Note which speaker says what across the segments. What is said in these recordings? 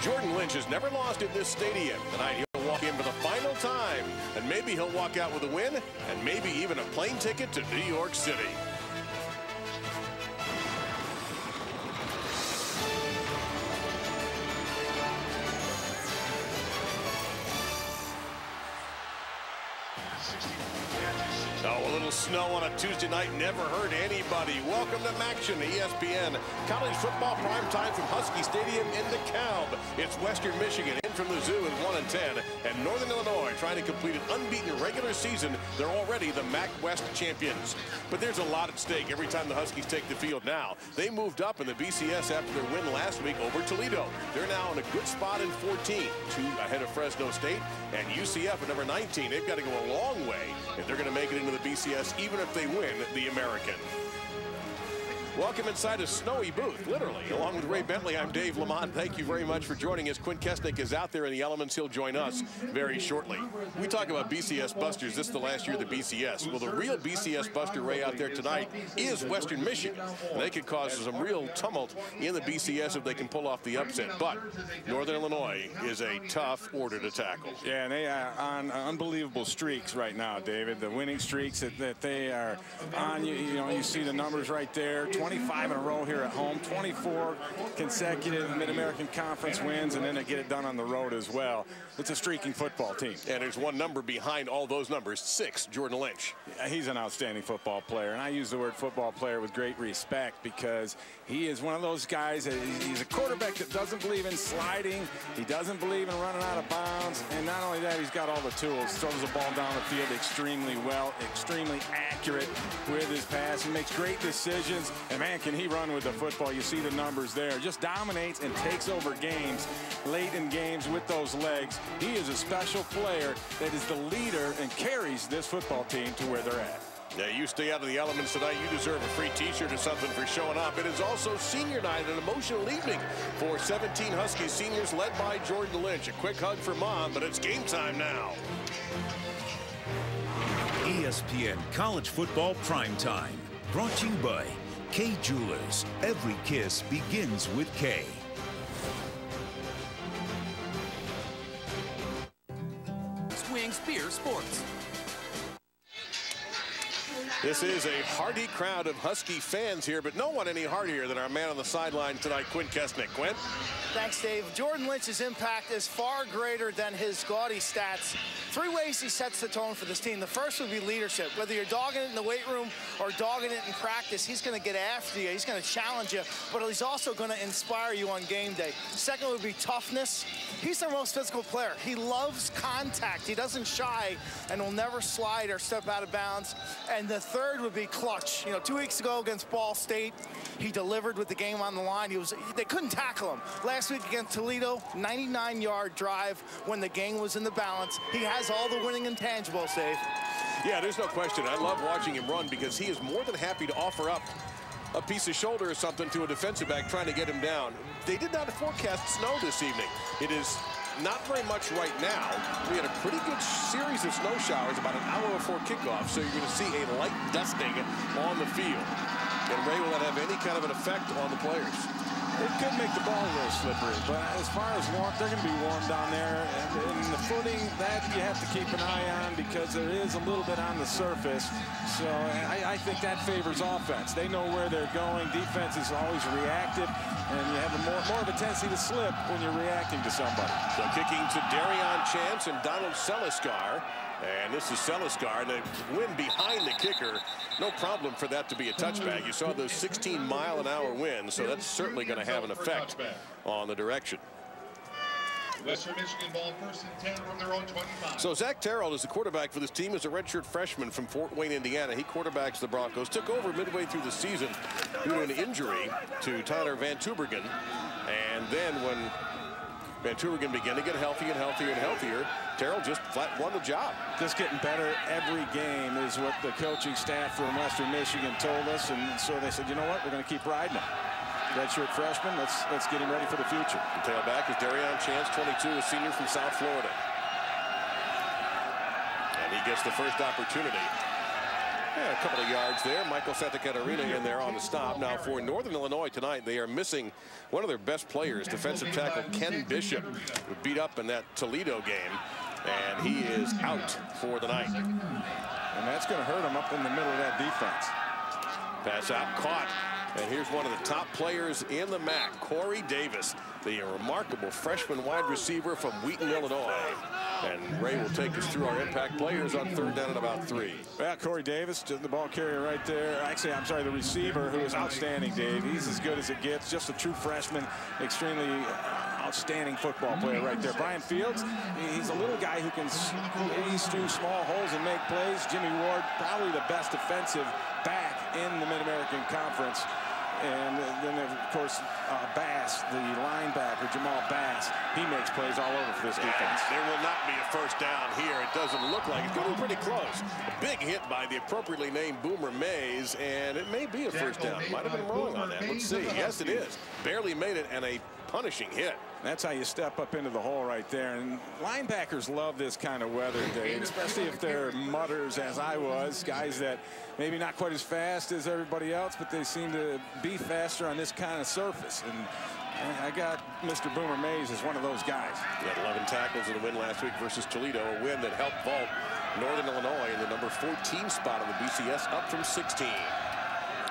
Speaker 1: Jordan Lynch has never lost in this stadium. Tonight he'll walk in for the final time, and maybe he'll walk out with a win, and maybe even a plane ticket to New York City. Snow on a Tuesday night never hurt anybody. Welcome to MACtion, ESPN. College football prime time from Huskie Stadium in the DeKalb. It's Western Michigan in from the zoo at 1 and 10, and Northern Illinois trying to complete an unbeaten regular season. They're already the MAC West champions. But there's a lot at stake every time the Huskies take the field now. They moved up in the BCS after their win last week over Toledo. They're now in a good spot in 14, two ahead of Fresno State, and UCF at number 19. They've got to go a long way if they're going to make it into the BCS, even if they win the American. Welcome inside a snowy booth, literally. Along with Ray Bentley, I'm Dave Lamont. Thank you very much for joining us. Quint Kessenich is out there in the elements. He'll join us very shortly. We talk about BCS busters. This is the last year of the BCS. Well, the real BCS buster Ray out there tonight is Western Michigan. And they could cause some real tumult in the BCS if they can pull off the upset. But Northern Illinois is a tough order to tackle.
Speaker 2: Yeah, and they are on unbelievable streaks right now, David. The winning streaks that, that they are on. You, you know, you see the numbers right there. 25 in a row here at home, 24 consecutive Mid-American Conference wins, and then they get it done on the road as well. It's a streaking football team.
Speaker 1: And there's one number behind all those numbers, six, Jordan Lynch.
Speaker 2: He's an outstanding football player, and I use the word football player with great respect because he is one of those guys, he's a quarterback that doesn't believe in sliding, he doesn't believe in running out of bounds, and not only that, he's got all the tools, throws the ball down the field extremely well, extremely accurate with his pass, he makes great decisions, and man, can he run with the football. You see the numbers there. Just dominates and takes over games late in games with those legs. He is a special player that is the leader and carries this football team to where they're at.
Speaker 1: Yeah, you stay out of the elements tonight. You deserve a free t-shirt or something for showing up. It is also senior night, an emotional evening for 17 Huskies seniors led by Jordan Lynch. A quick hug for mom, but it's game time now.
Speaker 3: ESPN College Football Prime Time. Brought to you by Kay Jewelers. Every kiss begins with K.
Speaker 4: Swing Spear Sports.
Speaker 1: This is a hearty crowd of Husky fans here, but no one any heartier than our man on the sideline tonight, Quint Kessenich. Quint?
Speaker 5: Thanks, Dave. Jordan Lynch's impact is far greater than his gaudy stats. Three ways he sets the tone for this team. The first would be leadership. Whether you're dogging it in the weight room or dogging it in practice, he's going to get after you. He's going to challenge you, but he's also going to inspire you on game day. Second would be toughness. He's their most physical player. He loves contact. He doesn't shy and will never slide or step out of bounds. And the third would be clutch. You know, two weeks ago against Ball State, he delivered with the game on the line. He was They couldn't tackle him. Last week against Toledo, 99-yard drive when the game was in the balance. He has all the winning intangibles, Dave.
Speaker 1: Yeah, there's no question. I love watching him run because he is more than happy to offer up a piece of shoulder or something to a defensive back trying to get him down. They did not forecast snow this evening. It is not very much right now. We had a pretty good series of snow showers about an hour before kickoff, so you're going to see a light dusting on the field. And Ray will not have any kind of an effect on the players.
Speaker 2: It could make the ball a little slippery, but as far as warmth, they're going to be warm down there. And, and the footing, that you have to keep an eye on because there is a little bit on the surface. So I, I think that favors offense. They know where they're going. Defense is always reactive, and you have more, more of a tendency to slip when you're reacting to somebody.
Speaker 1: So kicking to Dareyon Chance and Donald Celiscar. And this is Celiscar. They win behind the kicker. No problem for that to be a touchback. You saw those 16 mile an hour winds, so that's certainly going to have an effect on the direction.
Speaker 6: Western Michigan ball first and 10 from their own 25.
Speaker 1: So Zach Terrell is the quarterback for this team as a redshirt freshman from Fort Wayne, Indiana. He quarterbacks the Broncos. Took over midway through the season due to an injury to Tyler Van Tubergen. And then when Van Tubergen began to get healthy and healthier and healthier, Terrell just flat won the job.
Speaker 2: Just getting better every game is what the coaching staff from Western Michigan told us. And so they said, you know what, we're going to keep riding him redshirt freshman. Let's let's get him ready for the future.
Speaker 1: The tailback is Dareyon Chance, 22, a senior from South Florida. And he gets the first opportunity. Yeah, a couple of yards there. Michael Santacaterina in there on the stop. Now for Northern Illinois tonight, they are missing one of their best players, defensive tackle Ken Bishop, who beat up in that Toledo game. And he is out for the night.
Speaker 2: And that's going to hurt him up in the middle of that defense.
Speaker 1: Pass out caught. And here's one of the top players in the MAC, Corey Davis, the remarkable freshman wide receiver from Wheaton, Illinois. And Ray will take us through our impact players on third down at about three.
Speaker 2: Well, Corey Davis, the ball carrier right there. Actually, I'm sorry, the receiver who is outstanding, Dave. He's as good as it gets. Just a true freshman, extremely uh, outstanding football player right there. Brian Fields, he's a little guy who can squeeze through small holes and make plays. Jimmy Ward, probably the best defensive back in the Mid-American Conference. And then, of course, uh, Bass, the linebacker, Jamal Bass, he makes plays all over for this defense.
Speaker 1: there will not be a first down here. It doesn't look like it's going to be pretty close. A big hit by the appropriately named Boomer Mays, and it may be a first down. Might have been wrong on that. Let's see. Yes, it is. Barely made it, and a punishing hit.
Speaker 2: That's how you step up into the hole right there. And linebackers love this kind of weather, Dave, especially if they're mutters, as I was, guys that maybe not quite as fast as everybody else, but they seem to be faster on this kind of surface. And I got Mr. Boomer Mays as one of those guys.
Speaker 1: He had 11 tackles in the win last week versus Toledo, a win that helped vault Northern Illinois in the number 14 spot on the BCS, up from 16.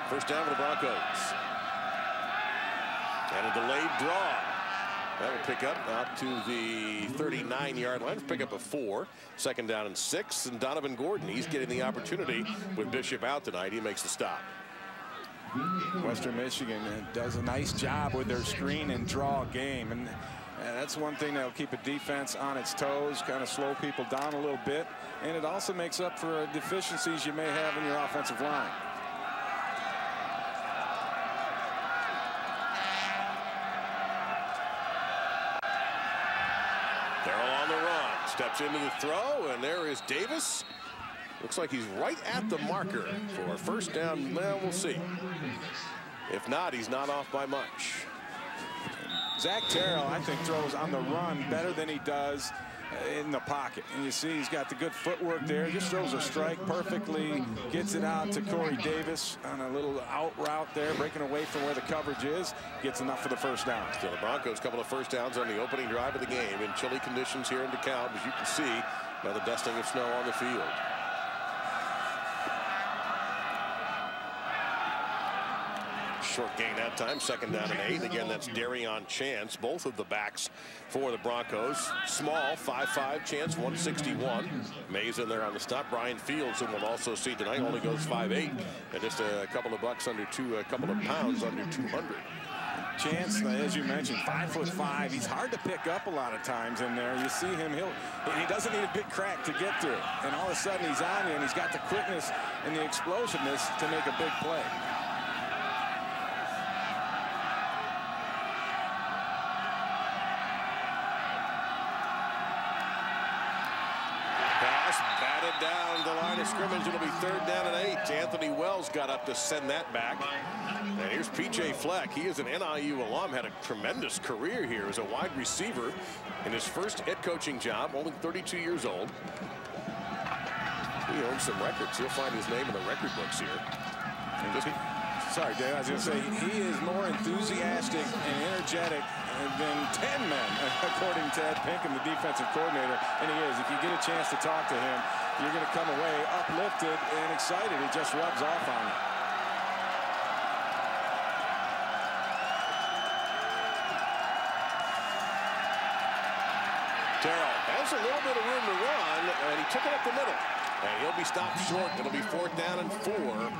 Speaker 1: First down for the Broncos. And a delayed draw. That will pick up out to the 39-yard line. Pick up a four. Second down and six. And Donovan Gordon, he's getting the opportunity with Bishop out tonight. He makes the stop.
Speaker 2: Western Michigan uh, does a nice job with their screen and draw game. And uh, that's one thing that'll keep a defense on its toes, kind of slow people down a little bit. And it also makes up for deficiencies you may have in your offensive line.
Speaker 1: Steps into the throw, and there is Davis. Looks like he's right at the marker for a first down. Well, we'll see. If not, he's not off by much.
Speaker 2: Zach Terrell, I think, throws on the run better than he does in the pocket. And you see he's got the good footwork there. Just throws a strike perfectly. Gets it out to Corey Davis on a little out route there, breaking away from where the coverage is. Gets enough for the first down.
Speaker 1: So the Broncos, couple of first downs on the opening drive of the game in chilly conditions here in DeKalb, as you can see by the dusting of snow on the field. Short gain that time, second down and eight. Again, that's Dareyon Chance, both of the backs for the Broncos. Small, 5'5", Chance, 161. Mays in there on the stop. Brian Fields, who we'll also see tonight, only goes 5'8", and just a couple of bucks under two, a couple of pounds under 200.
Speaker 2: Chance, as you mentioned, five foot five. He's hard to pick up a lot of times in there. You see him, he'll, he doesn't need a big crack to get through. And all of a sudden he's on you and he's got the quickness and the explosiveness to make a big play.
Speaker 1: Scrimmage. It'll be third down and eight. Anthony Wells got up to send that back. And here's P.J. Fleck. He is an NIU alum, had a tremendous career here as a wide receiver in his first head coaching job, only 32 years old. He owns some records. He'll find his name in the record books here.
Speaker 2: Just, sorry, Dave. I was going to say, he is more enthusiastic and energetic than 10 men, according to Ed Pinkham, the defensive coordinator. And he is. If you get a chance to talk to him, you're going to come away uplifted and excited. It just rubs off on you.
Speaker 1: Terrell has a little bit of room to run, and he took it up the middle. And he'll be stopped short. It'll be fourth down and four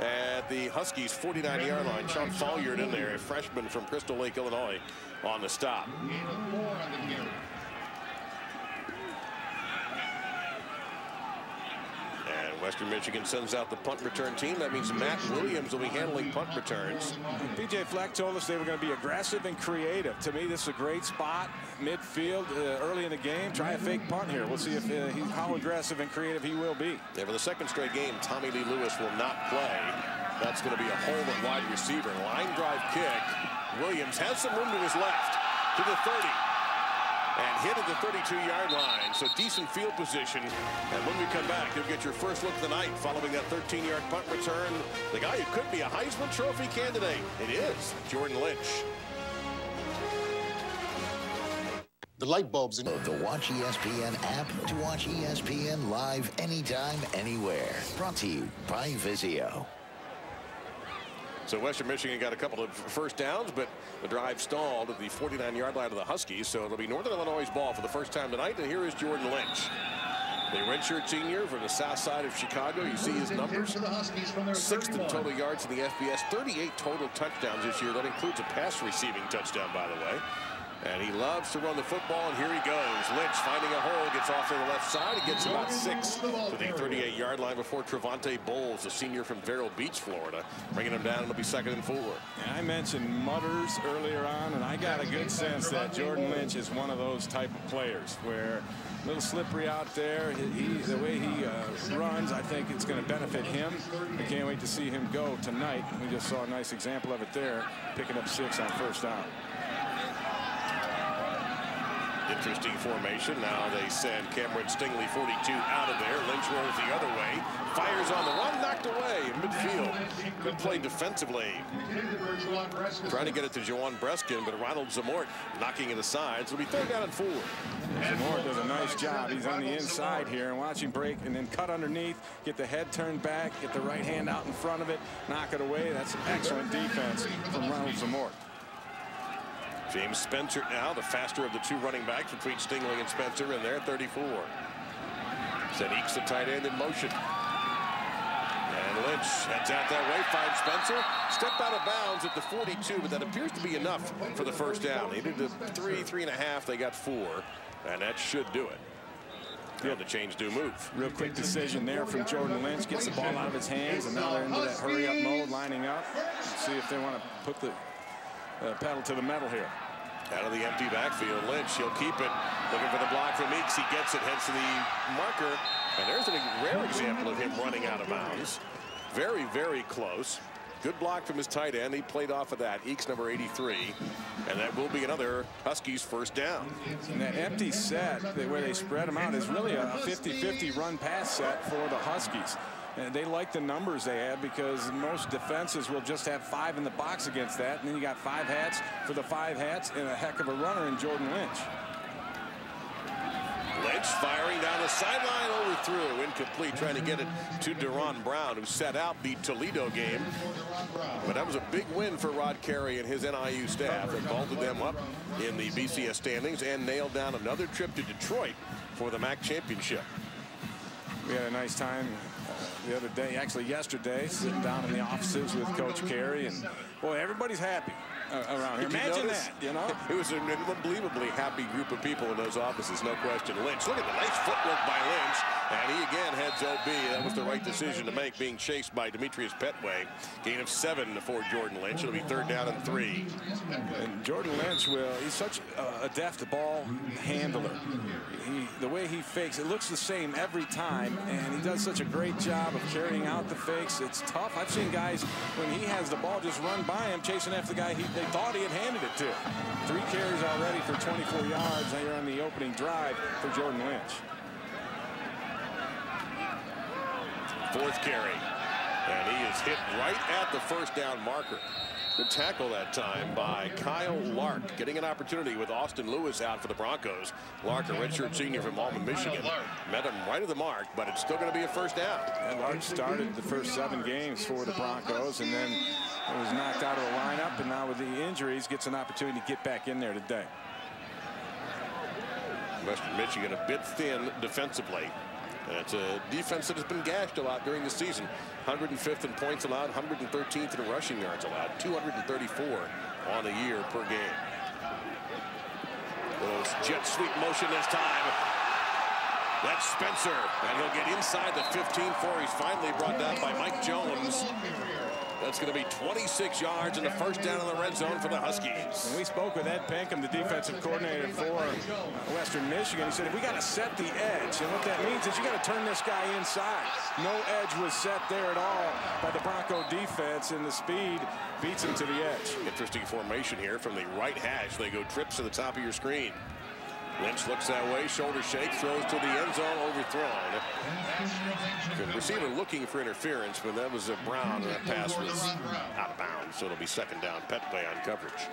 Speaker 1: at the Huskies' 49-yard line. Sean Folliard in there, a freshman from Crystal Lake, Illinois, on the stop. Western Michigan sends out the punt return team. That means Matt Williams will be handling punt returns.
Speaker 2: PJ Fleck told us they were going to be aggressive and creative. To me, this is a great spot, midfield, uh, early in the game. Try a fake punt here. We'll see if uh, he, how aggressive and creative he will be.
Speaker 1: Yeah, for the second straight game, Tommylee Lewis will not play. That's going to be a hole at wide receiver. Line drive kick. Williams has some room to his left, to the 30. And hit at the 32-yard line. So decent field position. And when we come back, you'll get your first look of the night following that 13-yard punt return. The guy who could be a Heisman Trophy candidate. It is Jordan Lynch.
Speaker 7: The light bulbs in
Speaker 8: the Watch ESPN app to watch ESPN live anytime, anywhere. Brought to you by Vizio.
Speaker 1: So Western Michigan got a couple of first downs, but the drive stalled at the 49-yard line of the Huskies. So it'll be Northern Illinois' ball for the first time tonight. And here is Jordan Lynch. The redshirt senior from the south side of Chicago. You see his numbers. Sixth in total yards in the FBS. 38 total touchdowns this year. That includes a pass receiving touchdown, by the way. And he loves to run the football, and here he goes. Lynch finding a hole, gets off to the left side. and gets about six to the 38-yard line before Trevante Bowles, a senior from Vero Beach, Florida, bringing him down. It'll be second and four.
Speaker 2: And I mentioned mutters earlier on, and I got a good sense that Jordan Lynch is one of those type of players where a little slippery out there. He, the way he uh, runs, I think it's going to benefit him. I can't wait to see him go tonight. We just saw a nice example of it there, picking up six on first down.
Speaker 1: Interesting formation. Now they send Cameron Stingley 42 out of there. Lynch rolls the other way. Fires on the run, knocked away in midfield. Good play defensively. Trying to get it to Juwan Brescacin, but Ronald Zamort knocking it aside. So it'll be third down and four.
Speaker 2: Zamort does a nice job. He's on the inside here and watching break and then cut underneath, get the head turned back, get the right hand out in front of it, knock it away. That's excellent defense from Ronald Zamort.
Speaker 1: James Spencer now, the faster of the two running backs between Stingley and Spencer in there, 34. Send Eakes the tight end in motion. And Lynch heads out that way, finds Spencer. Stepped out of bounds at the 42, but that appears to be enough for the first down. They did the three, three and a half. They got four, and that should do it. Yeah, the change do move.
Speaker 2: Real quick decision there from Jordan Lynch. Gets the ball out of his hands, and now they're into that hurry-up mode, lining up. See if they want to put the uh, pedal to the metal here.
Speaker 1: Out of the empty backfield, Lynch, he'll keep it. Looking for the block from Eakes. He gets it, heads to the marker. And there's a rare example of him running out of bounds. Very, very close. Good block from his tight end. He played off of that. Eakes number 83. And that will be another Huskies first down.
Speaker 2: And that empty set where they spread them out is really a 50-50 run pass set for the Huskies. And they like the numbers they have because most defenses will just have five in the box against that. And then you got five hats for the five hats and a heck of a runner in Jordan Lynch.
Speaker 1: Lynch firing down the sideline, overthrew, incomplete, trying to get it to Da'Ron Brown, who set out the Toledo game. But that was a big win for Rod Carey and his NIU staff. It vaulted them up in the BCS standings and nailed down another trip to Detroit for the MAC championship.
Speaker 2: We had a nice time the other day, actually yesterday, sitting down in the offices with Coach Carey, and boy, everybody's happy uh, around here. Imagine that, you know.
Speaker 1: It was an unbelievably happy group of people in those offices, no question. Lynch, look at the nice footwork by Lynch, and he again heads OB. That was the right decision to make, being chased by Demetrius Petway. Gain of seven for Jordan Lynch. It'll be third down and three.
Speaker 2: And Jordan Lynch will, he's such a deft ball handler. He, the way he fakes, it looks the same every time, and he does such a great job of carrying out the fakes. It's tough. I've seen guys, when he has the ball, just run by him, chasing after the guy he, they thought he had handed it to. Three carries already for 24 yards. Now you're on the opening drive for Jordan Lynch.
Speaker 1: Fourth carry. And he is hit right at the first down marker. Good tackle that time by Kyle Lark, getting an opportunity with Austin Lewis out for the Broncos. Lark, a redshirt senior from Allman, Michigan, met him right at the mark, but it's still going to be a first down.
Speaker 2: And Lark started the first seven games for the Broncos, and then was knocked out of the lineup, and now with the injuries, gets an opportunity to get back in there today.
Speaker 1: Western Michigan a bit thin defensively. And it's a defense that has been gashed a lot during the season. 105th in points allowed, 113th in rushing yards allowed, 234 on the year per game. Little jet sweep motion this time. That's Spencer, and he'll get inside the 15 for. He's finally brought down by Mike Jones. That's going to be 26 yards in the first down in the red zone for the Huskies.
Speaker 2: And we spoke with Ed Pinkham, the defensive coordinator for Western Michigan. He said, we got to set the edge, and what that means is you got to turn this guy inside. No edge was set there at all by the Bronco defense, and the speed beats him to the edge.
Speaker 1: Interesting formation here from the right hash. They go trips to the top of your screen. Lynch looks that way, shoulder shake, throws to the end zone, overthrown. The receiver looking for interference, but that was a Brown, and that pass was out of bounds, so it'll be second down. pet play on coverage.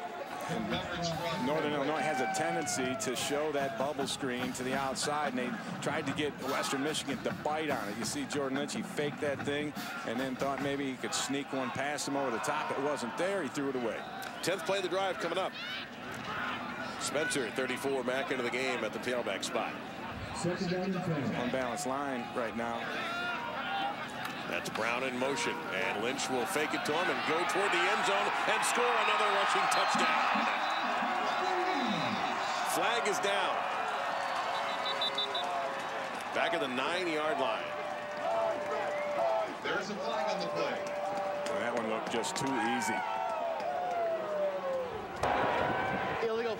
Speaker 2: Northern Illinois has a tendency to show that bubble screen to the outside, and they tried to get Western Michigan to bite on it. You see Jordan Lynch, he faked that thing and then thought maybe he could sneak one past him over the top. It wasn't there. He threw it away.
Speaker 1: 10th play of the drive coming up. Spencer, 34, back into the game at the tailback spot.
Speaker 2: Unbalanced line right now.
Speaker 1: That's Brown in motion, and Lynch will fake it to him and go toward the end zone and score another rushing touchdown. Flag is down. Back at the nine-yard line.
Speaker 6: There's a flag on the play.
Speaker 2: Well, that one looked just too easy.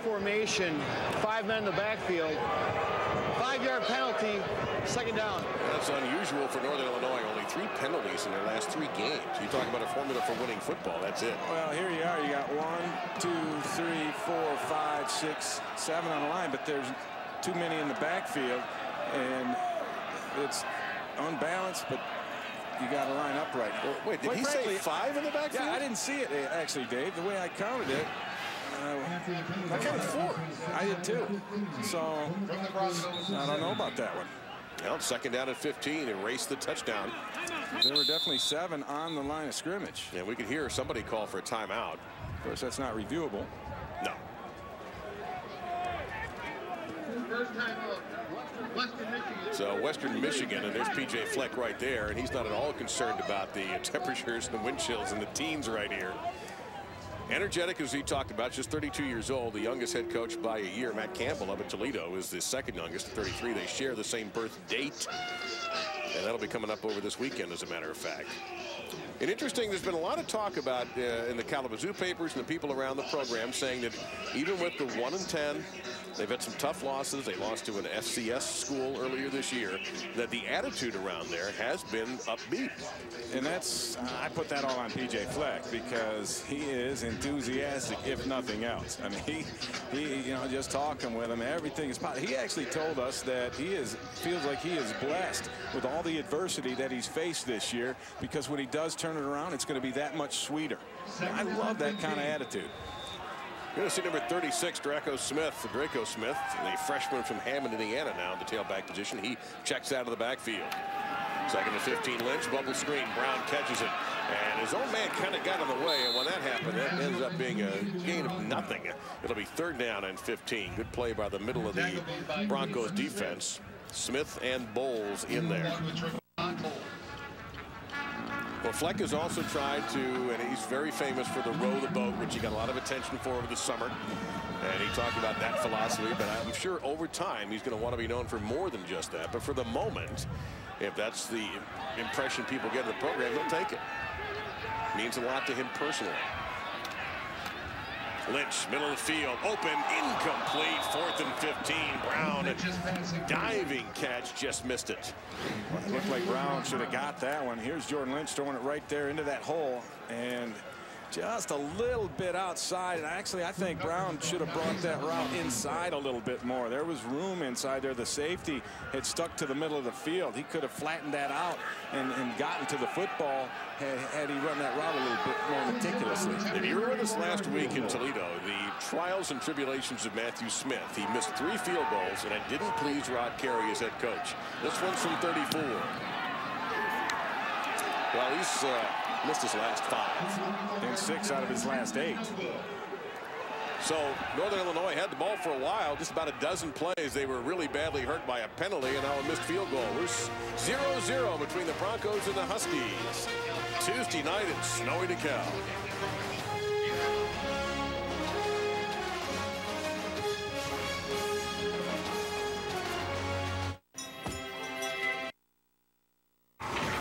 Speaker 5: Illegal formation, five men in the backfield. Five-yard penalty, second down.
Speaker 1: That's unusual for Northern Illinois. Only three penalties in their last three games. You talk about a formula for winning football. That's it.
Speaker 2: Well, here you are. You got one, two, three, four, five, six, seven on the line, but there's too many in the backfield, and it's unbalanced, but you got to line up right.
Speaker 1: Well, wait, did
Speaker 2: Quite
Speaker 1: he
Speaker 2: frankly,
Speaker 1: say five in the backfield?
Speaker 2: Yeah, I didn't see it actually, Dave. The way I counted it,
Speaker 1: I counted four.
Speaker 2: I did too. So I don't know about that one.
Speaker 1: Well, second down at 15, erase the touchdown.
Speaker 2: There were definitely seven on the line of scrimmage.
Speaker 1: And we could hear somebody call for a timeout.
Speaker 2: Of course, that's not reviewable.
Speaker 1: No.
Speaker 6: First time out. Western Michigan.
Speaker 1: So Western Michigan, and there's PJ Fleck right there, and he's not at all concerned about the temperatures and the wind chills and the teens right here. Energetic, as he talked about, just 32 years old, the youngest head coach by a year. Matt Campbell up at Toledo is the second youngest at 33. They share the same birth date, and that'll be coming up over this weekend, as a matter of fact. And interesting, there's been a lot of talk about uh, in the Kalamazoo papers and the people around the program saying that even with the 1 and 10, they've had some tough losses. They lost to an FCS school earlier this year. That the attitude around there has been upbeat.
Speaker 2: And that's, I put that all on PJ Fleck because he is enthusiastic, if nothing else. I mean, he, he, you know, just talking with him, everything is. He actually told us that he is, feels like he is blessed with all the adversity that he's faced this year because when he does turn it around, it's going to be that much sweeter. I love that kind of attitude.
Speaker 1: You're going to see number 36, Draco Smith. Draco Smith, the freshman from Hammond, Indiana now in the tailback position. He checks out of the backfield. Second and 15, Lynch, bubble screen. Brown catches it. And his own man kind of got in the way. And when that happened, that ends up being a gain of nothing. It'll be third down and 15. Good play by the middle of the Broncos defense. Smith and Bowles in there. Well, Fleck has also tried to, and he's very famous for the row the boat, which he got a lot of attention for over the summer. And he talked about that philosophy, but I'm sure over time he's going to want to be known for more than just that. But for the moment, if that's the impression people get of the program, they'll take it. Means a lot to him personally. Lynch, middle of the field, open, incomplete, fourth and 15. Brown, diving catch, just missed it.
Speaker 2: It looked like Brown should have got that one. Here's Jordan Lynch throwing it right there into that hole. And just a little bit outside. And actually, I think Brown should have brought that route inside a little bit more. There was room inside there. The safety had stuck to the middle of the field. He could have flattened that out and, and gotten to the football had, had he run that route a little bit more meticulously.
Speaker 1: If you were with us last week in Toledo, the trials and tribulations of Matthew Smith. He missed three field goals, and it didn't please Rod Carey as head coach. This one's from 34. Well, he's uh, missed his last five.
Speaker 2: And six out of his last eight.
Speaker 1: So Northern Illinois had the ball for a while, just about a dozen plays. They were really badly hurt by a penalty and now a missed field goal. We're 0-0 between the Broncos and the Huskies. Tuesday night in snowy DeKalb.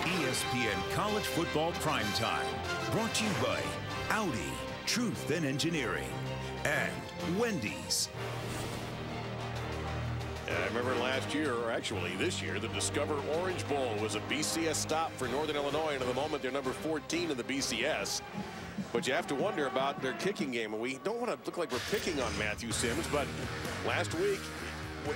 Speaker 3: ESPN College Football Primetime. Brought to you by Audi, Truth and Engineering, and Wendy's.
Speaker 1: And I remember last year, or actually this year, the Discover Orange Bowl was a BCS stop for Northern Illinois. And at the moment, they're number 14 in the BCS. But you have to wonder about their kicking game. And we don't want to look like we're picking on Matthew Sims, but last week,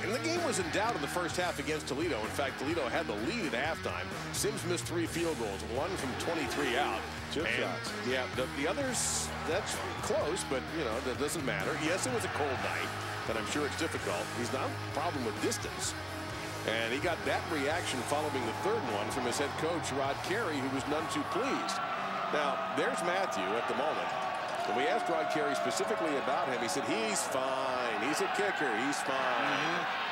Speaker 1: and the game was in doubt in the first half against Toledo. In fact, Toledo had the lead at halftime. Sims missed three field goals, one from 23 out.
Speaker 2: Chip
Speaker 1: And,
Speaker 2: shots.
Speaker 1: Yeah, the, the others, that's close, but, you know, that doesn't matter. Yes, it was a cold night, but I'm sure it's difficult. He's not a problem with distance. And he got that reaction following the third one from his head coach, Rod Carey, who was none too pleased. Now, there's Matthew at the moment. When we asked Rod Carey specifically about him, he said, he's fine. He's a kicker. He's fine. Mm-hmm.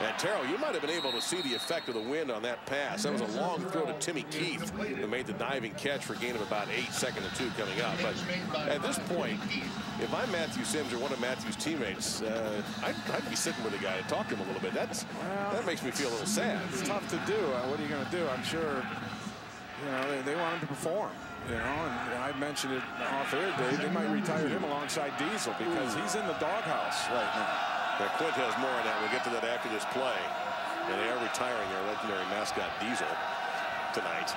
Speaker 1: And Terrell, you might have been able to see the effect of the wind on that pass. That was a long throw to Timmy Keith, who made the diving catch for a gain of about eight. eight, second and two coming up. But at this point, if I'm Matthew Sims or one of Matthew's teammates, uh, I'd, I'd be sitting with the guy to talk to him a little bit. That's that makes me feel a little sad.
Speaker 2: It's tough to do. Uh, what are you going to do? I'm sure, you know, they, they want him to perform. You know, and I mentioned it off air, Dave. They might retire him alongside Diesel because he's in the doghouse right now.
Speaker 1: Now, Quint has more on that. We'll get to that after this play. And they are retiring their legendary mascot Diesel tonight.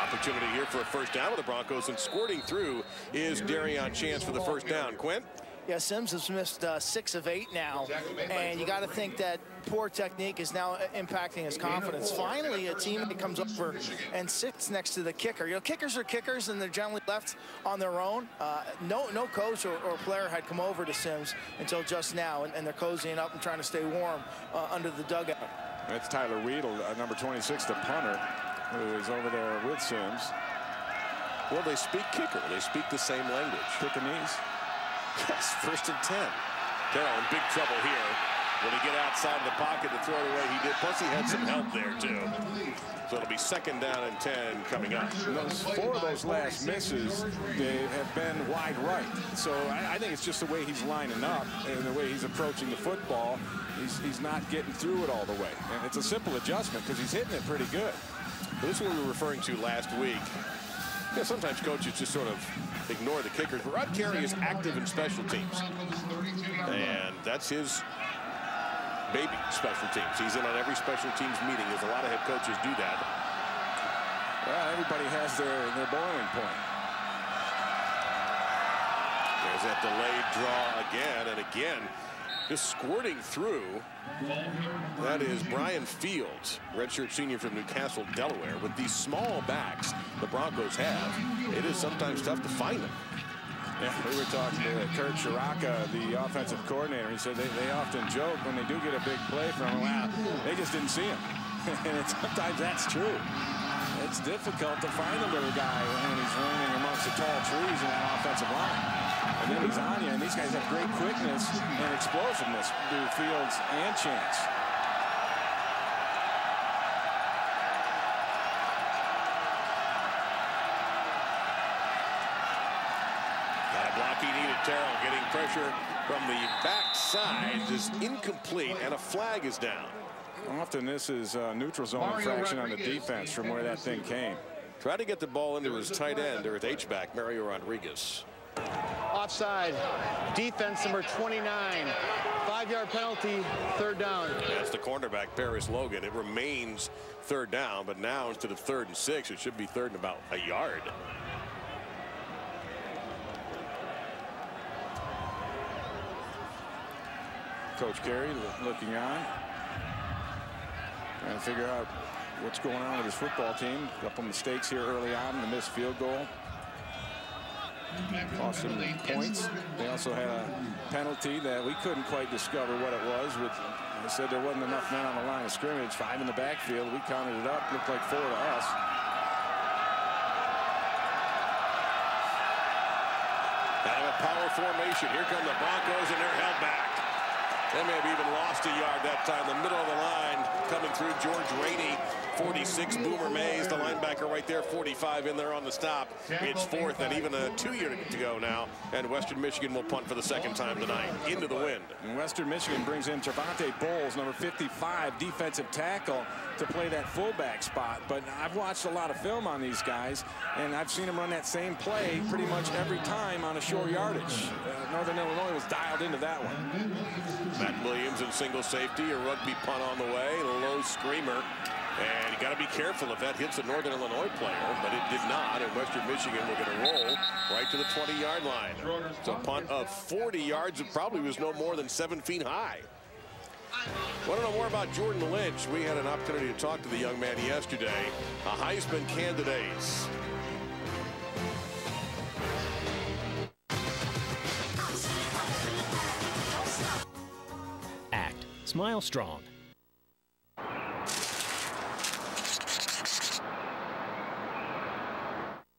Speaker 1: Opportunity here for a first down with the Broncos, and squirting through is Dareyon Chance for the first down. Quint?
Speaker 5: Yeah, Sims has missed uh, six of eight now, and you got to think that poor technique is now impacting his confidence. Finally, a teammate comes over and sits next to the kicker. You know, kickers are kickers, and they're generally left on their own. Uh, no, no coach or, or, player had come over to Sims until just now, and, and they're cozying up and trying to stay warm uh, under the dugout.
Speaker 2: That's Tyler Wedel, uh, number 26, the punter, who is over there with Sims.
Speaker 1: Well, they speak kicker. They speak the same language.
Speaker 2: Pekingese.
Speaker 1: Yes, first and 10. They're in big trouble here. When he get outside of the pocket to throw it away, he did. Plus, he had some help there, too. So it'll be second down and 10 coming up.
Speaker 2: Those, four of those last misses, Dave, have been wide right. So I, I, think it's just the way he's lining up and the way he's approaching the football. He's, he's not getting through it all the way. And it's a simple adjustment because he's hitting it pretty good.
Speaker 1: This is what we were referring to last week. Yeah, sometimes coaches just sort of ignore the kickers. But Rod Carey is active in special teams. And that's his baby, special teams. He's in on every special teams meeting. as a lot of head coaches do that.
Speaker 2: Well, everybody has their, their boiling point.
Speaker 1: There's that delayed draw again and again. Just squirting through. That is Brian Fields, redshirt senior from Newcastle, Delaware. With these small backs the Broncos have, it is sometimes tough to find them.
Speaker 2: Yeah, we were talking to Kirk Ciarrocca, the offensive coordinator. He said they, they often joke when they do get a big play from him, wow, they just didn't see him. and sometimes that's true. It's difficult to find a little guy when he's running amongst the tall trees in that offensive line. And then he's on you, and these guys have great quickness and explosiveness through Fields and Chance.
Speaker 1: Block he needed, Terrell getting pressure from the backside is incomplete, and a flag is down.
Speaker 2: Often this is a neutral zone infraction on the defense from where that thing came.
Speaker 1: Try to get the ball into his tight end or his H-back, Mario Rodriguez.
Speaker 9: Offside. Defense number 29. Five-yard penalty, third down.
Speaker 1: That's the cornerback, Paris Logan. It remains third down, but now instead of third and six, it should be third and about a yard.
Speaker 2: Coach Carey looking on. Trying to figure out what's going on with his football team. A couple mistakes here early on, the missed field goal. Lost some points. They also had a penalty that we couldn't quite discover what it was. With they said there wasn't enough men on the line of scrimmage. Five in the backfield. We counted it up. Looked like four to us.
Speaker 1: Out of a power formation. Here come the Broncos, and back. They may have even lost a yard that time. The middle of the line coming through George Rainey. 46 Boomer Mays, the linebacker right there, 45 in there on the stop. It's fourth and even a two-year to go now. And Western Michigan will punt for the second time tonight into the wind.
Speaker 2: And Western Michigan brings in Trevante Bowles, number 55, defensive tackle, to play that fullback spot. But I've watched a lot of film on these guys, and I've seen them run that same play pretty much every time on a short yardage. Uh, Northern Illinois was dialed into that one.
Speaker 1: Matt Williams in single safety, a rugby punt on the way, a low screamer. And you got to be careful if that hits a Northern Illinois player, but it did not. And Western Michigan will going to roll right to the 20-yard line. It's a punt of 40 yards. It probably was no more than seven feet high. Want to know more about Jordan Lynch? We had an opportunity to talk to the young man yesterday, a Heisman candidate.
Speaker 10: Act. Smile strong.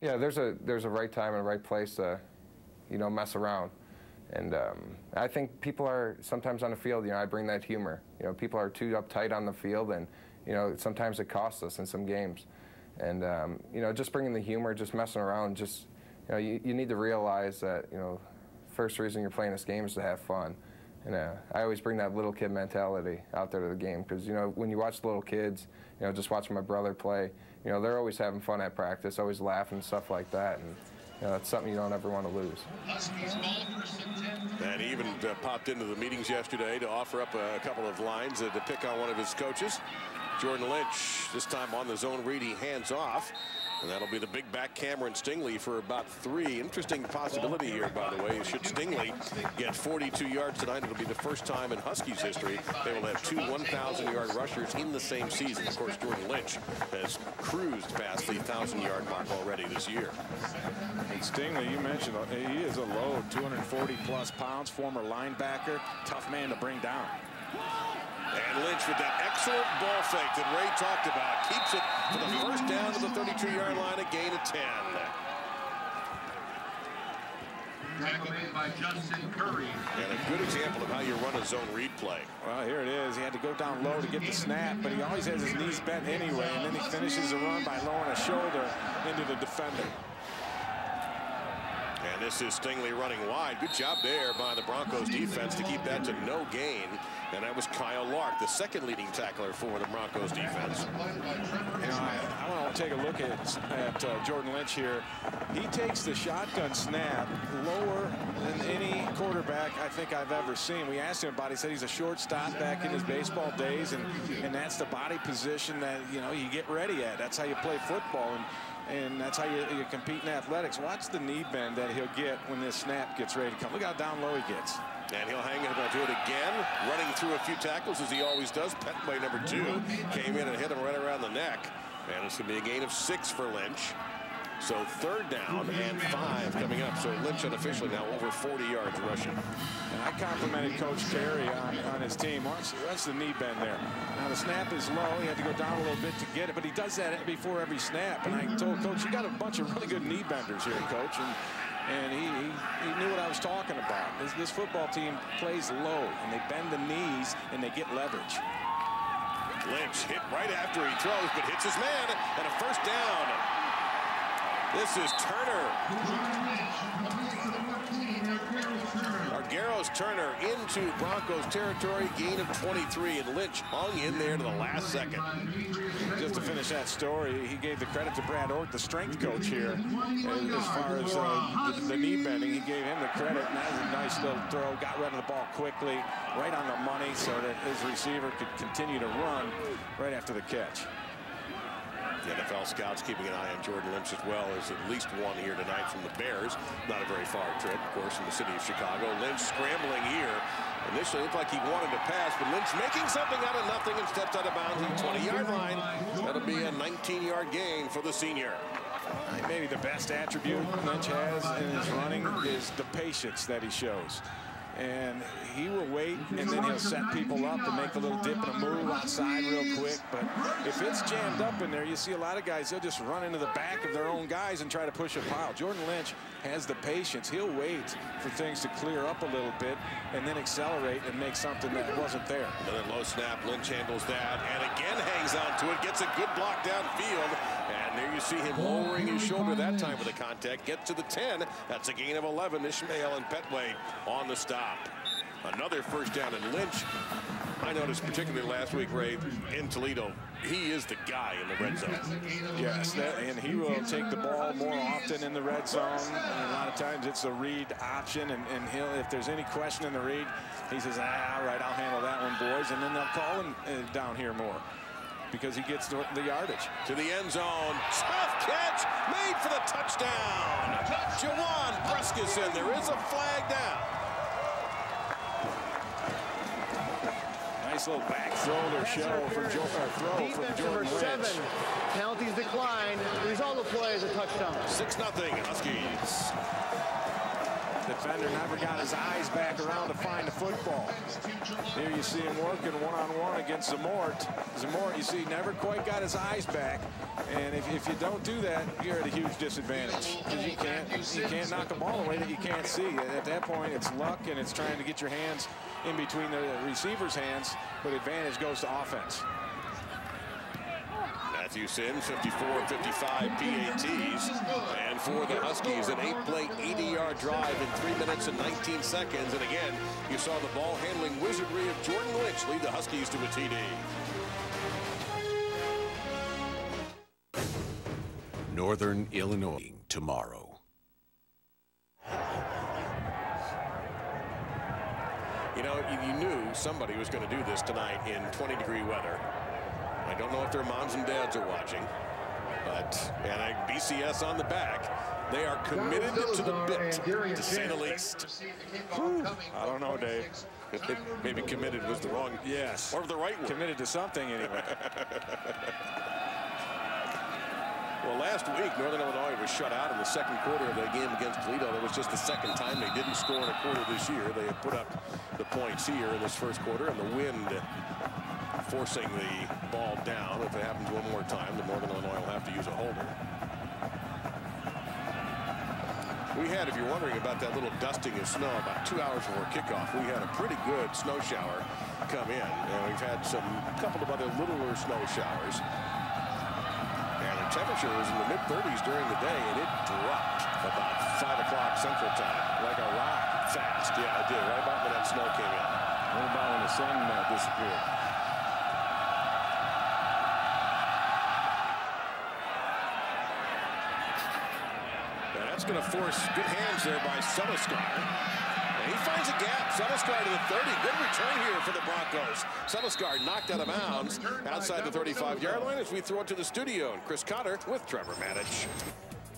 Speaker 11: Yeah, there's a there's a right time and a right place to, you know, mess around. And um, I think people are sometimes on the field, you know, I bring that humor. You know, people are too uptight on the field, and, you know, sometimes it costs us in some games. And, um, you know, just bringing the humor, just messing around, just, you know, you, you need to realize that, you know, first reason you're playing this game is to have fun. And uh, I always bring that little kid mentality out there to the game because, you know, when you watch little kids, you know, just watching my brother play, you know, they're always having fun at practice, always laughing and stuff like that. And, you know, that's something you don't ever want to lose.
Speaker 1: And he even uh, popped into the meetings yesterday to offer up a, couple of lines uh, to pick on one of his coaches. Jordan Lynch, this time on the zone read, he hands off. And that'll be the big back Cameron Stingley for about three. Interesting possibility here, by the way. Should Stingley get 42 yards tonight, it'll be the first time in Huskies history they will have two 1,000-yard rushers in the same season. Of course, Jordan Lynch has cruised past the 1,000-yard mark already this year.
Speaker 2: And Stingley, you mentioned, uh, he is a load, 240-plus pounds, former linebacker, tough man to bring down.
Speaker 1: And Lynch with that excellent ball fake that Ray talked about. Keeps it for the first down to the 32-yard line, a gain of 10.
Speaker 6: by Justin Curry.
Speaker 1: And a good example of how you run a zone read play.
Speaker 2: Well, here it is. He had to go down low to get the snap, but he always has his knees bent anyway, and then he finishes the run by lowering a shoulder into the defender.
Speaker 1: And this is Stingley running wide. Good job there by the Broncos defense to keep that to no gain. And that was Kyle Lark, the second leading tackler for the Broncos defense.
Speaker 2: You know, I, I want to take a look at, at uh, Jordan Lynch here. He takes the shotgun snap lower than any quarterback I think I've ever seen. We asked him about it. He said he's a shortstop back in his baseball days, and, and that's the body position that, you know, you get ready at. That's how you play football. And and that's how you, you, compete in athletics. Watch the knee bend that he'll get when this snap gets ready to come. Look how down low he gets.
Speaker 1: And he'll hang it about do it again, running through a few tackles as he always does. Petway number two came in and hit him right around the neck. And it's going to be a gain of six for Lynch. So third down and five coming up. So Lynch unofficially now over 40 yards rushing.
Speaker 2: And I complimented Coach Terry on, on his team. Watch, watch the knee bend there. Now the snap is low. He had to go down a little bit to get it, but he does that before every snap. And I told Coach, you got a bunch of really good knee benders here, Coach. And and he, he, he, knew what I was talking about. This, this football team plays low, and they bend the knees, and they get leverage.
Speaker 1: Lynch hit right after he throws, but hits his man, and a first down. This is Turner. Aregeros Turner into Broncos territory, gain of 23, and Lynch hung in there to the last second.
Speaker 2: Just to finish that story, he gave the credit to Brad Ort, the strength coach here, and as far as uh, the, the, knee bending. He gave him the credit, and that was a nice little throw. Got rid of the ball quickly, right on the money, so that his receiver could continue to run right after the catch.
Speaker 1: The NFL scouts keeping an eye on Jordan Lynch as well. There's at least one here tonight from the Bears. Not a very far trip, of course, from the city of Chicago. Lynch scrambling here. Initially looked like he wanted to pass, but Lynch making something out of nothing and steps out of bounds at the 20-yard line. That'll be a 19-yard gain for the senior.
Speaker 2: Maybe the best attribute Lynch has in his running is the patience that he shows and he will wait and then he'll set people up and make a little dip and a move outside real quick. But if it's jammed up in there you see a lot of guys they'll just run into the back of their own guys and try to push a pile. Jordan Lynch has the patience. He'll wait for things to clear up a little bit and then accelerate and make something that wasn't there.
Speaker 1: Another low snap. Lynch handles that and again hangs on to it. Gets a good block downfield. And there you see him lowering his shoulder that time with the contact. Get to the 10 that's a gain of 11 Ishmael and Petway on the stop. Another first down and Lynch. I noticed particularly last week, Ray, in Toledo, he is the guy in the red zone.
Speaker 2: Yes, that, and he will take the ball more often in the red zone. And a lot of times it's a read option, and, and he'll if there's any question in the read, he says, ah, all right, I'll handle that one, boys. And then they'll call him uh, down here more because he gets the, the yardage.
Speaker 1: To the end zone. Tough catch made for the touchdown. Juwan Prescott. There is a flag down.
Speaker 2: Nice little back shoulder show for Joe, throw uh,
Speaker 9: Defense
Speaker 2: from Jordan
Speaker 9: number seven. Penalties decline. Result of play is a touchdown.
Speaker 1: 6 nothing Huskies.
Speaker 2: Defender never got his eyes back around to find the football. Here you see him working one-on-one against Zamort. Zamort, you see, never quite got his eyes back. And if, if you don't do that, you're at a huge disadvantage. Because you can't, you can't knock a ball away that you can't see. At that point, it's luck, and it's trying to get your hands in between the receiver's hands, but advantage goes to offense.
Speaker 1: Matthew Sims, 54 55 PATs. And for the Huskies, an eight play, 80 yard drive in three minutes and 19 seconds. And again, you saw the ball handling wizardry of Jordan Lynch lead the Huskies to a TD.
Speaker 12: Northern Illinois tomorrow.
Speaker 1: You know, you knew somebody was going to do this tonight in 20 degree weather. I don't know if their moms and dads are watching, but and I, BCS on the back. They are committed to the bit, to say the least.
Speaker 2: Whew. I don't know, Dave.
Speaker 1: Maybe committed was the wrong.
Speaker 2: Yes.
Speaker 1: Or the right one.
Speaker 2: Committed to something anyway.
Speaker 1: Well, last week, Northern Illinois was shut out in the second quarter of that game against Toledo. That was just the second time they didn't score in a quarter this year. They have put up the points here in this first quarter, and the wind forcing the ball down. If it happens one more time, the Northern Illinois will have to use a holder. We had, if you're wondering about that little dusting of snow, about two hours before kickoff, we had a pretty good snow shower come in. And we've had some couple of other littler snow showers. Temperature was in the mid-30s during the day, and it dropped about 5 o'clock Central Time.
Speaker 2: like a rock.
Speaker 1: Fast, yeah, it did, right about when that snow came in.
Speaker 2: What about when the sun uh, disappeared?
Speaker 1: And that's going to force good hands there by Sutterskar. He finds a gap. Sutterskar to the 30. Good return here for the Broncos. Sutterskar knocked out of bounds outside the 35-yard line as we throw it to the studio. And Chris Cotter with Trevor Matich.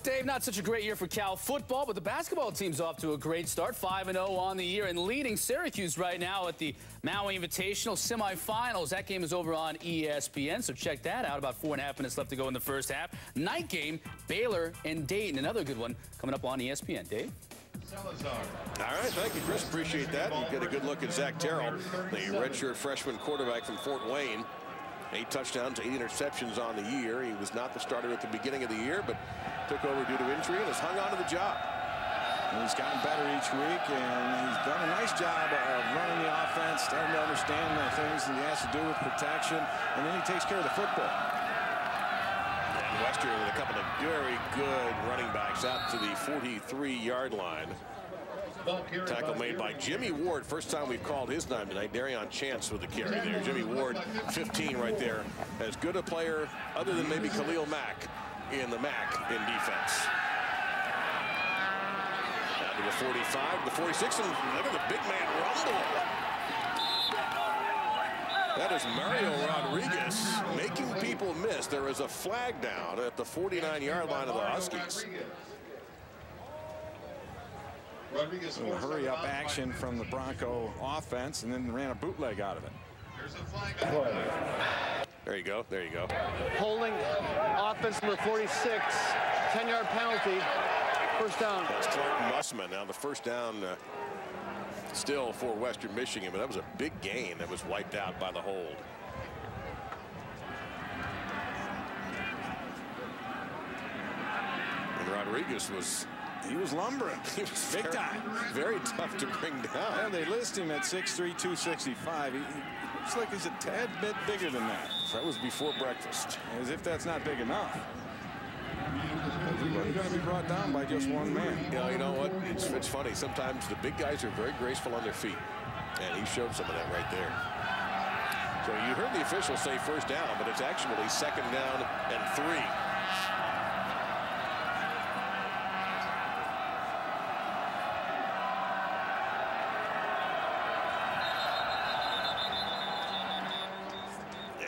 Speaker 13: Dave, not such a great year for Cal football, but the basketball team's off to a great start, 5-0 on the year, and leading Syracuse right now at the Maui Invitational semifinals. That game is over on ESPN, so check that out. About four and a half minutes left to go in the first half. Night game, Baylor and Dayton, another good one coming up on ESPN. Dave?
Speaker 1: All right, thank you, Chris. Appreciate that. You get a good look at Zach Terrell, the redshirt freshman quarterback from Fort Wayne. Eight touchdowns, eight interceptions on the year. He was not the starter at the beginning of the year, but took over due to injury and has hung on to the job.
Speaker 2: And he's gotten better each week, and he's done a nice job of running the offense, starting to understand the things that he has to do with protection, and then he takes care of the football.
Speaker 1: And Western with a couple of very good running backs out to the 43-yard line. Tackle made by Jimmy Ward. First time we've called his name tonight. Dareyon Chance with the carry there. Jimmy Ward, 15 right there. As good a player, other than maybe Khalil Mack, in the MAC in defense. Down to the 45, the 46, and look at the big man rumble. That is Mario Rodriguez making people miss. There is a flag down at the 49-yard line of the Huskies.
Speaker 2: A hurry up action from the Bronco offense and then ran a bootleg out of it.
Speaker 1: There you go. There you go.
Speaker 9: Holding offense number 46, 10-yard penalty, first down.
Speaker 1: That's Clark Mussman. Now the first down uh, still for Western Michigan, but that was a big gain that was wiped out by the hold. And Rodriguez was
Speaker 2: he was lumbering.
Speaker 1: He was
Speaker 2: big
Speaker 1: very,
Speaker 2: time.
Speaker 1: Very tough to bring down.
Speaker 2: Yeah, they list him at 6'3", 265. He, he looks like he's a tad bit bigger than that.
Speaker 1: That was before breakfast.
Speaker 2: As if that's not big enough. Wasn't going to be brought down by just one man.
Speaker 1: Yeah, you know what? It's, it's funny. Sometimes the big guys are very graceful on their feet. And he showed some of that right there. So you heard the official say first down, but it's actually second down and three.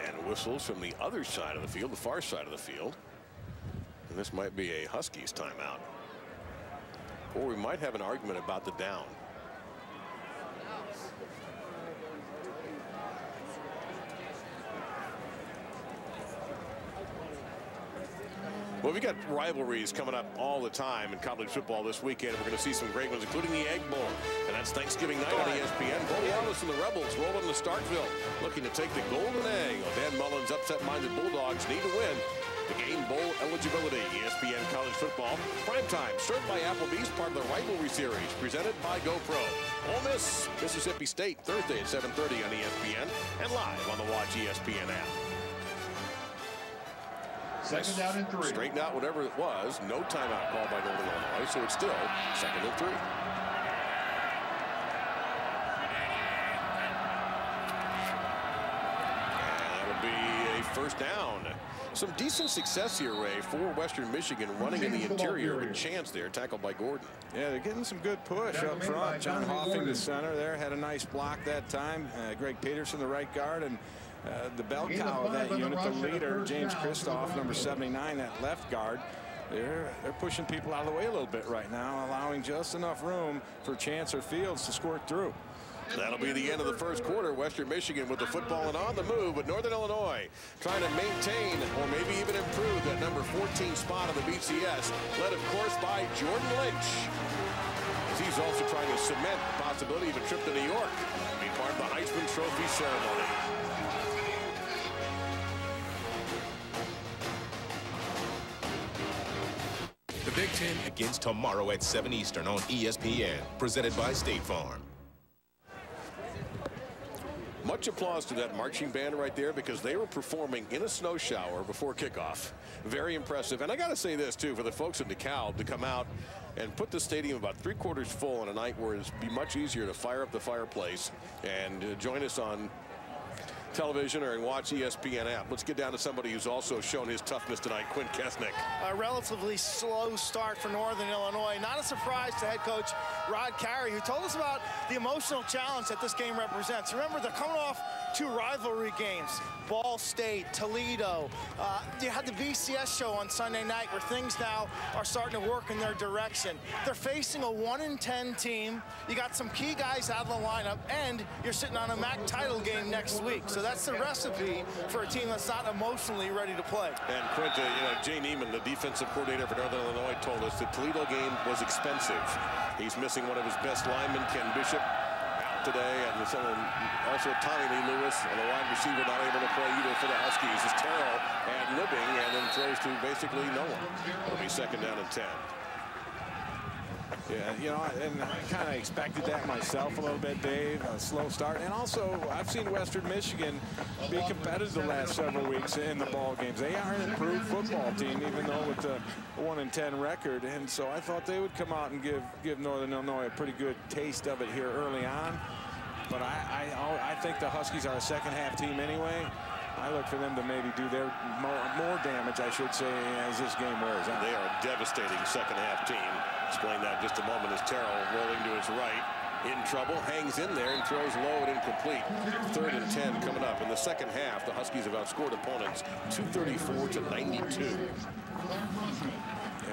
Speaker 1: And whistles from the other side of the field, the far side of the field. And this might be a Huskies timeout. Or we might have an argument about the down. Well, we got rivalries coming up all the time in college football this weekend. We're going to see some great ones, including the Egg Bowl. And that's Thanksgiving night on ESPN. Bo Wallace and the Rebels rolling to Starkville, looking to take the golden egg. Dan Mullen's upset-minded Bulldogs need to win the game bowl eligibility. ESPN College Football. Prime time, served by Applebee's, part of the rivalry series, presented by GoPro. Ole Miss, Mississippi State, Thursday at 7.30 on ESPN and live on the Watch ESPN app.
Speaker 6: Second down and three.
Speaker 1: Straighten out whatever it was. No timeout called by Northern Illinois, so it's still second and three. And that'll be a first down. Some decent success here, Ray, for Western Michigan running in the interior with chance there, tackled by Gordon.
Speaker 2: Yeah, they're getting some good push up front. John Hoffing, the center there, had a nice block that time. Uh, Greg Peterson, the right guard, and uh, the bell cow of that unit, the leader, James Kristoff, number 79, that left guard. They're, they're pushing people out of the way a little bit right now, allowing just enough room for Chance or Fields to squirt through.
Speaker 1: That'll be the end of the first quarter. Western Michigan with the football and on the move, but Northern Illinois trying to maintain or maybe even improve that number 14 spot on the BCS, led of course by Jordan Lynch. He's also trying to cement the possibility of a trip to New York, and be part of the Heisman Trophy ceremony.
Speaker 14: The Big Ten begins tomorrow at 7 Eastern on ESPN, presented by State Farm.
Speaker 1: Much applause to that marching band right there because they were performing in a snow shower before kickoff. Very impressive. And I got to say this, too, for the folks in DeKalb to come out and put the stadium about three quarters full on a night where it'd be much easier to fire up the fireplace and uh, join us on television or watch ESPN app. Let's get down to somebody who's also shown his toughness tonight, Quint Kessenich.
Speaker 5: A relatively slow start for Northern Illinois. Not a surprise to head coach Rod Carey, who told us about the emotional challenge that this game represents. Remember, they're coming off two rivalry games, Ball State, Toledo. Uh, you had the BCS show on Sunday night where things now are starting to work in their direction. They're facing a 1 in 10 team. You got some key guys out of the lineup, and you're sitting on a MAC title game next week. So that's the recipe for a team that's not emotionally ready to play.
Speaker 1: And Quinta, you know, Jay Niemann, the defensive coordinator for Northern Illinois, told us the Toledo game was expensive. He's missing one of his best linemen, Ken Bishop, today, and also Tommylee Lewis, and the wide receiver not able to play either for the Huskies. Is Terrell and Libbing, and then throws to basically no one. It'll be second down and 10.
Speaker 2: Yeah, you know, and I kind of expected that myself a little bit, Dave. A slow start, and also I've seen Western Michigan be competitive the last several weeks in the ball games. They are an improved football team, even though with the one in ten record. And so I thought they would come out and give give Northern Illinois a pretty good taste of it here early on. But I I, I think the Huskies are a second half team anyway. I look for them to maybe do their more, more damage, I should say, as this game wears on.
Speaker 1: They are a devastating second half team. Explain that in just a moment as Terrell rolling to his right. In trouble, hangs in there and throws low and incomplete. Third and 10 coming up. In the second half, the Huskies have outscored opponents 234 to 92.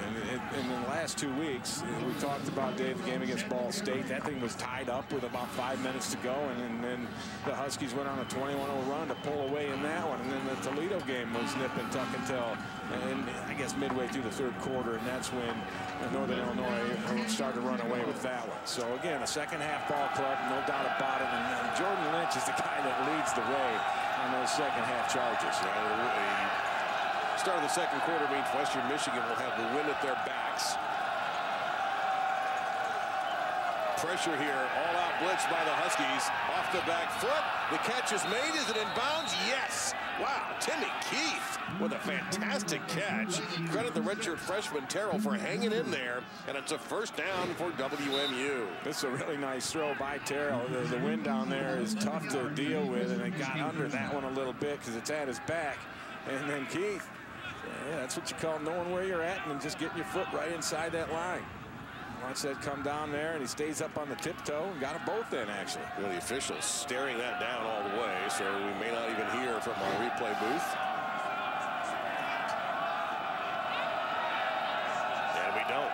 Speaker 2: And in the last two weeks, uh, we talked about Dave the game against Ball State. That thing was tied up with about five minutes to go, and, then the Huskies went on a 21-0 run to pull away in that one. And then the Toledo game was nip and tuck until, and I guess midway through the third quarter, and that's when Northern Illinois started to run away with that one. So again, a second half ball club, no doubt about it. And, uh, Jordan Lynch is the guy that leads the way on those second half charges.
Speaker 1: Uh, start of the second quarter means Western Michigan will have the wind at their backs. Pressure here, all-out blitz by the Huskies. Off the back foot, the catch is made. Is it in bounds? Yes. Wow, Timmy Keith with a fantastic catch. Credit the redshirt freshman Terrell for hanging in there, and it's a first down for WMU.
Speaker 2: This is a really nice throw by Terrell. The, the wind down there is tough to deal with, and it got under that one a little bit because it's at his back. And then Keith, yeah, that's what you call knowing where you're at and just getting your foot right inside that line. Watch that come down there, and he stays up on the tiptoe and got them both in, actually.
Speaker 1: Well, the officials staring that down all the way, so we may not even hear from our replay booth. And we don't.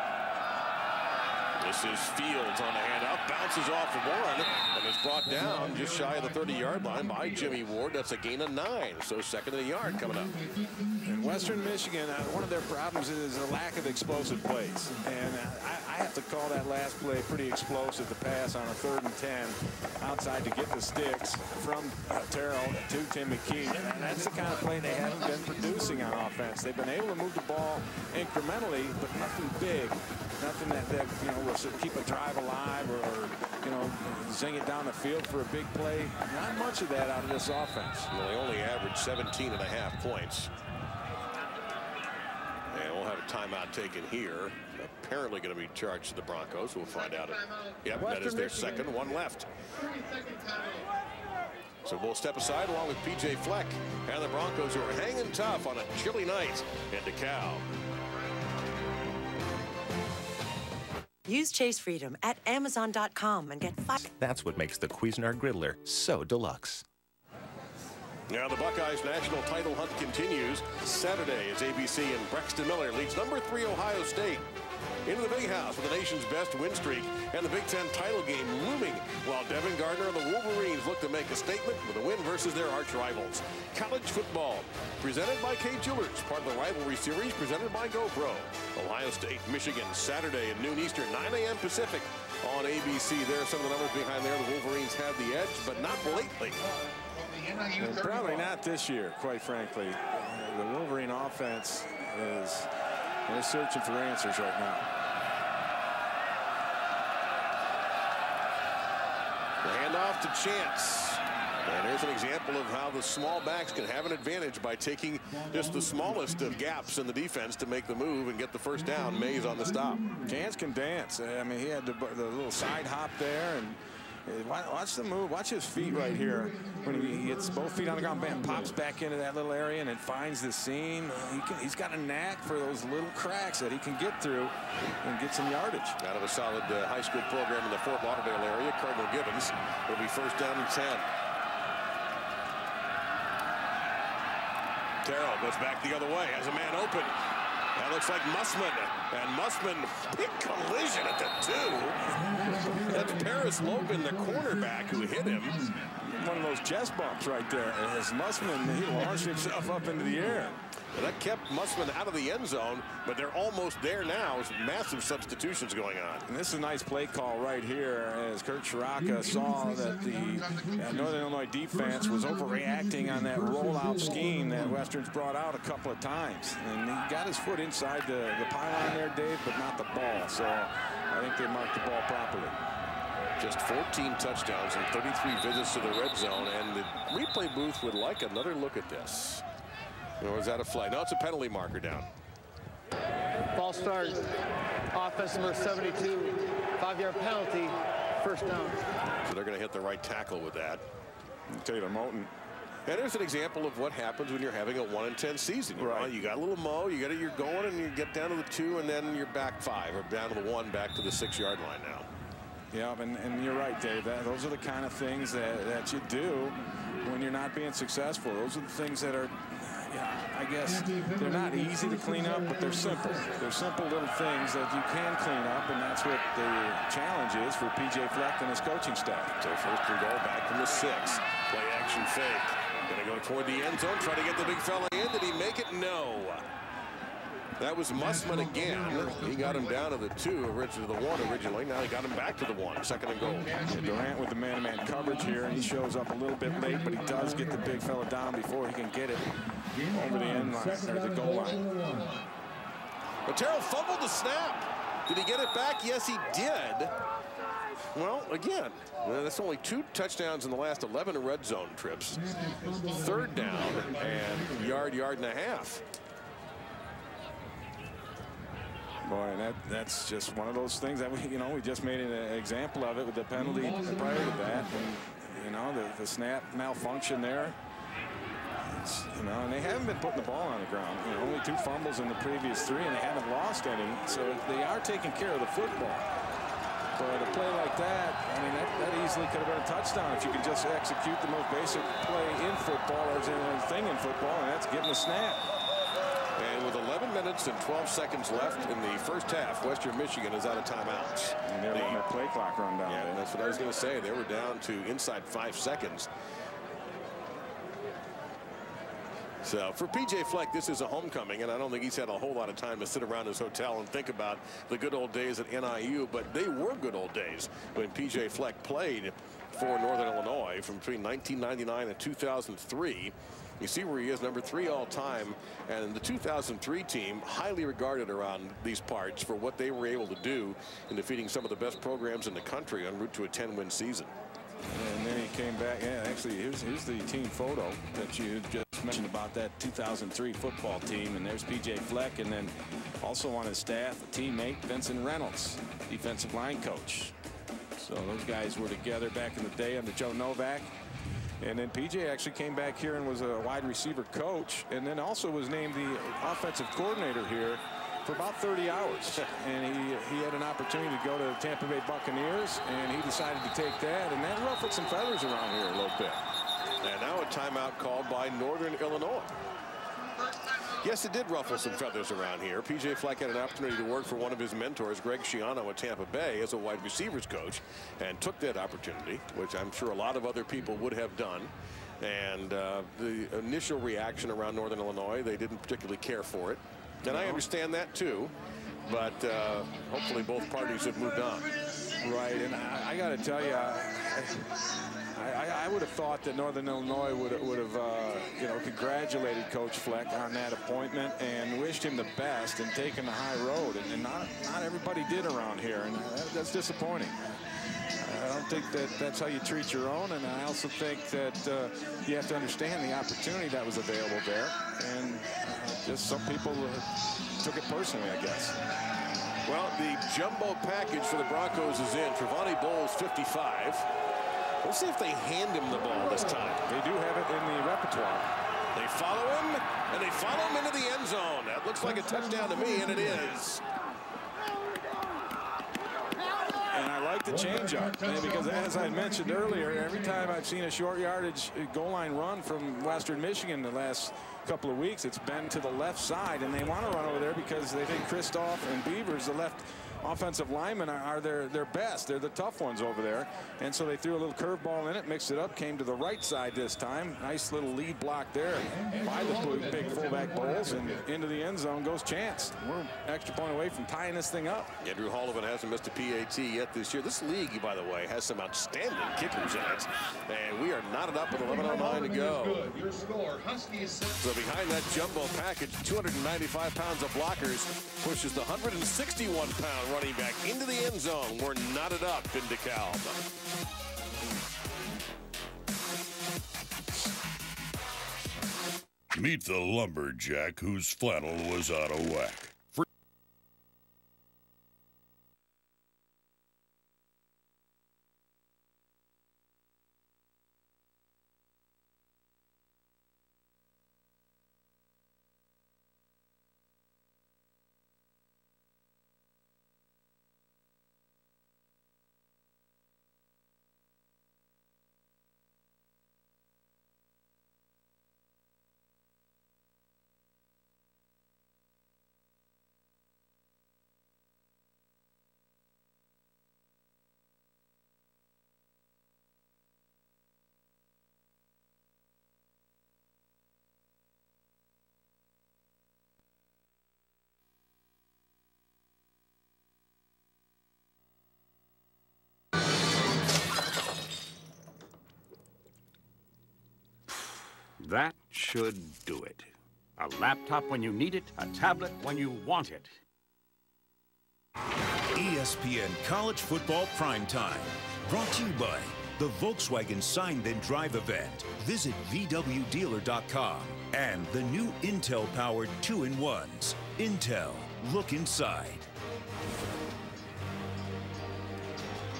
Speaker 1: This is Fields on the handoff, bounces off one, and is brought down just shy of the 30-yard line by Jimmy Ward. That's a gain of nine, so second and a yard coming up.
Speaker 2: In Western Michigan, uh, one of their problems is a lack of explosive plays. And uh, I, I, have to call that last play pretty explosive, the pass on a third and 10 outside to get the sticks from uh, Terrell to Tim McKee. And that's the kind of play they haven't been producing on offense. They've been able to move the ball incrementally, but nothing big, nothing that, that you know, will keep a drive alive or, or you know, zing it down the field for a big play. Not much of that out of this offense.
Speaker 1: Well, they only averaged 17 and a half points. And we'll have a timeout taken here. Apparently going to be charged to the Broncos. We'll find out. Yep, Western that is their Michigan. second. One left. So we'll step aside along with P.J. Fleck and the Broncos who are hanging tough on a chilly night in DeKalb.
Speaker 15: Use Chase Freedom at Amazon.com and get five.
Speaker 16: That's what makes the Cuisinart Griddler so deluxe.
Speaker 1: Now the Buckeyes national title hunt continues. Saturday as ABC and Braxton Miller leads number three Ohio State into the big house with the nation's best win streak and the Big Ten title game looming while Devin Gardner and the Wolverines look to make a statement with a win versus their arch rivals. College football presented by Kay Jewelers, part of the rivalry series presented by GoPro. Ohio State, Michigan, Saturday at noon Eastern, 9 a.m. Pacific on ABC. There are some of the numbers behind there. The Wolverines have the edge, but not lately.
Speaker 2: Probably not this year, quite frankly. The Wolverine offense is they're searching for answers right now.
Speaker 1: The handoff to Chance. And here's an example of how the small backs can have an advantage by taking just the smallest of gaps in the defense to make the move and get the first down. Mays on the stop.
Speaker 2: Chance can dance. I mean, he had the, the little side hop there and Watch the move. Watch his feet right here. When he gets both feet on the ground, bam, pops back into that little area and then finds the seam. He can, he's got a knack for those little cracks that he can get through and get some yardage.
Speaker 1: Out of a solid uh, high school program in the Fort Lauderdale area, Cardinal Gibbons will be first down and 10. Terrell goes back the other way, has a man open. That looks like Mussman. And Mussman, big collision at the two. That's Paris Logan, the cornerback, who hit him.
Speaker 2: One of those chest bumps right there. As Mussman, he launched himself up into the air.
Speaker 1: And that kept Mussman out of the end zone, but they're almost there now. massive substitutions going on.
Speaker 2: And this is a nice play call right here as Kurt Ciarrocca saw that the uh, Northern Illinois defense was overreacting on that rollout scheme that Westerns brought out a couple of times. And he got his foot inside the, the pylon there, Dave, but not the ball. So I think they marked the ball properly.
Speaker 1: Just 14 touchdowns and 33 visits to the red zone, and the replay booth would like another look at this. Or is that a flag? No, it's a penalty marker down.
Speaker 9: False start. Offense number 72. Five-yard penalty. First down.
Speaker 1: So they're going to hit the right tackle with that.
Speaker 2: Taylor Moton.
Speaker 1: And there's an example of what happens when you're having a 1 in 10 season. You right. Know, you got a little mo, you got it, you're going, and you get down to the two, and then you're back five, or down to the one, back to the six yard line now.
Speaker 2: Yeah, and, and you're right, Dave. That, those are the kind of things that, that you do when you're not being successful. Those are the things that are yeah, I guess they're not easy to clean up, but they're simple. They're simple little things that you can clean up, and that's what the challenge is for P.J. Fleck and his coaching staff.
Speaker 1: So first and goal back from the six. Play action fake. Going to go toward the end zone, try to get the big fella in. Did he make it? No. That was Mussman again. He got him down to the two, originally the one originally. Now he got him back to the one, second and goal.
Speaker 2: Durant with the man-to-man -man coverage here. and He shows up a little bit late, but he does get the big fella down before he can get it over the end line, or the goal line.
Speaker 1: But Terrell fumbled the snap. Did he get it back? Yes, he did. Well, again, that's only two touchdowns in the last 11 red zone trips. Third down and yard, yard and a half.
Speaker 2: Boy, that, that's just one of those things that we, you know, we just made an example of it with the penalty prior to that. And, you know, the, the snap malfunction there. defense, you know, and they haven't been putting the ball on the ground. You know, only two fumbles in the previous three, and they haven't lost any. So they are taking care of the football. But a play like that, I mean, that, that easily could have been a touchdown if you can just execute the most basic play in football a thing in football, and that's getting a snap.
Speaker 1: And with 11 minutes and 12 seconds left in the first half, Western Michigan is out of timeouts.
Speaker 2: And they're
Speaker 1: the,
Speaker 2: letting their play clock run down.
Speaker 1: Yeah, that's what I was going to say. They were down to inside five seconds. So for PJ Fleck, this is a homecoming, and I don't think he's had a whole lot of time to sit around his hotel and think about the good old days at NIU, but they were good old days when PJ Fleck played for Northern Illinois from between 1999 and 2003. You see where he is, number three all time. And the 2003 team, highly regarded around these parts for what they were able to do in defeating some of the best programs in the country en route to a 10-win season.
Speaker 2: And then he came back. Yeah, actually, here's, here's the team photo that you just mentioned about that 2003 football team. And there's P.J. Fleck. And then also on his staff, a teammate, Vincent Reynolds, defensive line coach. So those guys were together back in the day under Joe Novak. And then PJ actually came back here and was a wide receiver coach and then also was named the offensive coordinator here for about 30 hours. and he, he had an opportunity to go to the Tampa Bay Buccaneers, and he decided to take that, and that ruffled some feathers around here a little bit.
Speaker 1: And now a timeout called by Northern Illinois. Yes, it did ruffle some feathers around here. P.J. Fleck had an opportunity to work for one of his mentors, Greg Schiano at Tampa Bay as a wide receivers coach and took that opportunity, which I'm sure a lot of other people would have done. And uh, the initial reaction around Northern Illinois, they didn't particularly care for it. And I understand that too, but uh, hopefully both parties have moved on.
Speaker 2: Right, and I, I got to tell you, I, I, I, would have thought that Northern Illinois would would have, uh, you know, congratulated Coach Fleck on that appointment and wished him the best and taken the high road. And, and not not everybody did around here, and that, that's disappointing. I don't think that that's how you treat your own, and I also think that uh, you have to understand the opportunity that was available there, and uh, just some people took it personally, I guess.
Speaker 1: Well, the jumbo package for the Broncos is in. Trevante Bowles, 55. Let's see if they hand him the ball this time.
Speaker 2: They do have it in the repertoire.
Speaker 1: They follow him, and they follow him into the end zone. That looks like a touchdown to me, and it is.
Speaker 2: And I like the changeup because, as I mentioned earlier, every time I've seen a short yardage uh, goal line run from Western Michigan the last couple of weeks, it's been to the left side, and they want to run over there because they think Christoph and Beavers, the left offensive linemen are, are their, their best. They're the tough ones over there. And so they threw a little curveball in it, mixed it up, came to the right side this time. Nice little lead block there by the big fullback Bowles, and into the end zone goes Chance. We're extra point away from tying this thing up.
Speaker 1: Andrew Hollivan hasn't missed a PAT yet this year. This league, by the way, has some outstanding kickers in it. And we are knotted up with 11.09 to go. So behind that jumbo package, 295 pounds of blockers pushes the 161 pound running back into the end zone. We're knotted up in DeKalb.
Speaker 17: Meet the lumberjack whose flannel was out of whack.
Speaker 18: That should do it. A laptop when you need it, a tablet when you want it.
Speaker 3: ESPN College Football Primetime. Brought to you by the Volkswagen Sign Then Drive event. Visit VWDealer.com. And the new Intel powered 2 in 1s. Intel, look inside.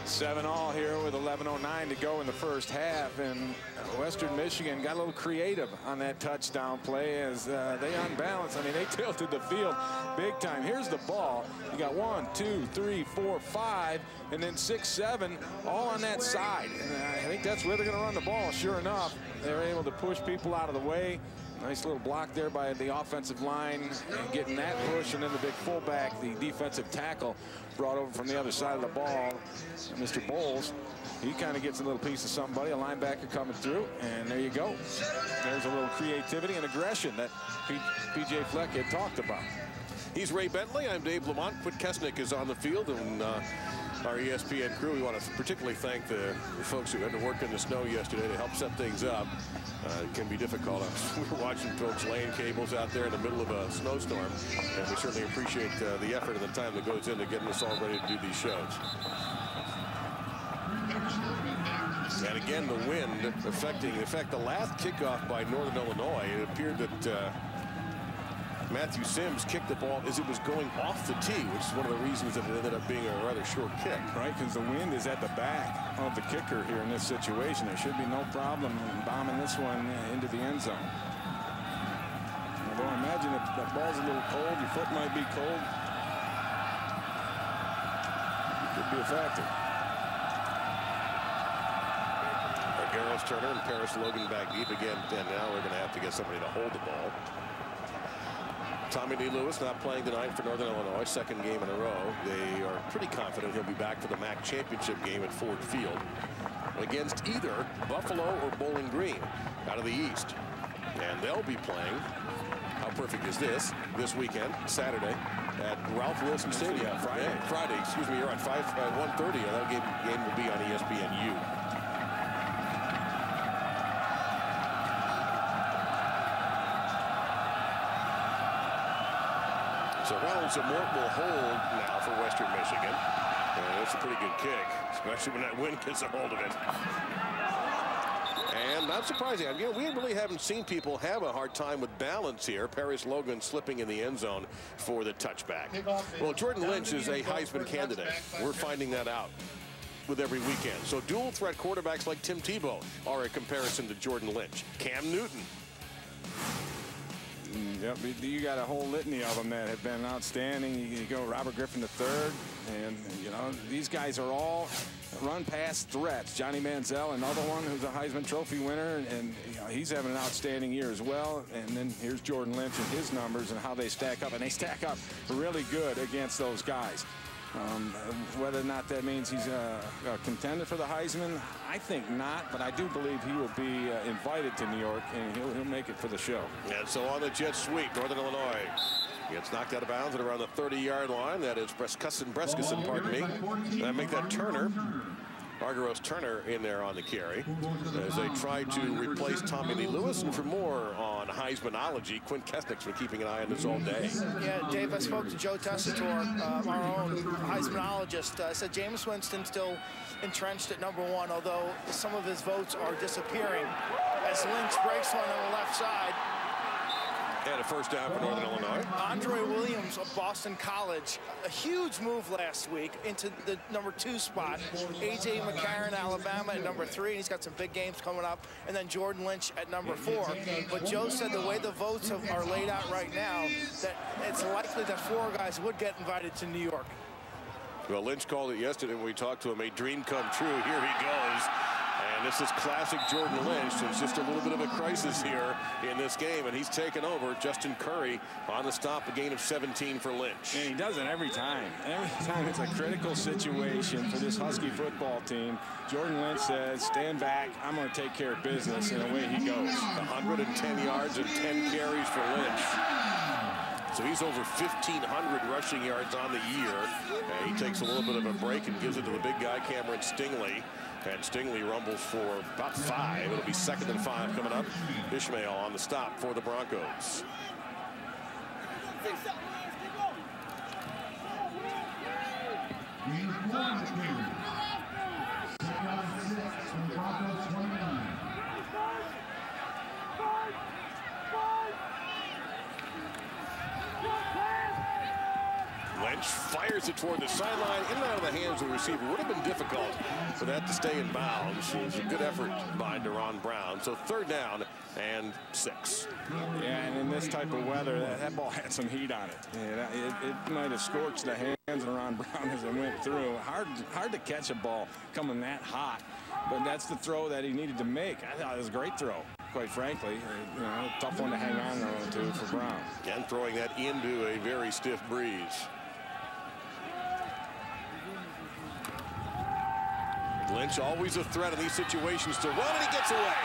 Speaker 2: Seven all here with 11.09 to go in the first half. And Western Michigan got a little creative on that touchdown play as uh, they unbalanced. I mean, they tilted the field big time. Here's the ball. You got one, two, three, four, five, and then six, seven, all on that side. And I think that's where they're going to run the ball. Sure enough, they're able to push people out of the way. Nice little block there by the offensive line, getting that push, and then the big fullback, the defensive tackle, brought over from the other side of the ball. Mr. Bowles, he kind of gets a little piece of somebody, a linebacker coming through, and there you go. There's a little creativity and aggression that P.J. Fleck had talked about.
Speaker 1: He's Ray Bentley. I'm Dave Lamont. Quint Kessenich is on the field, and uh, our ESPN crew. We want to particularly thank the, the, folks who had to work in the snow yesterday to help set things up. Uh, it can be difficult. we were watching folks laying cables out there in the middle of a snowstorm, and we certainly appreciate uh, the effort and the time that goes into getting us all ready to do these shows. And again, the wind affecting, in fact, the last kickoff by Northern Illinois, it appeared that uh, Matthew Sims kicked the ball as it was going off the tee, which is one of the reasons that it ended up being a rather short kick.
Speaker 2: Right, because the wind is at the back of the kicker here in this situation. There should be no problem bombing this one uh, into the end zone. Although I imagine if that ball's a little cold, your foot might be cold. It could be a factor.
Speaker 1: Aregeros Turner and Paris Logan back deep again, and now we're going to have to get somebody to hold the ball. Tommylee Lewis not playing tonight for Northern Illinois, second game in a row. They are pretty confident he'll be back for the MAC championship game at Ford Field against either Buffalo or Bowling Green out of the East. And they'll be playing, how perfect is this, this weekend, Saturday, at Ralph Wilson Stadium. Friday. Friday, excuse me, you're on 5, uh, 1.30. That game, game will be on ESPNU. Ronald Zamort will hold now for Western Michigan. And it's a pretty good kick, especially when that wind gets a hold of it. And not surprising, you know, we really haven't seen people have a hard time with balance here. Paris Logan slipping in the end zone for the touchback. Well, Jordan Lynch is a Heisman candidate. We're finding that out with every weekend. So dual threat quarterbacks like Tim Tebow are a comparison to Jordan Lynch. Cam Newton Mm,
Speaker 2: yep, you got a whole litany of them that have been outstanding. You go Robert Griffin III, and you know these guys are all run pass threats. Johnny Manziel, another one who's a Heisman Trophy winner, and you know, he's having an outstanding year as well. And then here's Jordan Lynch and his numbers and how they stack up, and they stack up really good against those guys. Um, whether or not that means he's a, a, contender for the Heisman, I think not, but I do believe he will be uh, invited to New York and he'll, he'll make it for the show.
Speaker 1: And so on the jet sweep, Northern Illinois gets knocked out of bounds at around the 30-yard line. That is Brescacin, Brescacin, pardon me. And I make that Turner. Aregeros Turner in there on the carry as they try to replace Tommylee Lewis. And for more on Heismanology, Quint Kessenich's been keeping an eye on this all day.
Speaker 5: Yeah, Dave, I spoke to Joe Tessitore, uh, our own Heismanologist. Uh, said Jameis Winston still entrenched at number one, although some of his votes are disappearing as Lynch breaks one on the left side.
Speaker 1: And a first down for Northern Illinois.
Speaker 5: Andre Williams of Boston College, a huge move last week into the number two spot. A.J. McCarron, Alabama at number three. and He's got some big games coming up. And then Jordan Lynch at number four. But Joe said the way the votes have, are laid out right now, that it's likely that four guys would get invited to New York.
Speaker 1: Well, Lynch called it yesterday when we talked to him. A dream come true. Here he goes. And this is classic Jordan Lynch. It's just a little bit of a crisis here in this game, and he's taken over. Justin Curry on the stop, a gain of 17 for Lynch.
Speaker 2: And he does it every time. Every time it's a critical situation for this Husky football team. Jordan Lynch says, stand back, I'm going to take care of business, and away he goes.
Speaker 1: 110 yards and 10 carries for Lynch. So he's over 1,500 rushing yards on the year. And he takes a little bit of a break and gives it to the big guy, Cameron Stingley. And Stingley rumbles for about five. It'll be second and five coming up. Ishmael on the stop for the Broncos. Lynch fires it toward the sideline, in and out of the hands of the receiver. Would have been difficult for that to stay in bounds. It was a good effort by Da'Ron Brown. So third down and six.
Speaker 2: Yeah, and in this type of weather, that, that ball had some heat on it. Yeah, it, it might have scorched the hands of Da'Ron Brown as it went through. Hard, hard to catch a ball coming that hot. But that's the throw that he needed to make. I thought it was a great throw, quite frankly. Uh, you know, tough one to hang on to for Brown.
Speaker 1: And throwing that into a very stiff breeze. Lynch always a threat in these situations to run, and he gets away.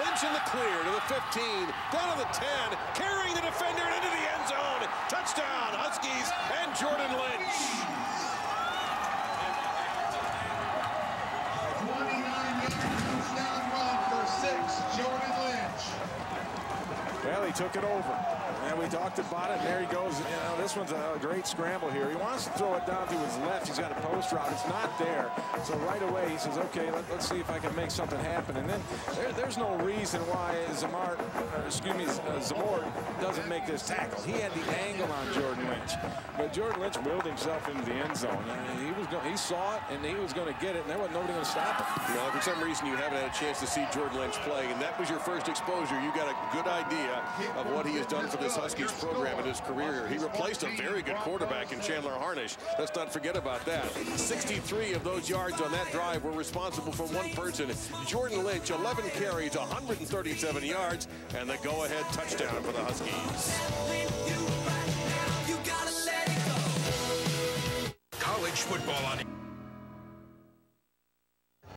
Speaker 1: Lynch in the clear to the 15, down to the 10, carrying the defender into the end zone. Touchdown, Huskies and Jordan Lynch.
Speaker 2: Well, he took it over. And we talked about it. And there he goes. You know, this one's a great scramble here. He wants to throw it down to his left. He's got a post route. It's not there. So right away he says, okay, let, us see if I can make something happen. And then there, there's no reason why Zamar, excuse me, uh, Zamor doesn't make this tackle. He had the angle on Jordan Lynch. But Jordan Lynch willed himself into the end zone. And he was he saw it and he was going to get it. And there wasn't nobody going to stop him.
Speaker 1: You know, for some reason you haven't had a chance to see Jordan Lynch play, and that was your first exposure. You got a good idea of what he has done for this Huskies program in his career. He replaced a very good quarterback in Chandler Harnish. Let's not forget about that. 63 of those yards on that drive were responsible for one person. Jordan Lynch, 11 carries, 137 yards, and the go-ahead touchdown for the Huskies.
Speaker 14: College football on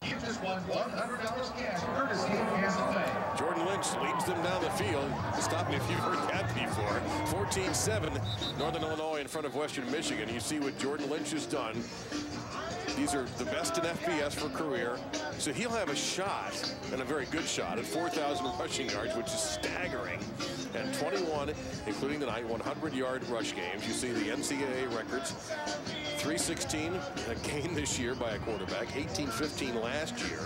Speaker 6: You just won $100 cash courtesy of Cassaway.
Speaker 1: Jordan Lynch leads them down the field. Stop me if you've heard that before. 14-7, Northern Illinois in front of Western Michigan. You see what Jordan Lynch has done. These are the best in FBS for career. So he'll have a shot, and a very good shot, at 4,000 rushing yards, which is staggering. And 21, including tonight, 100-yard rush games. You see the NCAA records. 316 a game this year by a quarterback, 18-15 last year.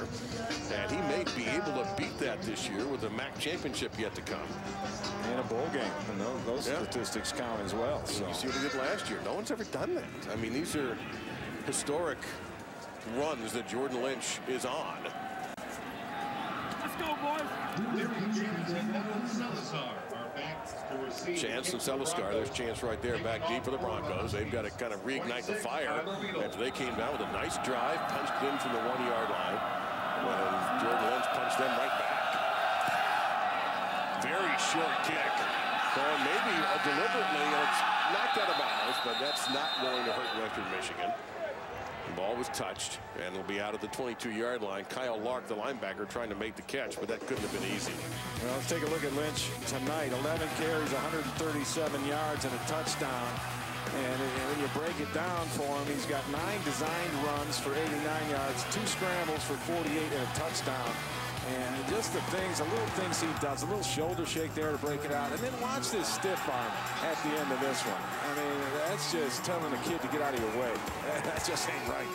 Speaker 1: And he may be able to beat that this year with the MAC championship yet to come.
Speaker 2: And a bowl game, and those, those yeah. statistics count as well.
Speaker 1: So. You see what he did last year. No one's ever done that. I mean, these are historic runs that Jordan Lynch is on.
Speaker 6: Let's go, boys.
Speaker 1: Chance and Celestar. There's chance right there back deep for the Broncos. They've got to kind of reignite the fire after they came down with a nice drive, punched in from the one-yard line. And Jordan Lynch punched them right back. Very short kick. Going maybe deliberately, it's knocked out of bounds, but that's not going to hurt Western Michigan. The ball was touched, and it'll be out of the 22-yard line. Kyle Lark, the linebacker, trying to make the catch, but that couldn't have been easy.
Speaker 2: Well, let's take a look at Lynch tonight. 11 carries, 137 yards, and a touchdown. And when you break it down for him, he's got nine designed runs for 89 yards, two scrambles for 48, and a touchdown. And just the things, the little things he does, a little shoulder shake there to break it out. And then watch this stiff arm at the end of this one. I mean, that's just telling the kid to get out of your way. That just ain't right.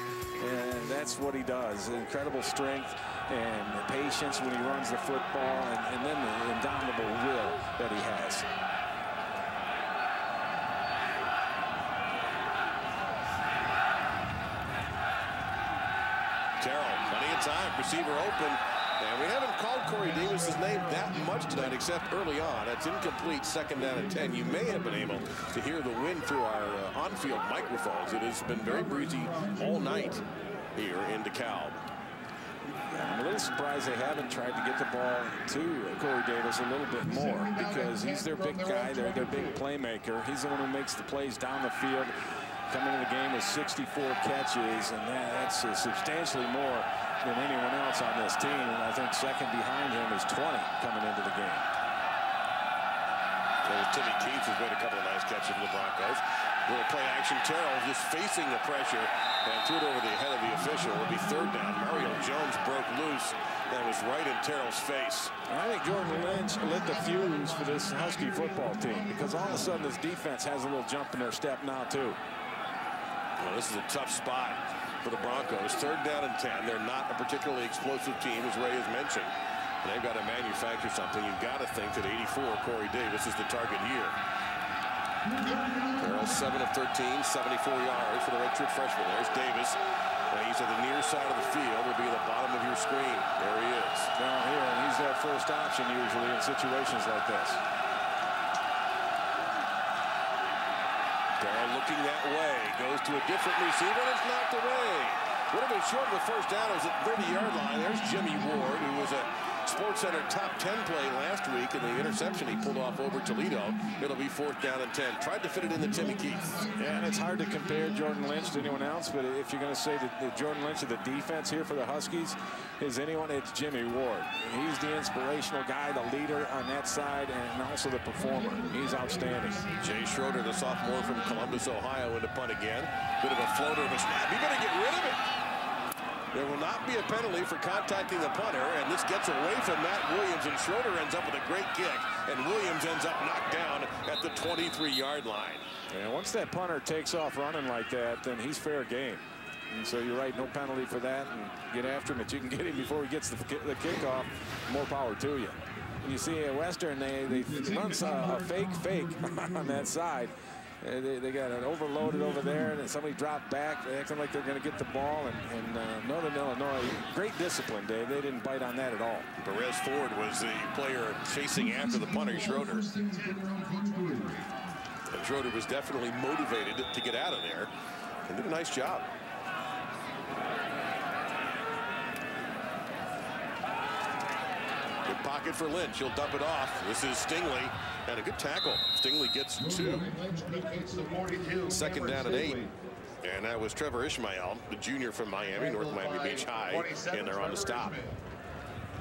Speaker 2: And that's what he does. Incredible strength and patience when he runs the football and, and then the indomitable will that he has.
Speaker 1: Terrell, plenty of time. Receiver open. And we haven't called Corey Davis's name that much tonight, except early on. That's incomplete, second down and 10. You may have been able to hear the wind through our uh, on-field microphones. It has been very breezy all night here in DeKalb.
Speaker 2: I'm a little surprised they haven't tried to get the ball to Corey Davis a little bit more because he's their big guy, they're their big playmaker. He's the one who makes the plays down the field. Coming into the game with 64 catches, and that's uh, substantially more than anyone else on this team. And I think second behind him is 20 coming into the game.
Speaker 1: There's Timmy Keith has made a couple of nice catches for the Broncos. Little play action. Terrell just facing the pressure and threw it over the head of the official. It'll be third down. Mario Jones broke loose and was right in Terrell's face.
Speaker 2: I think Jordan Lynch lit the fuse for this Husky football team because all of a sudden this defense has a little jump in their step now too.
Speaker 1: Well, this is a tough spot for the Broncos. Third down and 10. They're not a particularly explosive team, as Ray has mentioned. And they've got to manufacture something. You've got to think that 84, Corey Davis, is the target here. Terrell 7 of 13, 74 yards for the redshirt freshman. There's Davis. And he's at the near side of the field. Will be at the bottom of your screen. There he is.
Speaker 2: Down here, and he's that first option usually in situations like this.
Speaker 1: Looking that way. Goes to a different receiver and it's knocked away. Would have been short of the first down. It was at 30-yard line. There's Jimmy Ward, who was a Sports Center top 10 play last week, and the interception he pulled off over Toledo. It'll be fourth down and 10. Tried to fit it into Timmy Keith.
Speaker 2: Yeah, and it's hard to compare Jordan Lynch to anyone else, but if you're going to say that the Jordan Lynch of the defense here for the Huskies is anyone, it's Jimmy Ward. He's the inspirational guy, the leader on that side, and also the performer. He's outstanding.
Speaker 1: Jay Schroeder, the sophomore from Columbus, Ohio, into punt again. Bit of a floater of a snap. He better get rid of it. There will not be a penalty for contacting the punter, and this gets away from Matt Williams, and Schroeder ends up with a great kick, and Williams ends up knocked down at the 23-yard line.
Speaker 2: And once that punter takes off running like that, then he's fair game. And so you're right, no penalty for that, and get after him. If you can get him before he gets the, the kickoff, more power to you. And you see at Western, they, they run a fake fake on that side. They, they, got it overloaded over there, and somebody dropped back, acting like they're going to get the ball. And, and uh, Northern Illinois, great discipline, Dave. They didn't bite on that at all.
Speaker 1: Perez Ford was the player chasing after the punter, Schroeder. And Schroeder was definitely motivated to get out of there and did a nice job. Good pocket for Lynch. He'll dump it off. This is Stingley. And a good tackle. Stingley gets two. Second down and eight. And that was Trevor Ishmael, the junior from Miami, North Miami Beach High. And they're on the stop.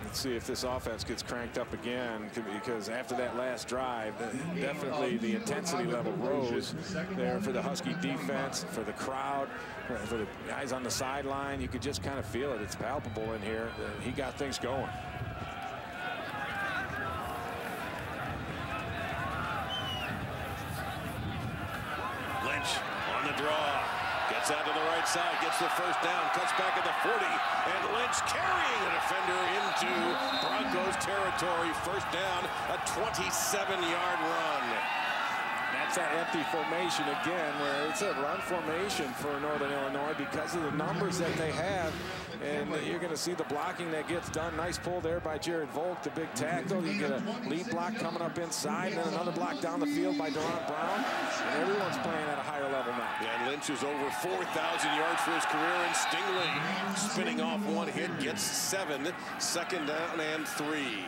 Speaker 2: Let's see if this offense gets cranked up again because after that last drive, definitely the intensity level rose there for the Husky defense, for the crowd, for the guys on the sideline. You could just kind of feel it. It's palpable in here. He got things going.
Speaker 1: Gets out to the right side, gets the first down, cuts back at the 40, and Lynch carrying the defender into Broncos territory. First down, a 27-yard run.
Speaker 2: That's that empty formation again, where it's a run formation for Northern Illinois because of the numbers that they have. And you're going to see the blocking that gets done. Nice pull there by Jared Volk, the big tackle. You get a lead block coming up inside, and then another block down the field by Da'Ron Brown. And everyone's playing at a higher level now.
Speaker 1: And Lynch is over 4,000 yards for his career, and Stingley spinning off one hit gets seven. Second down and three.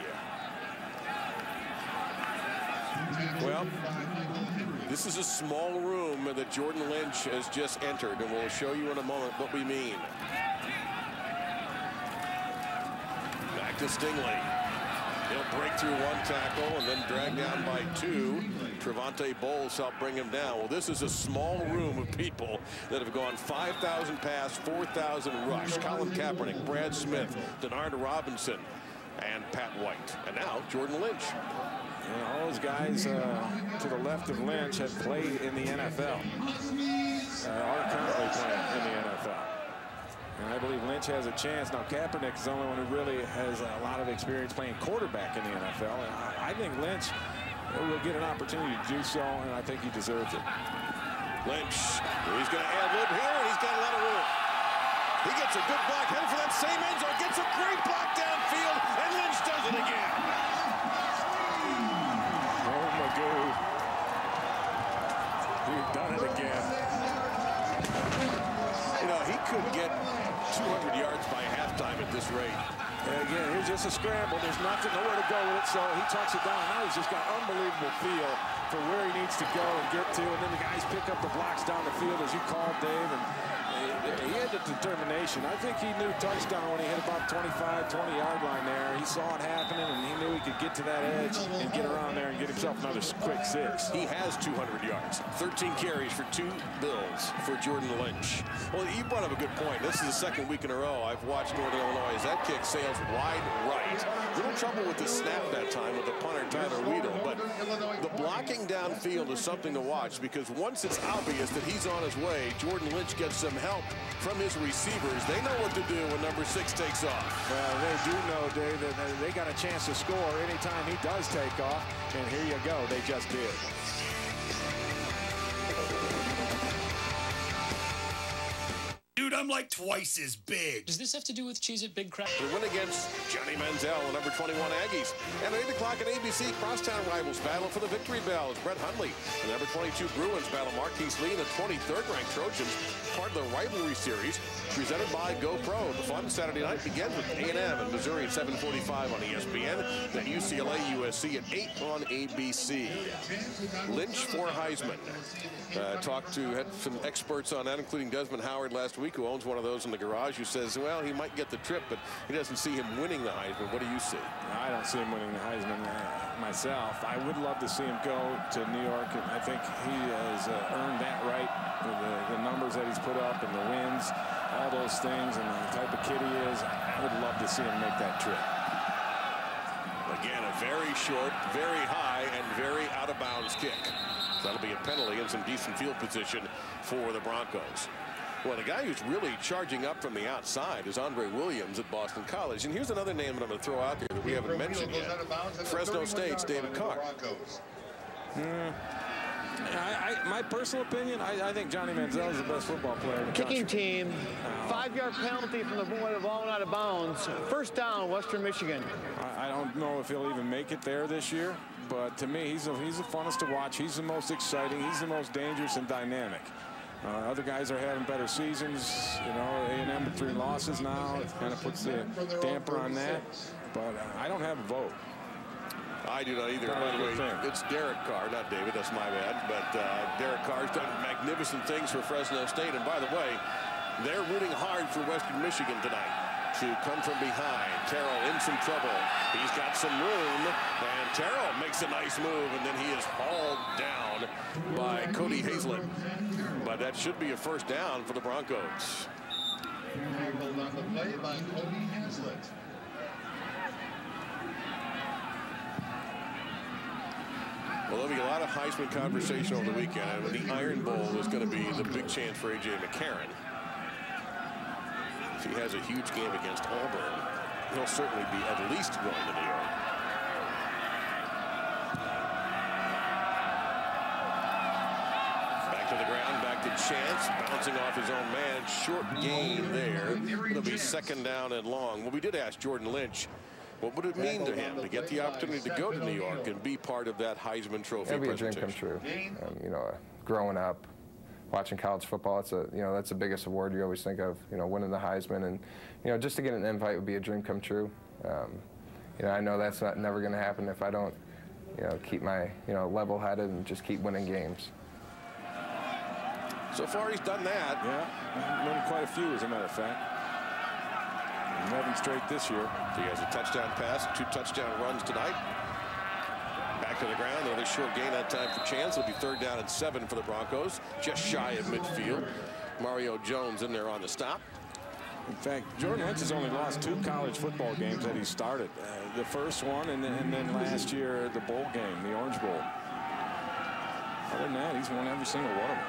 Speaker 1: Well, this is a small room that Jordan Lynch has just entered, and we'll show you in a moment what we mean. Back to Stingley. He'll break through one tackle and then drag down by two. Trevante Bowles helped bring him down. Well, this is a small room of people that have gone 5,000 pass, 4,000 rush. Colin Kaepernick, Brad Smith, Denard Robinson, and Pat White. And now Jordan Lynch.
Speaker 2: And all those guys uh, to the left of Lynch have played in the NFL. Uh, are currently playing in the NFL. And I believe Lynch has a chance. Now, Kaepernick is the only one who really has a lot of experience playing quarterback in the NFL. And I, I think Lynch will get an opportunity to do so, and I think he deserves it.
Speaker 1: Lynch, he's going to add lib here, and he's got a lot of room. He gets a good block, heading for that same end zone, gets a great block downfield, and Lynch does it again.
Speaker 2: Oh, Magoo. He's done it again.
Speaker 1: You know, he could get 200 yards by halftime at this rate.
Speaker 2: And again, here's just a scramble. There's nothing, nowhere to go with it, so he tucks it down. Now he's just got unbelievable feel for where he needs to go and get to. And then the guys pick up the blocks down the field, as you called, Dave. And he had the determination. I think he knew touchdown when he hit about 25, 20-yard line there. He saw it happening, and he knew he could get to that edge and get around there and get himself another quick six.
Speaker 1: He has 200 yards. 13 carries for two Bills for Jordan Lynch. Well, you brought up a good point. This is the second week in a row I've watched Northern Illinois that kick sails wide right. Little trouble with the snap that time with the punter, Tyler Wedel. But the blocking downfield is something to watch because once it's obvious that he's on his way, Jordan Lynch gets some help from his receivers. They know what to do when number six takes off.
Speaker 2: Well, they do know, Dave, that they got a chance to score anytime he does take off. And here you go. They just did.
Speaker 17: I'm like twice as big.
Speaker 4: Does this have to do with Cheez It Big Crab?
Speaker 1: The win against Johnny Manziel, the number 21 Aggies. And at 8 o'clock at ABC, crosstown rivals battle for the victory bell as Brett Hundley, the number 22 Bruins battle Marquise Lee and the 23rd ranked Trojans, part of the rivalry series presented by GoPro. The fun Saturday night begins with A&M and Missouri at 7:45 on ESPN, then UCLA USC at 8 on ABC. Lynch for Heisman. Uh, talked to had some experts on that, including Desmond Howard last week, who owns one of those in the garage, who says, well, he might get the trip, but he doesn't see him winning the Heisman. What do you see?
Speaker 2: I don't see him winning the Heisman uh, myself. I would love to see him go to New York. And I think he has uh, earned that right. The, the numbers that he's put up and the wins, all those things, and the type of kid he is. I would love to see him make that trip.
Speaker 1: Again, a very short, very high, and very out-of-bounds kick. That'll be a penalty and some decent field position for the Broncos. Well, the guy who's really charging up from the outside is Andre Williams at Boston College. And here's another name that I'm going to throw out there that we haven't mentioned yet. Fresno State's David Carr.
Speaker 2: Mm. I, I, my personal opinion, I, I, think Johnny Manziel is the best football player in the
Speaker 9: Kicking
Speaker 2: country.
Speaker 9: team, five-yard penalty from the when the ball out of bounds. First down, Western Michigan.
Speaker 2: I, I don't know if he'll even make it there this year, but to me, he's, a, he's the funnest to watch. He's the most exciting. He's the most dangerous and dynamic. Uh, other guys are having better seasons. You know, A&M with three losses now. It kind of puts the damper on that. But uh, I don't have a vote.
Speaker 1: I do not either. By the way, it's Derek Carr, not David. That's my bad. But uh, Derek Carr's done magnificent things for Fresno State. And by the way, they're rooting hard for Western Michigan tonight to come from behind. Terrell in some trouble. He's got some room, and Terrell makes a nice move, and then he is hauled down by Cody Hazlett. But that should be a first down for the Broncos. Well, there'll be a lot of Heisman conversation over the weekend. And the Iron Bowl is going to be the big chance for A.J. McCarron. He has a huge game against Auburn, he'll certainly be at least going to New York. Back to the ground, back to Chance, bouncing off his own man. Short gain there. It'll be second down and long. Well, we did ask Jordan Lynch what would it mean to him to get the opportunity to go to New York and be part of that Heisman Trophy
Speaker 11: It'd be a dream come true. Um, you know, growing up, watching college football, it's a you know that's the biggest award you always think of. You know, winning the Heisman, and you know just to get an invite would be a dream come true. Um, you know, I know that's not never going to happen if I don't, you know, keep my you know level-headed and just keep winning games.
Speaker 1: So far, he's done that.
Speaker 2: Yeah, won quite a few, as a matter of fact. 11 straight this year.
Speaker 1: He has a touchdown pass, two touchdown runs tonight. Back to the ground, another short gain that time for Chance. It'll be third down and seven for the Broncos, just shy of midfield. Mario Jones in there on the stop.
Speaker 2: In fact, Jordan Lynch has only lost two college football games that he started. Uh, the first one, and then, and then last year, the bowl game, the Orange Bowl. Other than that, he's won every single one of them.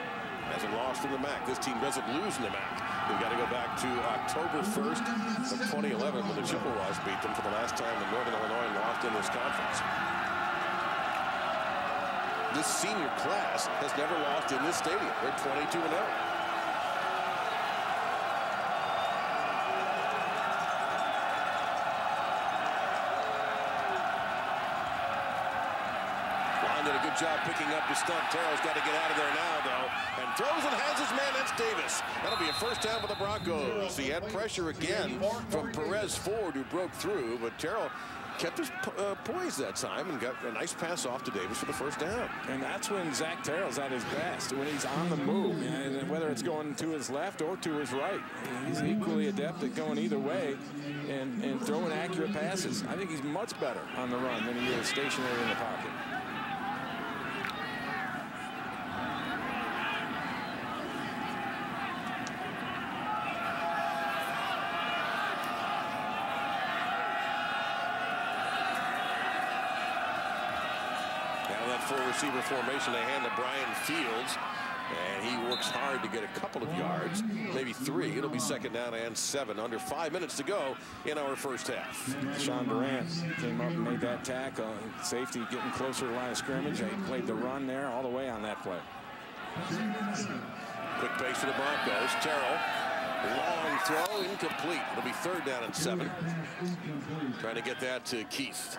Speaker 1: Hasn't lost in the MAC. This team doesn't lose in the MAC. We've got to go back to October 1st of 2011 when the Chippewas beat them for the last time that Northern Illinois lost in this conference. This senior class has never lost in this stadium. They're 22 and 0. did a good job picking up the stunt. Terrell's got to get out of there now, though, and throws and has his man. That's Davis. That'll be a first down for the Broncos. He had pressure again from Perez Ford, who broke through, but Terrell kept his uh, poise that time and got a nice pass off to Davis for the first down.
Speaker 2: And that's when Zach Terrell's at his best, when he's on the move, and whether it's going to his left or to his right. He's equally adept at going either way and, and throwing accurate passes. I think he's much better on the run than he is stationary in the pocket.
Speaker 1: four receiver formation. They hand to Brian Fields. And he works hard to get a couple of yards, maybe three. It'll be second down and seven. Under five minutes to go in our first half.
Speaker 2: Sean Durant came up and made that tackle. Safety getting closer to the line of scrimmage. They played the run there all the way on that play.
Speaker 1: Quick pace for the Broncos. Terrell Long throw, incomplete. It'll be third down and seven. Trying to get that to Keith.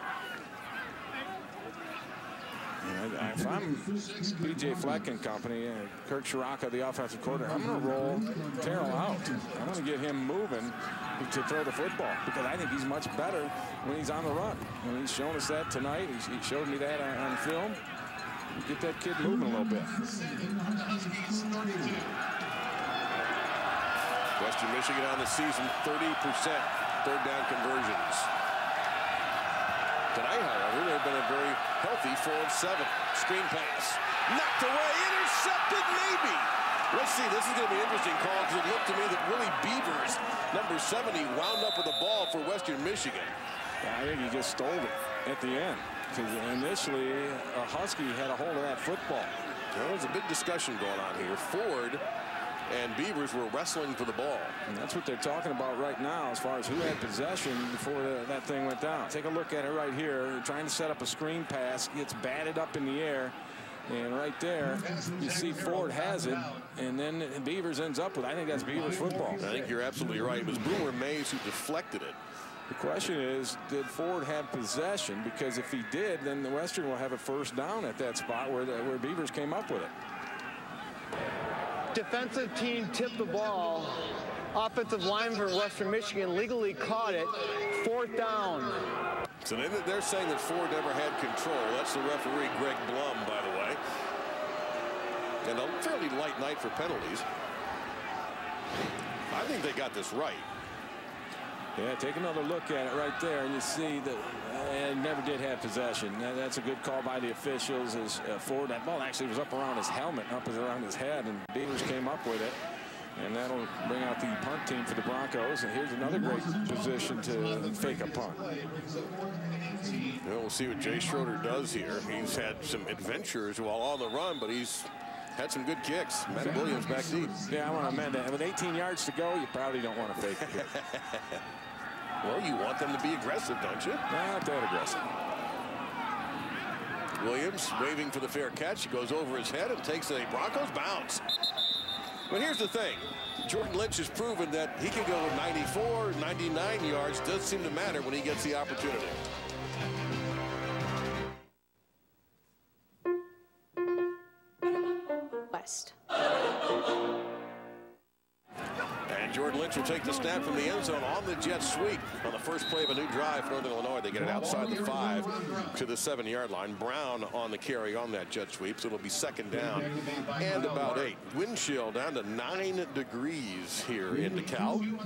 Speaker 2: Uh, if I'm P.J. Fleck and company, and Kirk Ciarrocca, the offensive coordinator, I'm going to roll Terrell out. I'm going to get him moving to throw the football because I think he's much better when he's on the run. And he's shown us that tonight. He showed me that on, on film. Get that kid moving a little bit.
Speaker 1: Western Michigan on the season, 30% third down conversions. Tonight, however, they've been a very healthy 4 and 7. Screen pass. Knocked away, intercepted, maybe. Let's see, this is going to be an interesting call because it looked to me that Willie Beavers, number 70, wound up with the ball for Western Michigan.
Speaker 2: I think he just stole it at the end. Because initially, a Husky had a hold of that football.
Speaker 1: There was a big discussion going on here. Ford and Beavers were wrestling for the ball.
Speaker 2: And that's what they're talking about right now as far as who had possession before the, that thing went down. Take a look at it right here. Trying to set up a screen pass. Gets batted up in the air. And right there, you see Ford has it, and then Beavers ends up with, I think that's Beavers football.
Speaker 1: I think you're absolutely right. It was Boomer Mays who deflected it.
Speaker 2: The question is, did Ford have possession? Because if he did, then the Western will have a first down at that spot where, the, where Beavers came up with it
Speaker 9: defensive team tipped the ball. Offensive line for Western Michigan legally caught it. Fourth down.
Speaker 1: So they're saying that Ford never had control. That's the referee, Greg Blum, by the way. And a fairly light night for penalties. I think they got this right.
Speaker 2: Yeah, take another look at it right there, and you see that uh, never did have possession. That's a good call by the officials. As uh, Ford, that ball actually was up around his helmet, up around his head, and Beavers came up with it. And that'll bring out the punt team for the Broncos. And here's another great position to fake a punt.
Speaker 1: Well, we'll see what Jay Schroeder does here. He's had some adventures while on the run, but he's had some good kicks. Matt Williams back deep.
Speaker 2: Yeah, I want to amend that. With 18 yards to go, you probably don't want to fake it.
Speaker 1: Well, you want them to be aggressive, don't you?
Speaker 2: Not that aggressive.
Speaker 1: Williams waving for the fair catch. He goes over his head and takes a Broncos bounce. But here's the thing. Jordan Lynch has proven that he can go 94, 99 yards. Does seem to matter when he gets the opportunity.
Speaker 19: West.
Speaker 1: Jordan Lynch will take the snap from the end zone on the jet sweep. On the first play of a new drive for Northern Illinois, they get it outside the five to the seven-yard line. Brown on the carry on that jet sweep, so it'll be second down and about eight. Wind chill down to nine degrees here in DeKalb.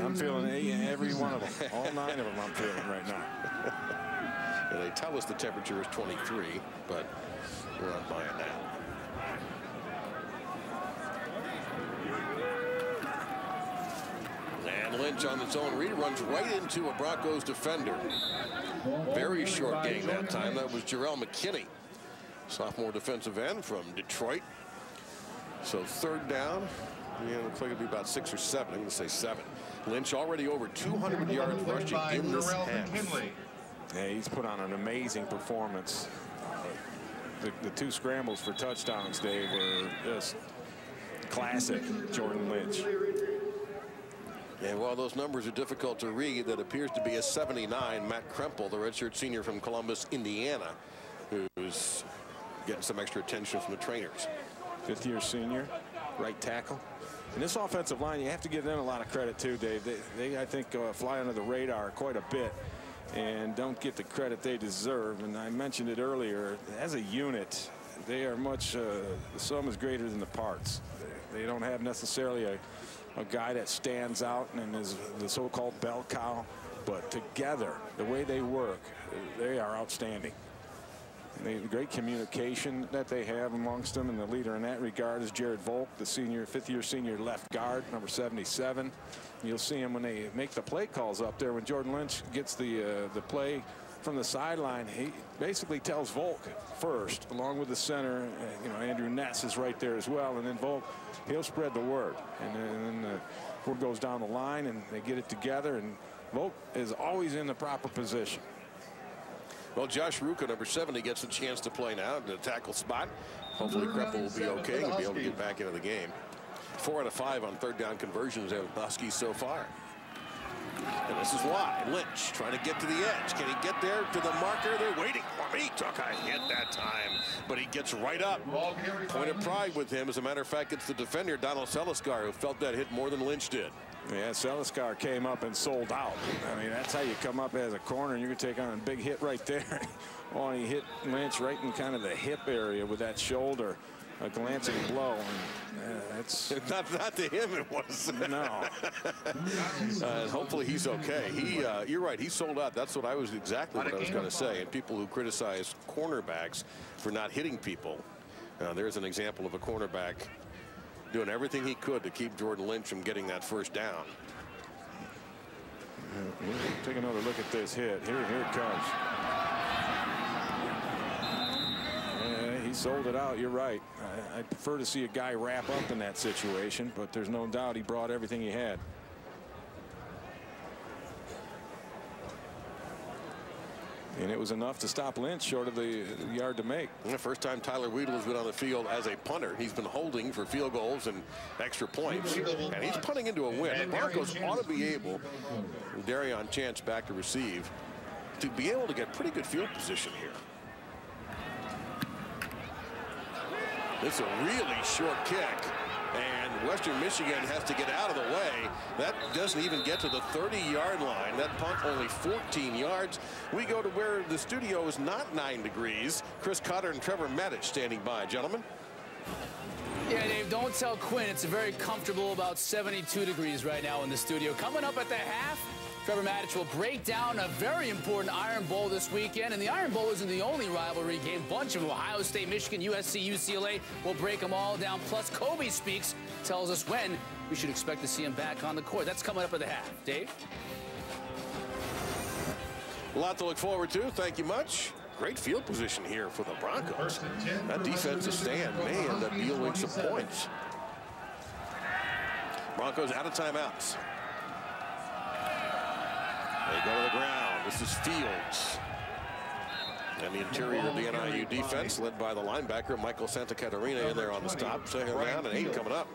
Speaker 2: I'm feeling every one of them. All nine of them I'm feeling right now.
Speaker 1: and they tell us the temperature is 23, but we're not buying that. And Lynch on its own read runs right into a Broncos defender. Very short gain that time. That was Jarrell McKinney, sophomore defensive end from Detroit. So third down. Yeah, it looks like it'll be about six or seven. I'm going to say seven. Lynch already over 200 yards rushing in this half.
Speaker 2: Yeah, he's put on an amazing performance. The, the two scrambles for touchdowns, Dave, were just classic Jordan Lynch.
Speaker 1: And while those numbers are difficult to read, that appears to be a 79. Matt Krempel, the redshirt senior from Columbus, Indiana, who's getting some extra attention from the trainers.
Speaker 2: Fifth year senior, right tackle. And this offensive line, you have to give them a lot of credit too, Dave. They, they I think, uh, fly under the radar quite a bit and don't get the credit they deserve. And I mentioned it earlier, as a unit, they are much, uh, the sum is greater than the parts. They don't have necessarily a a guy that stands out and is the so-called bell cow. But together, the way they work, they are outstanding. the great communication that they have amongst them, and the leader in that regard is Jared Volk, the senior, fifth-year senior left guard, number 77. You'll see him when they make the play calls up there. When Jordan Lynch gets the uh, the play from the sideline, he basically tells Volk first, along with the center. Uh, you know, Andrew Ness is right there as well, and then Volk, he'll spread the word. And then, and then the word goes down the line, and they get it together, and Volk is always in the proper position.
Speaker 1: Well, Josh Ruka, number 70, gets a chance to play now in the tackle spot. Hopefully Krempel will be okay and be able to get back into the game. Four out of five on third down conversions of the Huskies so far. And this is why. Lynch trying to get to the edge. Can he get there to the marker? They're waiting for me. Took a hit that time, but he gets right up. Point of pride with him. As a matter of fact, it's the defender, Donald Celiscar, who felt that hit more than Lynch did.
Speaker 2: Yeah, Celiscar came up and sold out. I mean, that's how you come up as a corner, and going to take on a big hit right there. well, he hit Lynch right in kind of the hip area with that shoulder a glancing blow. And, uh, it's
Speaker 1: not not to him. It was
Speaker 2: no.
Speaker 1: uh, hopefully he's okay. He, uh, you're right. He sold out. That's what I was exactly what I was going to say. And people who criticize cornerbacks for not hitting people, uh, there's an example of a cornerback doing everything he could to keep Jordan Lynch from getting that first down.
Speaker 2: Take another look at this hit. Here, here it comes. Uh, he sold it out. You're right. I, I prefer to see a guy wrap up in that situation, but there's no doubt he brought everything he had. And it was enough to stop Lynch short of the yard to make.
Speaker 1: And the first time Tyler Wedel has been on the field as a punter. He's been holding for field goals and extra points. And he's punting into a win. The Broncos ought to be able, with Dareyon Chance back to receive, to be able to get pretty good field position here. This is a really short kick. And Western Michigan has to get out of the way. That doesn't even get to the 30-yard line. That punt only 14 yards. We go to where the studio is not 9 degrees. Chris Cotter and Trevor Matich standing by. Gentlemen.
Speaker 13: Yeah, Dave, don't tell Quint. It's very comfortable, about 72 degrees right now in the studio. Coming up at the half, Trevor Matich will break down a very important Iron Bowl this weekend. And the Iron Bowl isn't the only rivalry game. Bunch of Ohio State, Michigan, USC, UCLA will break them all down. Plus, Kobe speaks, tells us when we should expect to see him back on the court. That's coming up at the half. Dave?
Speaker 1: A lot to look forward to. Thank you much. Great field position here for the Broncos. That defensive stand may end up yielding some points. Broncos out of timeouts. They go to the ground. This is Fields. And the interior of the NIU defense led by the linebacker Michael Santa Santacaterina in there on the stop. Second round and eight coming up.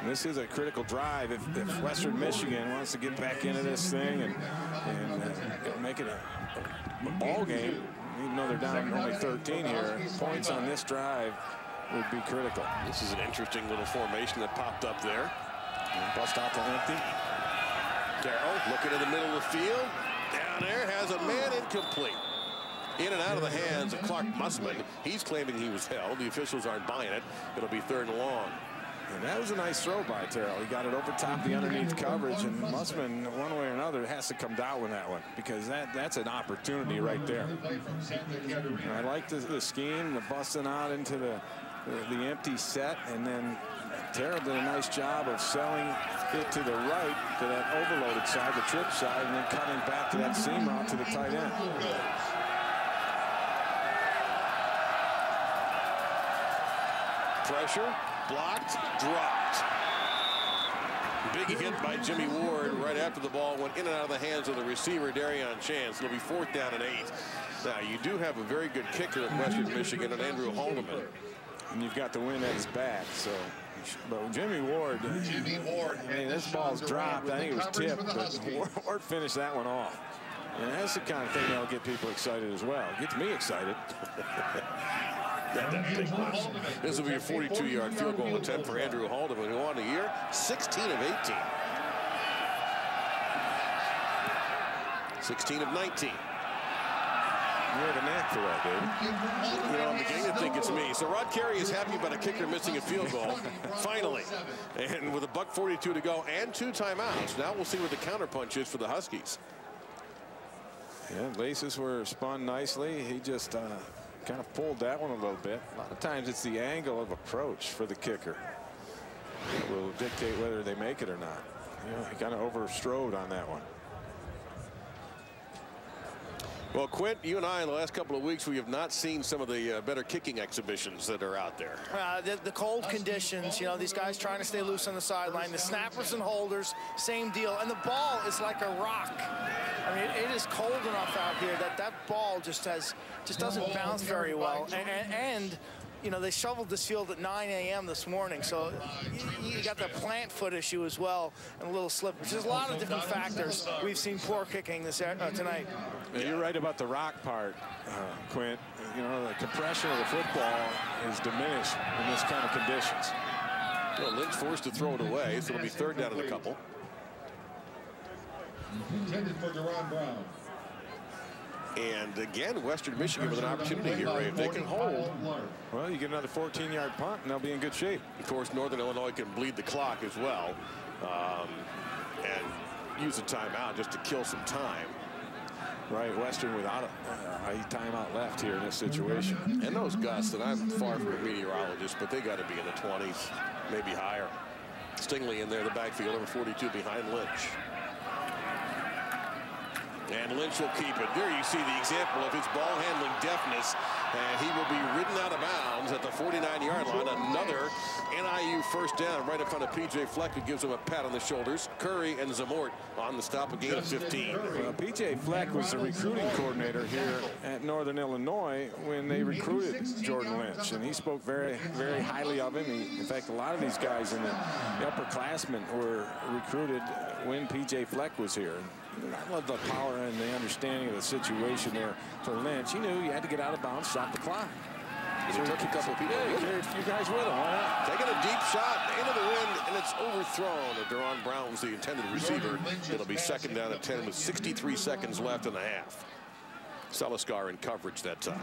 Speaker 2: And this is a critical drive if, if, Western Michigan wants to get back into this thing and, and uh, make it a, a, ball game, even though they're down only 13 here, points on this drive would be critical.
Speaker 1: This is an interesting little formation that popped up there.
Speaker 2: And bust out to empty.
Speaker 1: Carroll looking in the middle of the field. Down there has a man incomplete. In and out of the hands of Clark Mussman. He's claiming he was held. The officials aren't buying it. It'll be third and long.
Speaker 2: And that was a nice throw by Terrell. He got it over top the underneath coverage, and Mussman, one way or another, has to come down with that one because that that's an opportunity right there. And I like the, the scheme, the busting out into the, the, the empty set, and then Terrell did a nice job of selling it to the right to that overloaded side, the trip side, and then cutting back to that seam route to the tight end.
Speaker 1: Pressure, blocked, dropped. Big hit by Jimmy Ward right after the ball went in and out of the hands of the receiver, Dareyon Chance. It'll be fourth down and eight. Now, you do have a very good kicker at Western Michigan and Andrew Haldeman.
Speaker 2: And you've got the wind at his back, so but Jimmy Ward, uh,
Speaker 6: Jimmy Ward.
Speaker 2: I mean, this ball's dropped. I think it was tipped, but Ward finished that one off. And that's the kind of thing that'll get people excited as well. Gets me excited.
Speaker 1: this will be a 42-yard field goal attempt for Andrew Haldeman, who on the year 16 of 18. 16 of 19.
Speaker 2: You have a knack for that,
Speaker 1: dude. You know, I'm beginning to think it's me. So Rod Carey is happy about a kicker missing a field goal, finally. And with a buck 42 to go and two timeouts, now we'll see what the counterpunch is for the Huskies.
Speaker 2: Yeah, laces were spun nicely. He just uh, kind of pulled that one a little bit. A lot of times it's the angle of approach for the kicker that will dictate whether they make it or not. You know, he kind of overstrode on that one.
Speaker 1: Well, Quint, you and I in the last couple of weeks, we have not seen some of the uh, better kicking exhibitions that are out there.
Speaker 5: Uh, the, the, cold conditions, you know, these guys trying to stay loose on the sideline. The snappers and holders, same deal. And the ball is like a rock. I mean, it is cold enough out here that that ball just has just doesn't bounce very well. And, and, you know, they shoveled this field at 9 a.m. this morning, so you, you, got the plant foot issue as well and a little slip. There's a lot of different factors. We've seen poor kicking this uh, tonight.
Speaker 2: Yeah, you're right about the rock part, uh, Quint. You know, the compression of the football is diminished in this kind of conditions.
Speaker 1: Well, Lynch forced to throw it away, so it'll be third down in a couple.
Speaker 6: Intended for Da'Ron Brown.
Speaker 1: And again, Western Michigan with an opportunity here, Ray. If they can hold.
Speaker 2: Well, you get another 14-yard punt, and they'll be in good shape.
Speaker 1: Of course, Northern Illinois can bleed the clock as well. Um, and use a timeout just to kill some time.
Speaker 2: Right, Western without a, a timeout left here in this situation.
Speaker 1: And those gusts, and I'm far from a meteorologist, but they got to be in the 20s, maybe higher. Stingley in there, the backfield, number 42 behind Lynch. And Lynch will keep it. There you see the example of his ball handling deftness. And he will be ridden out of bounds at the 49-yard line. Another NIU first down right in front of P.J. Fleck, who gives him a pat on the shoulders. Curry and Zamort on the stop, a gain of 15.
Speaker 2: Well, P.J. Fleck was the recruiting coordinator here at Northern Illinois when they recruited Jordan Lynch. And he spoke very, very highly of him. He, in fact, a lot of these guys in the upperclassmen were recruited when P.J. Fleck was here. I love the power and the understanding of the situation there for Lynch. He knew he had to get out of bounds, stop the clock.
Speaker 1: So he took a couple people.
Speaker 2: Yeah, he carried a few guys with him. Why not?
Speaker 1: Taking a deep shot into the wind, and it's overthrown. Da'Ron Brown's the intended receiver. It'll be second down at 10 with 63 seconds left in the half. Celiscar in coverage that time.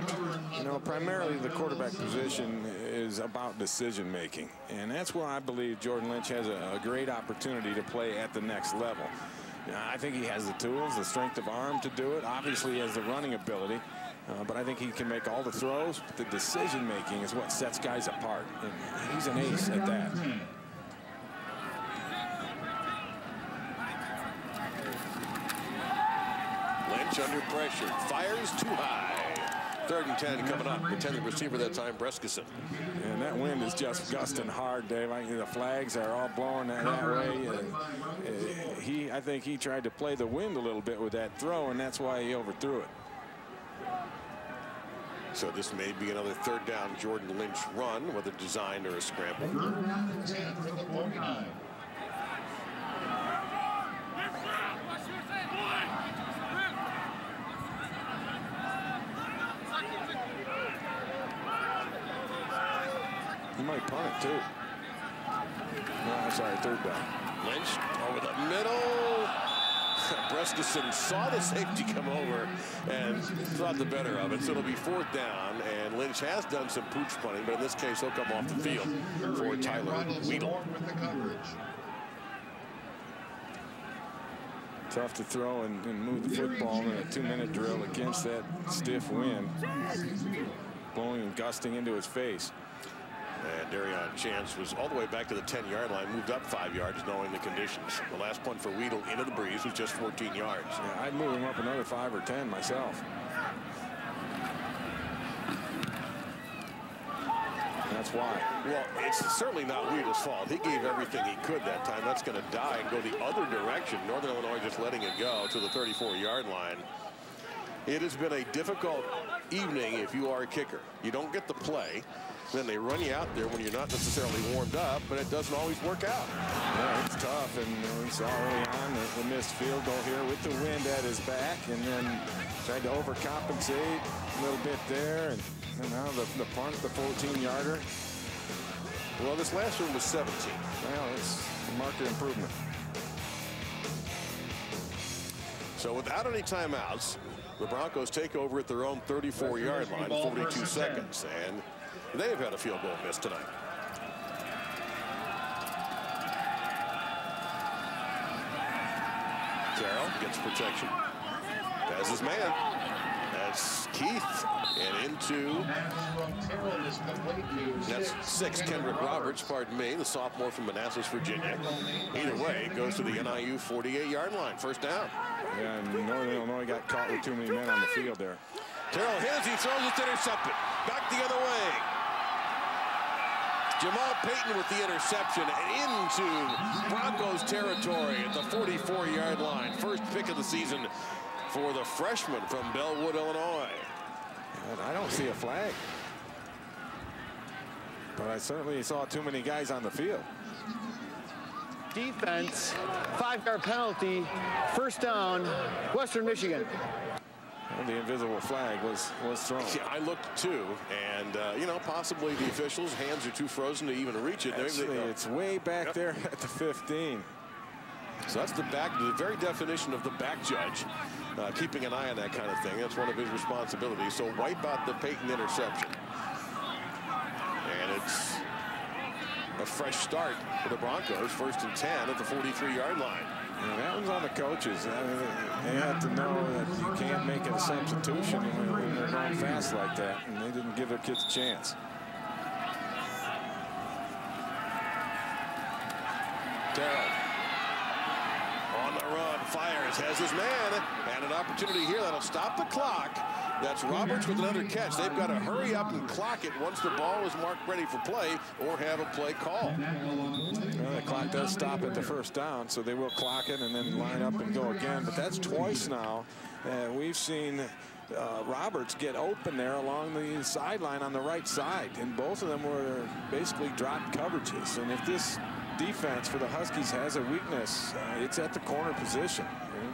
Speaker 2: You know, primarily the quarterback position is about decision making. And that's where I believe Jordan Lynch has a, a great opportunity to play at the next level. I think he has the tools, the strength of arm to do it. Obviously, he has the running ability. Uh, but I think he can make all the throws. The decision making is what sets guys apart. And he's an ace at that.
Speaker 1: Lynch under pressure. Fires too high. Third and 10 coming up. Intended receiver that time, Brescacin.
Speaker 2: And that wind is just gusting hard, Dave. I, the flags are all blowing that, that way. Uh, uh, he, I think he tried to play the wind a little bit with that throw, and that's why he overthrew it.
Speaker 1: So this may be another third down Jordan Lynch run, whether designed or a scramble.
Speaker 6: Third down and 10 for the 49.
Speaker 2: He might punt it too. No, sorry, third down.
Speaker 1: Lynch over the middle. Brescacin saw the safety come over and thought the better of it. So it'll be fourth down. And Lynch has done some pooch punting, but in this case, he'll come off the field for Tyler Wedel.
Speaker 2: Tough to throw and, and move the football in a two-minute drill against that stiff wind. Blowing and gusting into his face.
Speaker 1: And Dareyon Chance was all the way back to the 10-yard line, moved up five yards, knowing the conditions. The last punt for Wedel into the breeze was just 14 yards.
Speaker 2: Yeah, I'd move him up another five or 10 myself. That's why.
Speaker 1: Well, it's certainly not Wedel's fault. He gave everything he could that time. That's going to die and go the other direction. Northern Illinois just letting it go to the 34-yard line. It has been a difficult evening if you are a kicker. You don't get the play. Then they run you out there when you're not necessarily warmed up, but it doesn't always work out.
Speaker 2: Yeah, it's tough, and we saw early on the, the missed field goal here with the wind at his back, and then tried to overcompensate a little bit there, and, and now the, the punt, the 14-yarder.
Speaker 1: Well, this last one was 17.
Speaker 2: Well, it's a marked improvement.
Speaker 1: So without any timeouts, the Broncos take over at their own 34-yard line, 42 seconds, and they've had a field goal miss tonight. Carroll gets protection. Has his man. That's Keith. And into that's six Kendrick Roberts, pardon me, the sophomore from Manassas, Virginia. Either way, it goes to the NIU 48-yard line. First down.
Speaker 2: Yeah, and Northern Illinois got caught with too many men on the field there.
Speaker 1: Terrell Hennessy throws it to intercepted. Back the other way. Jamal Payton with the interception and into Broncos territory at the 44-yard line. First pick of the season for the freshman from Bellwood, Illinois.
Speaker 2: I don't see a flag. but I certainly saw too many guys on the field.
Speaker 9: Defense, five-yard penalty, first down, Western Michigan.
Speaker 2: Well, the invisible flag was was thrown.
Speaker 1: Yeah, I looked too, and uh, you know, possibly the officials' hands are too frozen to even reach it.
Speaker 2: Actually, it's way back yep. there at the 15.
Speaker 1: So that's the back, the very definition of the back judge, uh, keeping an eye on that kind of thing. That's one of his responsibilities. So wipe out the Peyton interception. And it's a fresh start for the Broncos, first and 10 at the 43-yard line.
Speaker 2: That was on the coaches. They had to know that you can't make a substitution when they're going fast like that, and they didn't give their kids a chance.
Speaker 1: Terrell on the run, fires, has his man, and an opportunity here that'll stop the clock. That's Roberts with another catch. They've got to hurry up and clock it once the ball is marked ready for play or have a play call.
Speaker 2: Well, the clock does stop at the first down, so they will clock it and then line up and go again. But that's twice now. Uh, we've seen uh, Roberts get open there along the sideline on the right side, and both of them were basically dropped coverages. And if this defense for the Huskies has a weakness, uh, it's at the corner position.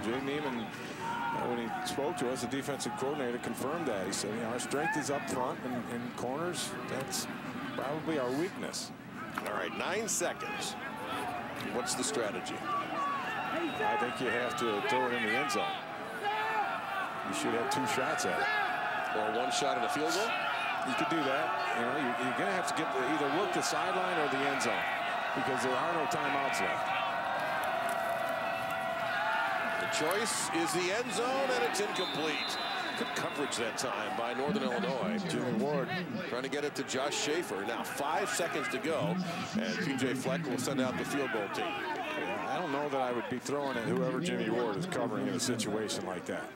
Speaker 2: You know, Jay Niemann uh, when he spoke to us, the defensive coordinator confirmed that. He said, you know, our strength is up front and, and corners. That's probably our weakness.
Speaker 1: All right, nine seconds. What's the strategy?
Speaker 2: I think you have to throw it in the end zone. You should have two shots at it.
Speaker 1: Or one shot at a field goal?
Speaker 2: You could do that. You know, you're, you're going to have to get the, either work the sideline or the end zone because there are no timeouts left The
Speaker 1: choice is the end zone, and it's incomplete. Good coverage that time by Northern Illinois.
Speaker 2: Jimmy Ward
Speaker 1: trying to get it to Josh Schaefer. Now five seconds to go, and P.J. Fleck will send out the field goal team.
Speaker 2: I don't know that I would be throwing at whoever Jimmy Ward is covering in a situation like that.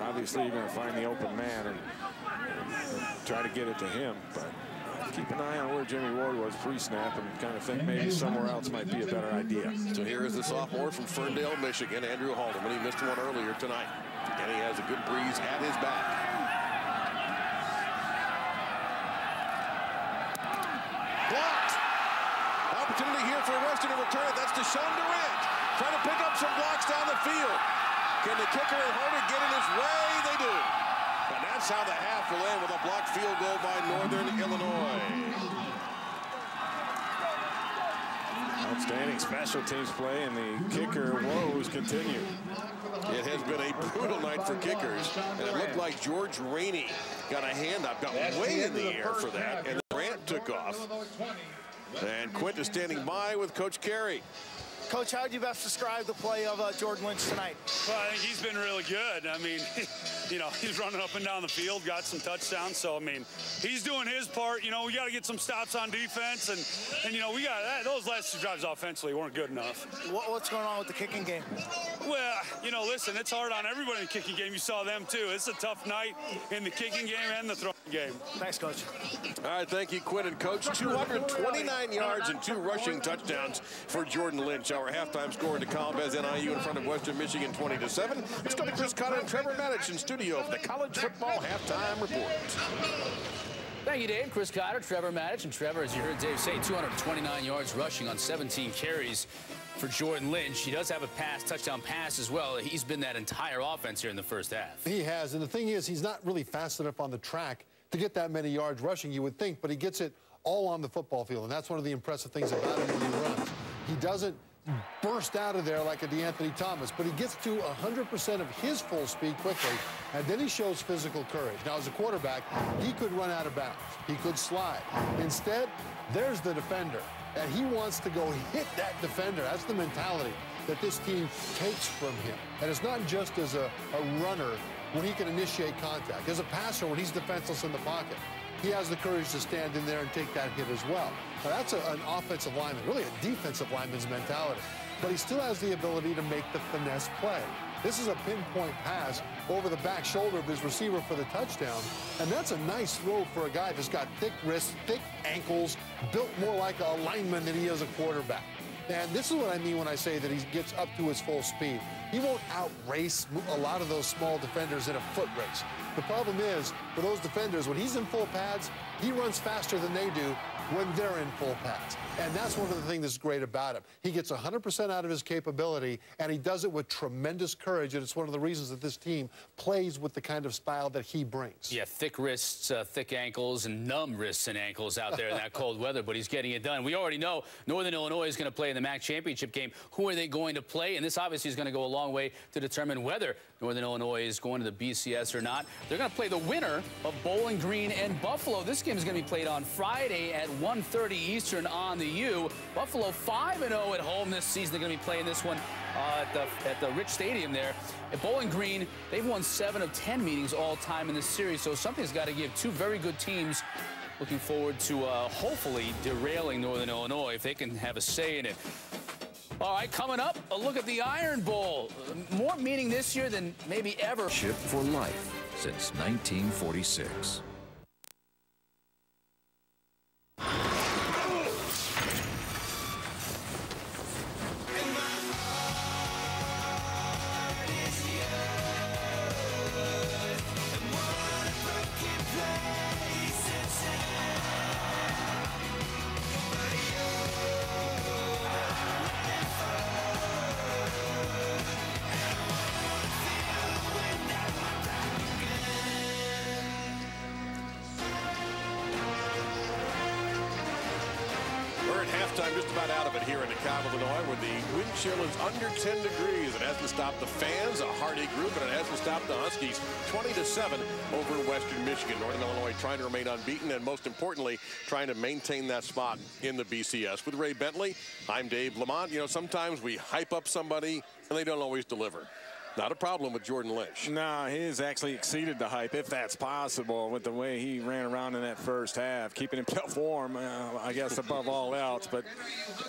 Speaker 2: Obviously, you're going to find the open man and, and try to get it to him, but keep an eye on where Jimmy Ward was pre-snap and kind of think maybe somewhere else might be a better idea.
Speaker 1: So here is the sophomore from Ferndale, Michigan, Andrew Haldeman. He missed one earlier tonight, and he has a good breeze at his back. Blocked. Opportunity here for Western to return it. That's Deshaun Durant trying to pick up some blocks down the field. Can the kicker and Harder get in his way? They do. And that's how the half will end with a blocked field goal by Northern Illinois.
Speaker 2: Outstanding special teams play, and the kicker woes continue.
Speaker 1: It has been a brutal night for kickers, and it looked like George Rainey got a hand up, got way in the air for that, and Grant took off. And Quint is standing by with Coach Carey.
Speaker 5: Coach, how would you best describe the play of uh, Jordan Lynch tonight?
Speaker 19: Well, I think he's been really good. I mean, you know, he's running up and down the field, got some touchdowns. So, I mean, he's doing his part. You know, we got to get some stops on defense. And, and you know, we got that. Those last two drives offensively weren't good enough.
Speaker 5: What, what's going on with the kicking game?
Speaker 19: Well, you know, listen, it's hard on everybody in the kicking game. You saw them, too. It's a tough night in the kicking game and the throwing game.
Speaker 5: Thanks, Coach.
Speaker 1: All right, thank you, Quint and Coach. 229 yards and two rushing touchdowns for Jordan Lynch. Our halftime score to College as NIU in front of Western Michigan 20 to 7. Let's go to Chris Cotter and Trevor Matich in studio for the College Football Halftime Report.
Speaker 13: Thank you, Dave. Chris Cotter, Trevor Matich. And Trevor, as you heard Dave say, 229 yards rushing on 17 carries for Jordan Lynch. He does have a pass, touchdown pass as well. He's been that entire offense here in the first half.
Speaker 20: He has. And the thing is, he's not really fast enough on the track to get that many yards rushing, you would think, but he gets it all on the football field. And that's one of the impressive things about him when he runs. He doesn't burst out of there like a DeAnthony Thomas, but he gets to 100% of his full speed quickly, and then he shows physical courage. Now, as a quarterback, he could run out of bounds. He could slide. Instead, there's the defender, and he wants to go hit that defender. That's the mentality that this team takes from him. And it's not just as a, a runner when he can initiate contact. As a passer, when he's defenseless in the pocket, he has the courage to stand in there and take that hit as well. Now, that's a, an offensive lineman, really a defensive lineman's mentality. But he still has the ability to make the finesse play. This is a pinpoint pass over the back shoulder of his receiver for the touchdown. And that's a nice throw for a guy that's got thick wrists, thick ankles, built more like a lineman than he is a quarterback. And this is what I mean when I say that he gets up to his full speed. He won't outrace a lot of those small defenders in a foot race. The problem is, for those defenders, when he's in full pads, he runs faster than they do, when they're in full pads. And that's one of the things that's great about him. He gets 100% out of his capability, and he does it with tremendous courage, and it's one of the reasons that this team plays with the kind of style that he brings.
Speaker 13: Yeah, thick wrists, uh, thick ankles, and numb wrists and ankles out there in that cold weather, but he's getting it done. We already know Northern Illinois is going to play in the MAC championship game. Who are they going to play? And this obviously is going to go a long way to determine whether Northern Illinois is going to the BCS or not. They're going to play the winner of Bowling Green and Buffalo. This game is going to be played on Friday at 1.30 Eastern on the U. Buffalo 5-0 at home this season. They're going to be playing this one uh, at, the, at the Rich Stadium there. At Bowling Green, they've won 7 of 10 meetings all time in this series, so something's got to give. Two very good teams looking forward to uh, hopefully derailing Northern Illinois if they can have a say in it. All right, coming up, a look at the Iron Bowl. More meaning this year than maybe ever.
Speaker 21: Ship for life since 1946.
Speaker 1: 20 to 7 over Western Michigan. Northern Illinois trying to remain unbeaten, and most importantly, trying to maintain that spot in the BCS. With Ray Bentley, I'm Dave Lamont. You know, sometimes we hype up somebody and they don't always deliver. Not a problem with Jordan Lynch.
Speaker 2: No, he has actually exceeded the hype, if that's possible, with the way he ran around in that first half, keeping himself warm, uh, I guess, above all else. But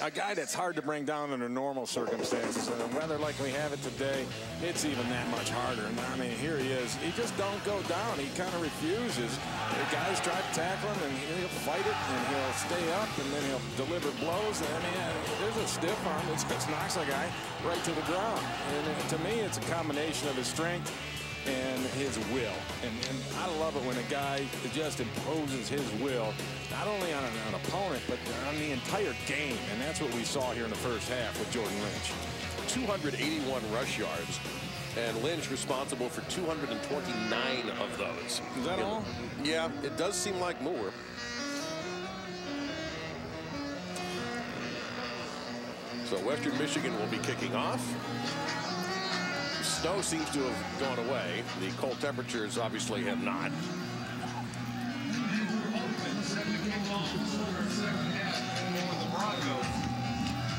Speaker 2: a guy that's hard to bring down under normal circumstances. And weather like we have it today, it's even that much harder. And I mean, here he is. He just don't go down. He kind of refuses. The guys try to tackle him, and he'll fight it, and he'll stay up, and then he'll deliver blows. I mean, there's a stiff arm just knocks a guy right to the ground. And uh, to me, it's a combination of his strength and his will. And, and, I love it when a guy just imposes his will, not only on an, an, opponent, but on the entire game. And that's what we saw here in the first half with Jordan Lynch.
Speaker 1: 281 rush yards. And Lynch responsible for 229 of those.
Speaker 2: Is that all?
Speaker 1: Yeah, it does seem like more. So Western Michigan will be kicking off. Snow seems to have gone away. The cold temperatures obviously have not.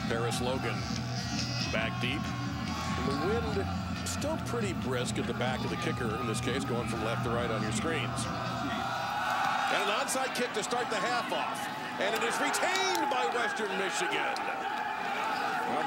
Speaker 1: Paris Logan back deep. And the wind still pretty brisk at the back of the kicker, in this case, going from left to right on your screens. And an onside kick to start the half off. And it is retained by Western Michigan.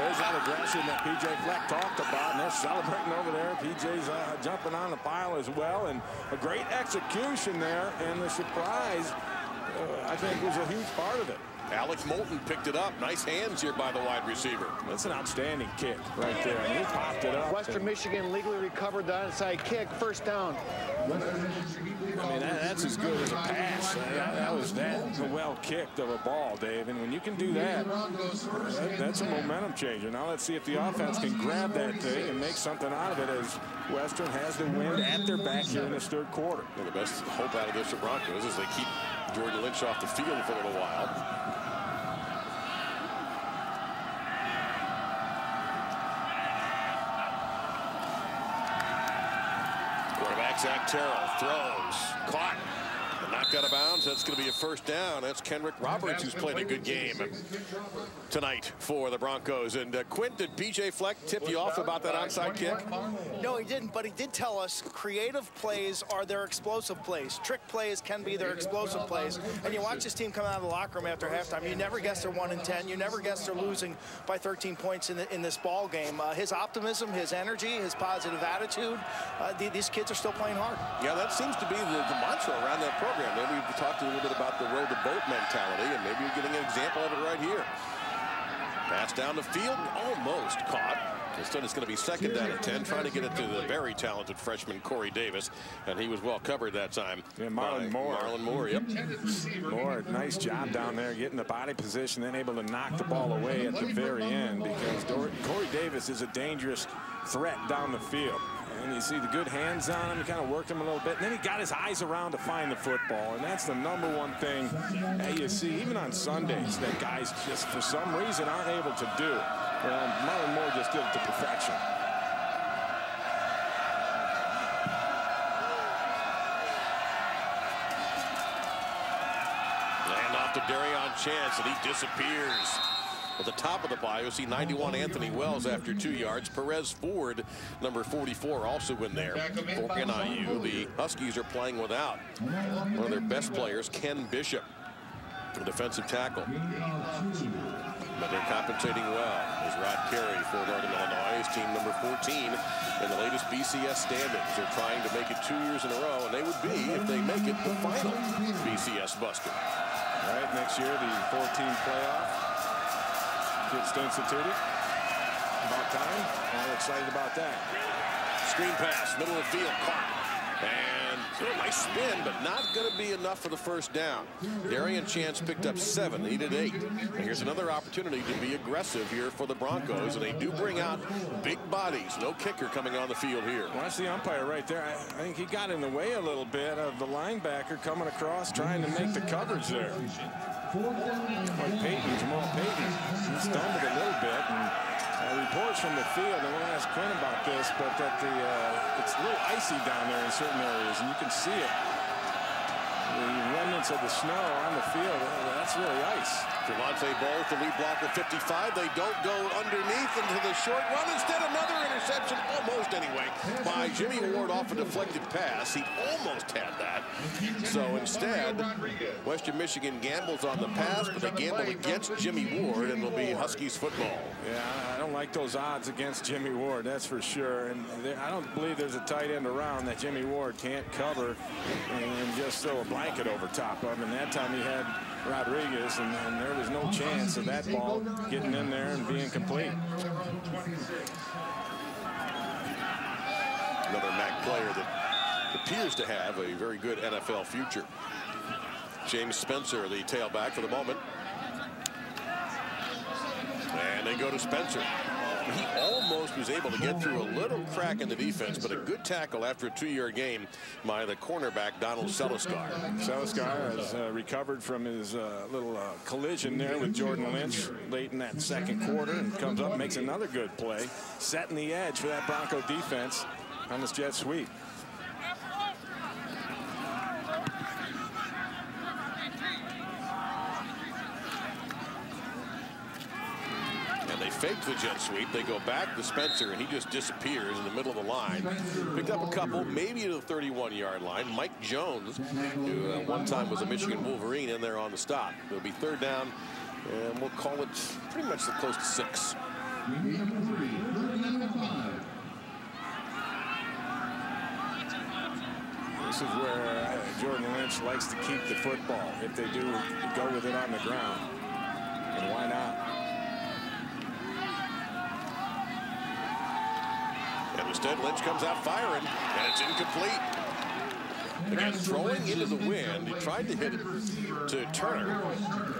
Speaker 2: There's that aggression that P.J. Fleck talked about, and they're celebrating over there. P.J.'s uh, jumping on the pile as well, and a great execution there, and the surprise, uh, I think, was a huge part of it.
Speaker 1: Alex Moulton picked it up. Nice hands here by the wide receiver.
Speaker 2: That's an outstanding kick right there. And he popped it up.
Speaker 9: Western Michigan legally recovered the onside kick. First down.
Speaker 2: I mean, that, that's as good as a pass. That, that, was that well kicked of a ball, Dave. And when you can do that, that, that's a momentum changer. Now let's see if the offense can grab that thing and make something out of it as Western has the wind at their back here in this third quarter.
Speaker 1: And the best hope out of this for Broncos is they keep Jordan Lynch off the field for a little while. Zach Terrell throws, caught, knocked out of bounds. That's going to be a first down. That's Kenrick Roberts, who's played a good game tonight for the Broncos. And uh, Quint, did P.J. Fleck tip you off about that onside kick?
Speaker 5: No, he didn't, but he did tell us creative plays are their explosive plays. Trick plays can be their explosive plays. And you watch this team come out of the locker room after halftime. You never guess they're 1 and 10. You never guess they're losing by 13 points in, the, in this ball game. Uh, his optimism, his energy, his positive attitude, uh, the, these kids are still playing hard.
Speaker 1: Yeah, that seems to be the, the mantra around that program. Maybe we've talked a little bit about the row to boat mentality, and maybe you're getting an example of it right here. Pass down the field, almost caught. Instead, it's going to be second down and 10, trying to get it to the very talented freshman Corey Davis. And he was well covered that time.
Speaker 2: Yeah, Marlon Moore.
Speaker 1: Marlon Moore, yep.
Speaker 2: Moore, nice job down there getting the body position, then able to knock the ball away at the very end because Corey Davis is a dangerous threat down the field. And you see the good hands on him. He kind of worked him a little bit. And then he got his eyes around to find the football. And that's the number one thing that you see, even on Sundays, that guys just, for some reason, aren't able to do. Well, Marlon Moore just did it to perfection.
Speaker 1: Land off to Dareyon Chance, and he disappears. At the top of the bio, see 91 Anthony Wells after two yards. Perez Ford, number 44, also in there for NIU. The Huskies are playing without one of their best players, Ken Bishop, the defensive tackle. But they're compensating well as Rod Carey for Northern Illinois, team number 14 in the latest BCS standings. They're trying to make it two years in a row, and they would be, if they make it, the final BCS Buster.
Speaker 2: All right, next year, the 14 playoff gets instituted. About time. I'm excited about that.
Speaker 1: Screen pass, middle of the field, caught. And nice spin, but not going to be enough for the first down. Dareyon Chance picked up seven, needed eight. And here's another opportunity to be aggressive here for the Broncos, and they do bring out big bodies. No kicker coming on the field here.
Speaker 2: Watch the umpire right there. I, I think he got in the way a little bit of the linebacker coming across, trying to make the coverage there. Payton, Jamal Payton, he stumbled a little bit. And uh, reports from the field, and we'll ask Quint about this, but that the uh, it's a little icy down there in certain areas, and you can see it. The remnants of the snow on the field, that's really ice.
Speaker 1: Javante Bowles, the lead blocker, 55. They don't go underneath into the short run. Instead, another interception, almost anyway, by Jimmy Ward off a deflected pass. He almost had that. So instead, Western Michigan gambles on the pass, but they gamble against Jimmy Ward, and it'll be Huskies football.
Speaker 2: Yeah, I don't like those odds against Jimmy Ward, that's for sure. And I don't believe there's a tight end around that Jimmy Ward can't cover and just throw a blanket over top of. And that time he had Rodriguez, and, and, there was no chance of that ball getting in there and being complete.
Speaker 1: Another MAC player that appears to have a very good NFL future. James Spencer, the tailback for the moment. And they go to Spencer. He almost was able to get through a little crack in the defense, but a good tackle after a two-year game by the cornerback, Donald Celiscar.
Speaker 2: Celiscar has uh, recovered from his uh, little uh, collision there with Jordan Lynch late in that second quarter and comes up makes another good play, setting the edge for that Bronco defense on this jet sweep.
Speaker 1: The jet sweep. They go back to Spencer, and he just disappears in the middle of the line. Picked up a couple, maybe to the 31-yard line. Mike Jones, who uh, one time was a Michigan Wolverine, in there on the stop. It'll be third down, and we'll call it pretty much close to six.
Speaker 2: This is where uh, Jordan Lynch likes to keep the football if they do go with it on the ground. And why not?
Speaker 1: Instead, Lynch comes out firing, and it's incomplete. Again, throwing into the wind. He tried to hit it to Turner.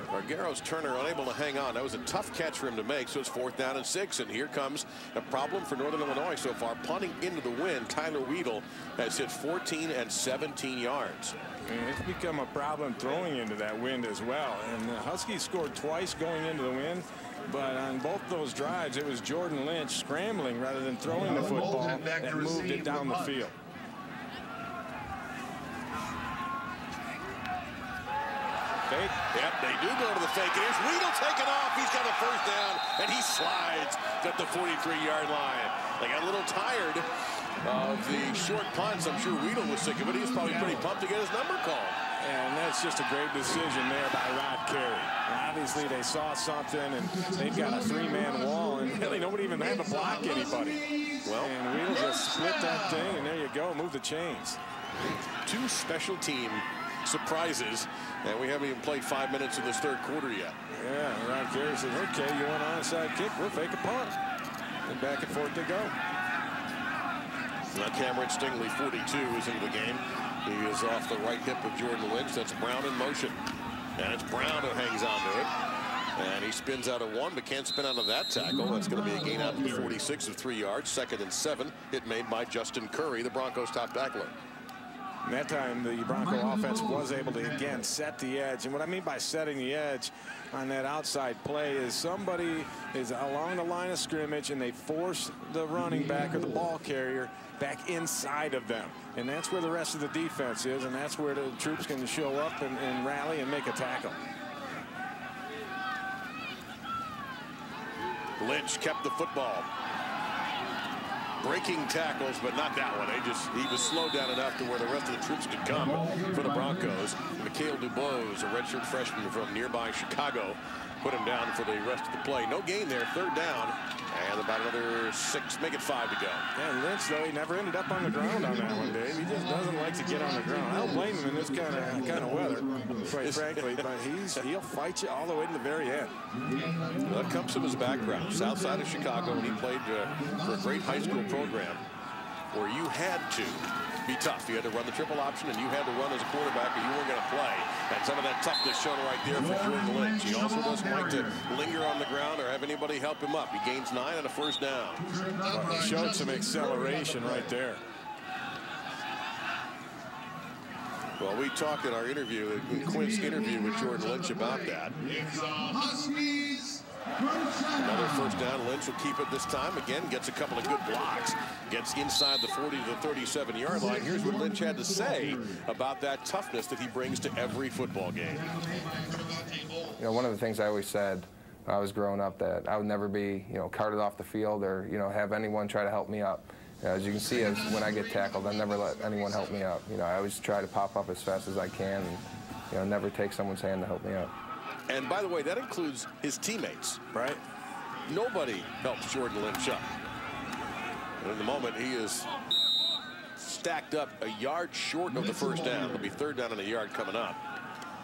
Speaker 1: Aregeros Turner unable to hang on. That was a tough catch for him to make, so it's fourth down and six. And here comes a problem for Northern Illinois so far. Punting into the wind, Tyler Wedel has hit 14 and 17 yards.
Speaker 2: And it's become a problem throwing into that wind as well. And the Huskies scored twice going into the wind. But on both those drives, it was Jordan Lynch scrambling rather than throwing the football that moved it down the field.
Speaker 1: Fake. Yep, they do go to the fake. Here's Wedel taking off. He's got a first down, and he slides at the 43-yard line. They got a little tired of the short punts. I'm sure Wedel was sick of it. He was probably pretty pumped to get his number called.
Speaker 2: And that's just a great decision there by Rod Carey. obviously, they saw something, and they've got a three-man wall, and really nobody even had to block anybody. Well, and Wedel just split that thing, and there you go, move the chains.
Speaker 1: Two special team surprises, and we haven't even played five minutes in this third quarter yet.
Speaker 2: Yeah, Rod Carey says, okay, you want an onside kick? We'll fake a punt. And back and forth they go.
Speaker 1: Now Cameron Stingley, 42, is into the game. He is off the right hip of Jordan Lynch. That's Brown in motion. And it's Brown who hangs on to it. And he spins out of one, but can't spin out of that tackle. That's going to be a gain out to the 46 of three yards. Second and seven. Hit made by Justin Curry, the Broncos' top tackler.
Speaker 2: And that time, the Bronco offense was able to, again, set the edge. And what I mean by setting the edge on that outside play is somebody is along the line of scrimmage and they force the running back or the ball carrier back inside of them. And that's where the rest of the defense is, and that's where the troops can show up and, and rally and make a tackle.
Speaker 1: Lynch kept the football. Breaking tackles, but not that one. They just he was slowed down enough to where the rest of the troops could come for the Broncos. Mikhail Dubose, a redshirt freshman from nearby Chicago, put him down for the rest of the play. No gain there, third down, and about another six, make it five to go.
Speaker 2: Yeah, Lynch, though, he never ended up on the ground on that one, Dave. He just doesn't like to get on the ground. I don't blame him in this kind of kind of weather, quite frankly, but he's he'll fight you all the way to the very end.
Speaker 1: Well, that comes from his background. South side of Chicago, and he played uh, for a great high school program where you had to be tough. You had to run the triple option, and you had to run as a quarterback, or you weren't going to play. And some of that toughness shown right there for Jordan Lynch. He also doesn't like to linger on the ground or have anybody help him up. He gains nine on a first down.
Speaker 2: Well, he showed some acceleration right there.
Speaker 1: Well, we talked in our interview, in Quint's interview with Jordan Lynch about that. Another first down. Lynch will keep it this time. Again, gets a couple of good blocks. Gets inside the 40 to the 37-yard line. Here's what Lynch had to say about that toughness that he brings to every football game.
Speaker 11: You know, one of the things I always said when I was growing up that I would never be, you know, carted off the field or, you know, have anyone try to help me up. As you can see, as when I get tackled, I never let anyone help me up. You know, I always try to pop up as fast as I can and, you know, never take someone's hand to help me up.
Speaker 1: And by the way, that includes his teammates, right? Nobody helps Jordan Lynch up. And in the moment, he is stacked up a yard short of the first down. It'll be third down and a yard coming up.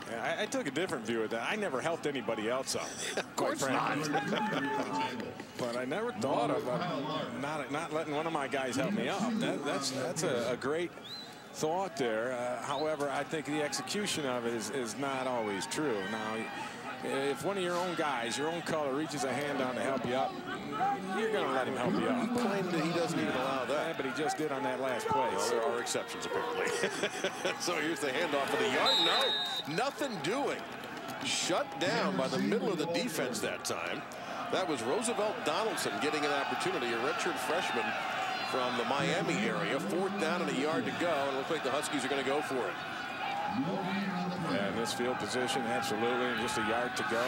Speaker 2: Yeah, I, I, took a different view of that. I never helped anybody else up.
Speaker 1: of course not.
Speaker 2: but I never thought of uh, not not letting one of my guys help me up. That, that's that's a, a great thought there. Uh, however, I think the execution of it is, is not always true. Now, if one of your own guys, your own color, reaches a hand down to help you up, you're going to let him help you up.
Speaker 1: He claimed that he doesn't even allow that.
Speaker 2: Yeah, but he just did on that last play.
Speaker 1: Well, there are exceptions, apparently. so here's the handoff of the yard. No, nothing doing. Shut down by the middle of the defense that time. That was Roosevelt Donaldson getting an opportunity, a redshirt freshman from the Miami area. Fourth down and a yard to go. And it looks like the Huskies are going to go for it.
Speaker 2: And this field position, absolutely. And just a yard to go.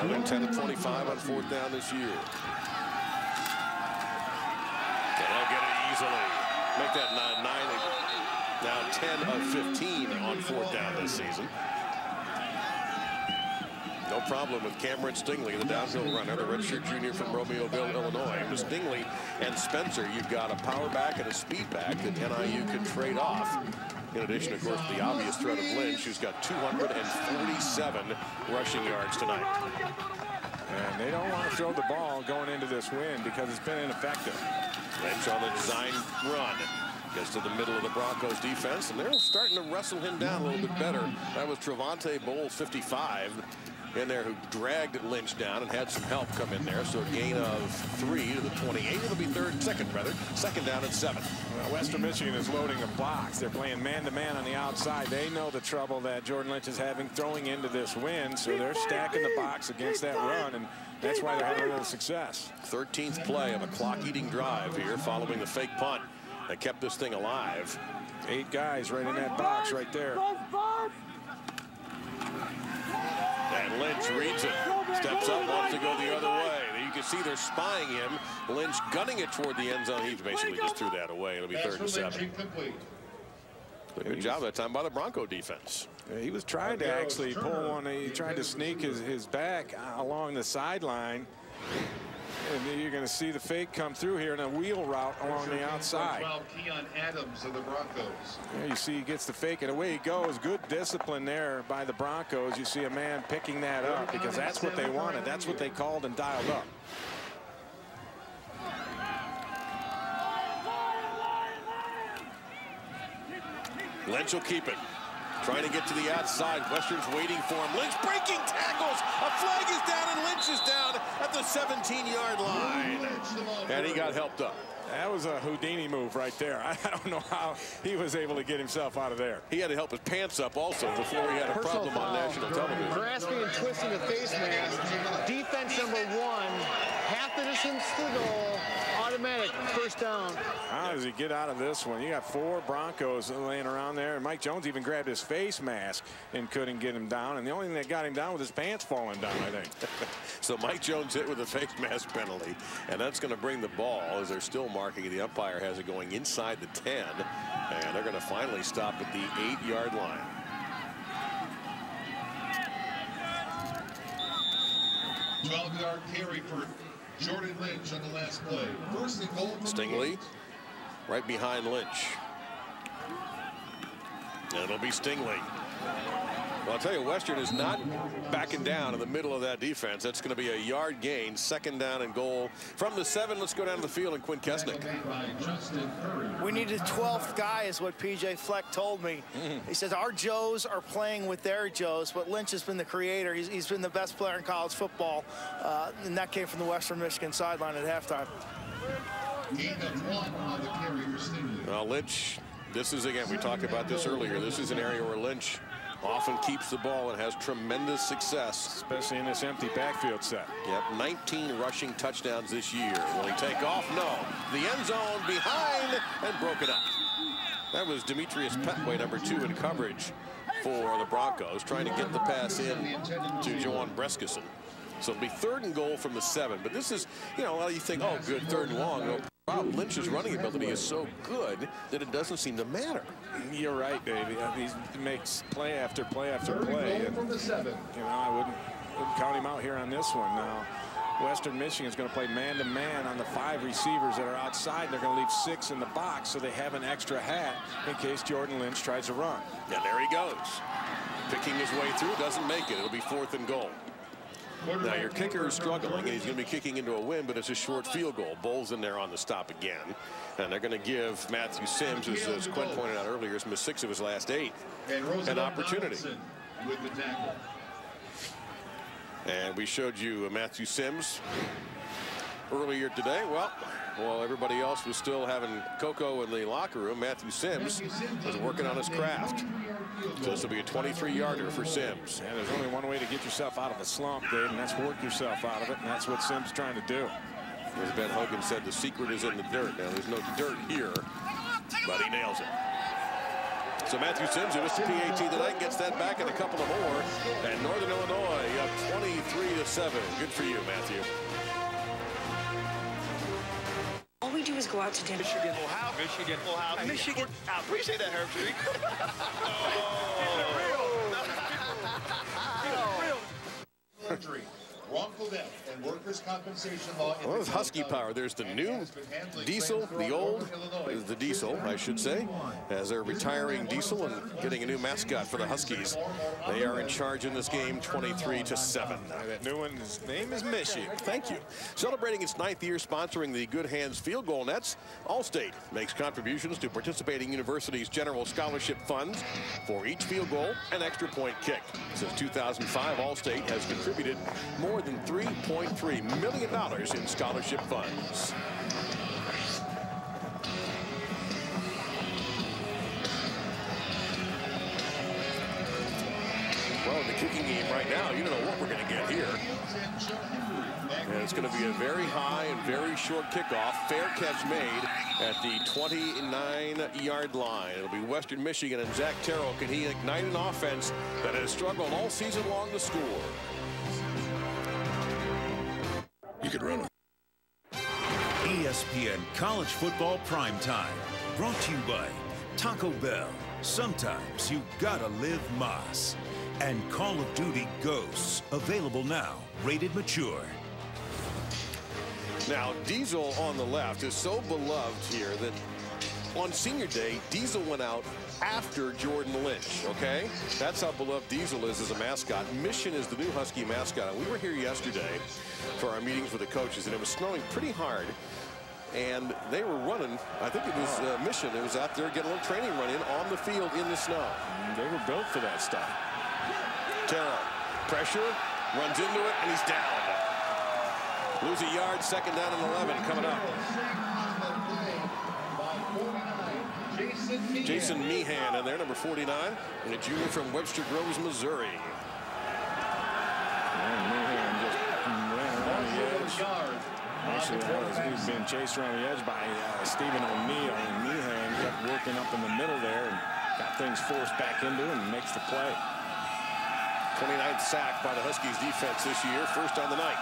Speaker 1: Another 10 of 25 on fourth down this year. And they'll get it easily. Make that 9, 9 now 10 of 15 on fourth down this season. No problem with Cameron Stingley, the downhill runner, the redshirt junior from Romeoville, Illinois. With Stingley and Spencer, you've got a power back and a speed back that NIU can trade off. In addition, of course, the obvious threat of Lynch, who's got 247 rushing yards tonight.
Speaker 2: And they don't want to throw the ball going into this win because it's been ineffective.
Speaker 1: Lynch on the design run. Gets to the middle of the Broncos defense, and they're starting to wrestle him down a little bit better. That was Trevante Bowles, 55 in there who dragged Lynch down and had some help come in there. So a gain of three to the 28. It'll be third, second rather, second down and seven.
Speaker 2: Well, Western Michigan is loading a box. They're playing man-to-man -man on the outside. They know the trouble that Jordan Lynch is having throwing into this win, so they're stacking the box against that run, and that's why they're having a little success.
Speaker 1: 13th play of a clock-eating drive here following the fake punt that kept this thing alive.
Speaker 2: Eight guys right in that box right there.
Speaker 1: And Lynch reads it. Steps up, wants to go the other way. You can see they're spying him. Lynch gunning it toward the end zone. He basically just threw that away. It'll be third and seven. Good job that time by the Bronco defense.
Speaker 2: He was trying to actually pull one. He tried to sneak his, his back along the sideline. And you're going to see the fake come through here in a wheel route along the outside.
Speaker 6: Keon Adams of the Broncos.
Speaker 2: Yeah, you see he gets the fake and away he goes. Good discipline there by the Broncos. You see a man picking that up because that's what they wanted. That's what they called and dialed up.
Speaker 1: Lynch will keep it. Trying to get to the outside. Western's waiting for him. Lynch breaking tackles. A flag is down, and Lynch is down at the 17-yard line. And he got helped up.
Speaker 2: That was a Houdini move right there. I don't know how he was able to get himself out of there.
Speaker 1: He had to help his pants up also before he had a problem on national television.
Speaker 9: Grasping and twisting the face mask. Defense number one. Half the distance to the goal. Automatic first down.
Speaker 2: How does he get out of this one? You got four Broncos laying around there, and Mike Jones even grabbed his face mask and couldn't get him down. And the only thing that got him down was his pants falling down, I think.
Speaker 1: so Mike Jones hit with a face mask penalty, and that's going to bring the ball as they're still marking. The umpire has it going inside the 10, and they're going to finally stop at the eight-yard line.
Speaker 6: Twelve-yard carry for Jordan Lynch on the last play. First and goal.
Speaker 1: Stingley right behind Lynch. And it'll be Stingley. Well, I'll tell you, Western is not backing down in the middle of that defense. That's going to be a yard gain, second down and goal. From the seven, let's go down to the field and Quint Kessenich.
Speaker 5: We need a 12th guy is what P.J. Fleck told me. Mm -hmm. He says our Joes are playing with their Joes, but Lynch has been the creator. He's, he's been the best player in college football, uh, and that came from the Western Michigan sideline at halftime.
Speaker 1: Well, Lynch, this is, again, we talked about this earlier. This is an area where Lynch often keeps the ball and has tremendous success.
Speaker 2: Especially in this empty backfield set.
Speaker 1: Yep, 19 rushing touchdowns this year. Will he take off? No. The end zone behind and broken up. That was Demetrius Petway, number two in coverage for the Broncos, trying to get the pass in to Juwan Brescacin. So it'll be third and goal from the seven. But this is, you know, a lot of you think, oh, good, third and long. No Wow, Lynch's running ability is so good that it doesn't seem to matter.
Speaker 2: You're right, Davey. He makes play after play after play. And,
Speaker 6: from the seven.
Speaker 2: You know, I wouldn't, wouldn't count him out here on this one. Now, Western Michigan is going to play man-to-man -man on the five receivers that are outside. They're going to leave six in the box, so they have an extra hat in case Jordan Lynch tries to run.
Speaker 1: Yeah, there he goes. Picking his way through, doesn't make it. It'll be fourth and goal. Now, your kicker is struggling, and he's going to be kicking into a win, but it's a short field goal. Bowles in there on the stop again. And they're going to give Matthew Sims, as, as Quint pointed out earlier, has missed six of his last eight, an opportunity. And we showed you uh, Matthew Sims earlier today. Well, while everybody else was still having cocoa in the locker room, Matthew Sims was working on his craft. So this will be a 23-yarder for Sims.
Speaker 2: And there's only one way to get yourself out of a slump, Dave, and that's work yourself out of it, and that's what Sims is trying to do.
Speaker 1: As Ben Hogan said, the secret is in the dirt. Now, there's no dirt here, but he nails it. So Matthew Sims, who missed the PAT tonight, gets that back and a couple of more. And Northern Illinois up 23 to 7. Good for you, Matthew.
Speaker 15: We do is go out to dinner.
Speaker 22: Michigan, Ohio. Michigan, Ohio. Michigan. I ah, appreciate that, Herbstreit.
Speaker 6: Surgery, wrongful death, and workers' compensation law.
Speaker 1: Well, there's Husky Power. There's the new diesel, the old, the diesel, I should say, as they're retiring diesel and getting a new mascot for the Huskies. They are in charge in this game, 23 to 7.
Speaker 2: That new one's name is Michigan.
Speaker 1: Thank you. Celebrating its ninth year sponsoring the Good Hands Field Goal Nets, Allstate makes contributions to participating universities' general scholarship funds for each field goal and extra point kick. Since 2005, Allstate has contributed more than $3.3 million in scholarship funds. Well, in the kicking game right now, you don't know what we're going to get here. And it's going to be a very high and very short kickoff. Fair catch made at the 29-yard line. It'll be Western Michigan and Zach Terrell. Can he ignite an offense that has struggled all season long to score?
Speaker 17: You could run
Speaker 3: ESPN College Football Prime Time. Brought to you by Taco Bell. Sometimes you gotta live Moss. And Call of Duty Ghosts. Available now. Rated mature.
Speaker 1: Now, Diesel on the left is so beloved here that on senior day, Diesel went out after Jordan Lynch, okay? That's how beloved Diesel is as a mascot. Mission is the new Husky mascot. We were here yesterday for our meetings with the coaches, and it was snowing pretty hard. and they were running. I think it was uh, Mission. It was out there getting a little training run in on the field in the snow.
Speaker 2: They were built for that stuff.
Speaker 1: Terrell, pressure, runs into it, and he's down. Lose a yard, second down and 11 coming up. Jason Meehan in there, number 49, and a junior from Webster Groves, Missouri.
Speaker 2: Actually, he's been chased around the edge by uh, Stephen O'Neill, and Meehan kept working up in the middle there and got things forced back into him and makes the play.
Speaker 1: 29th sack by the Huskies defense this year, first on the night.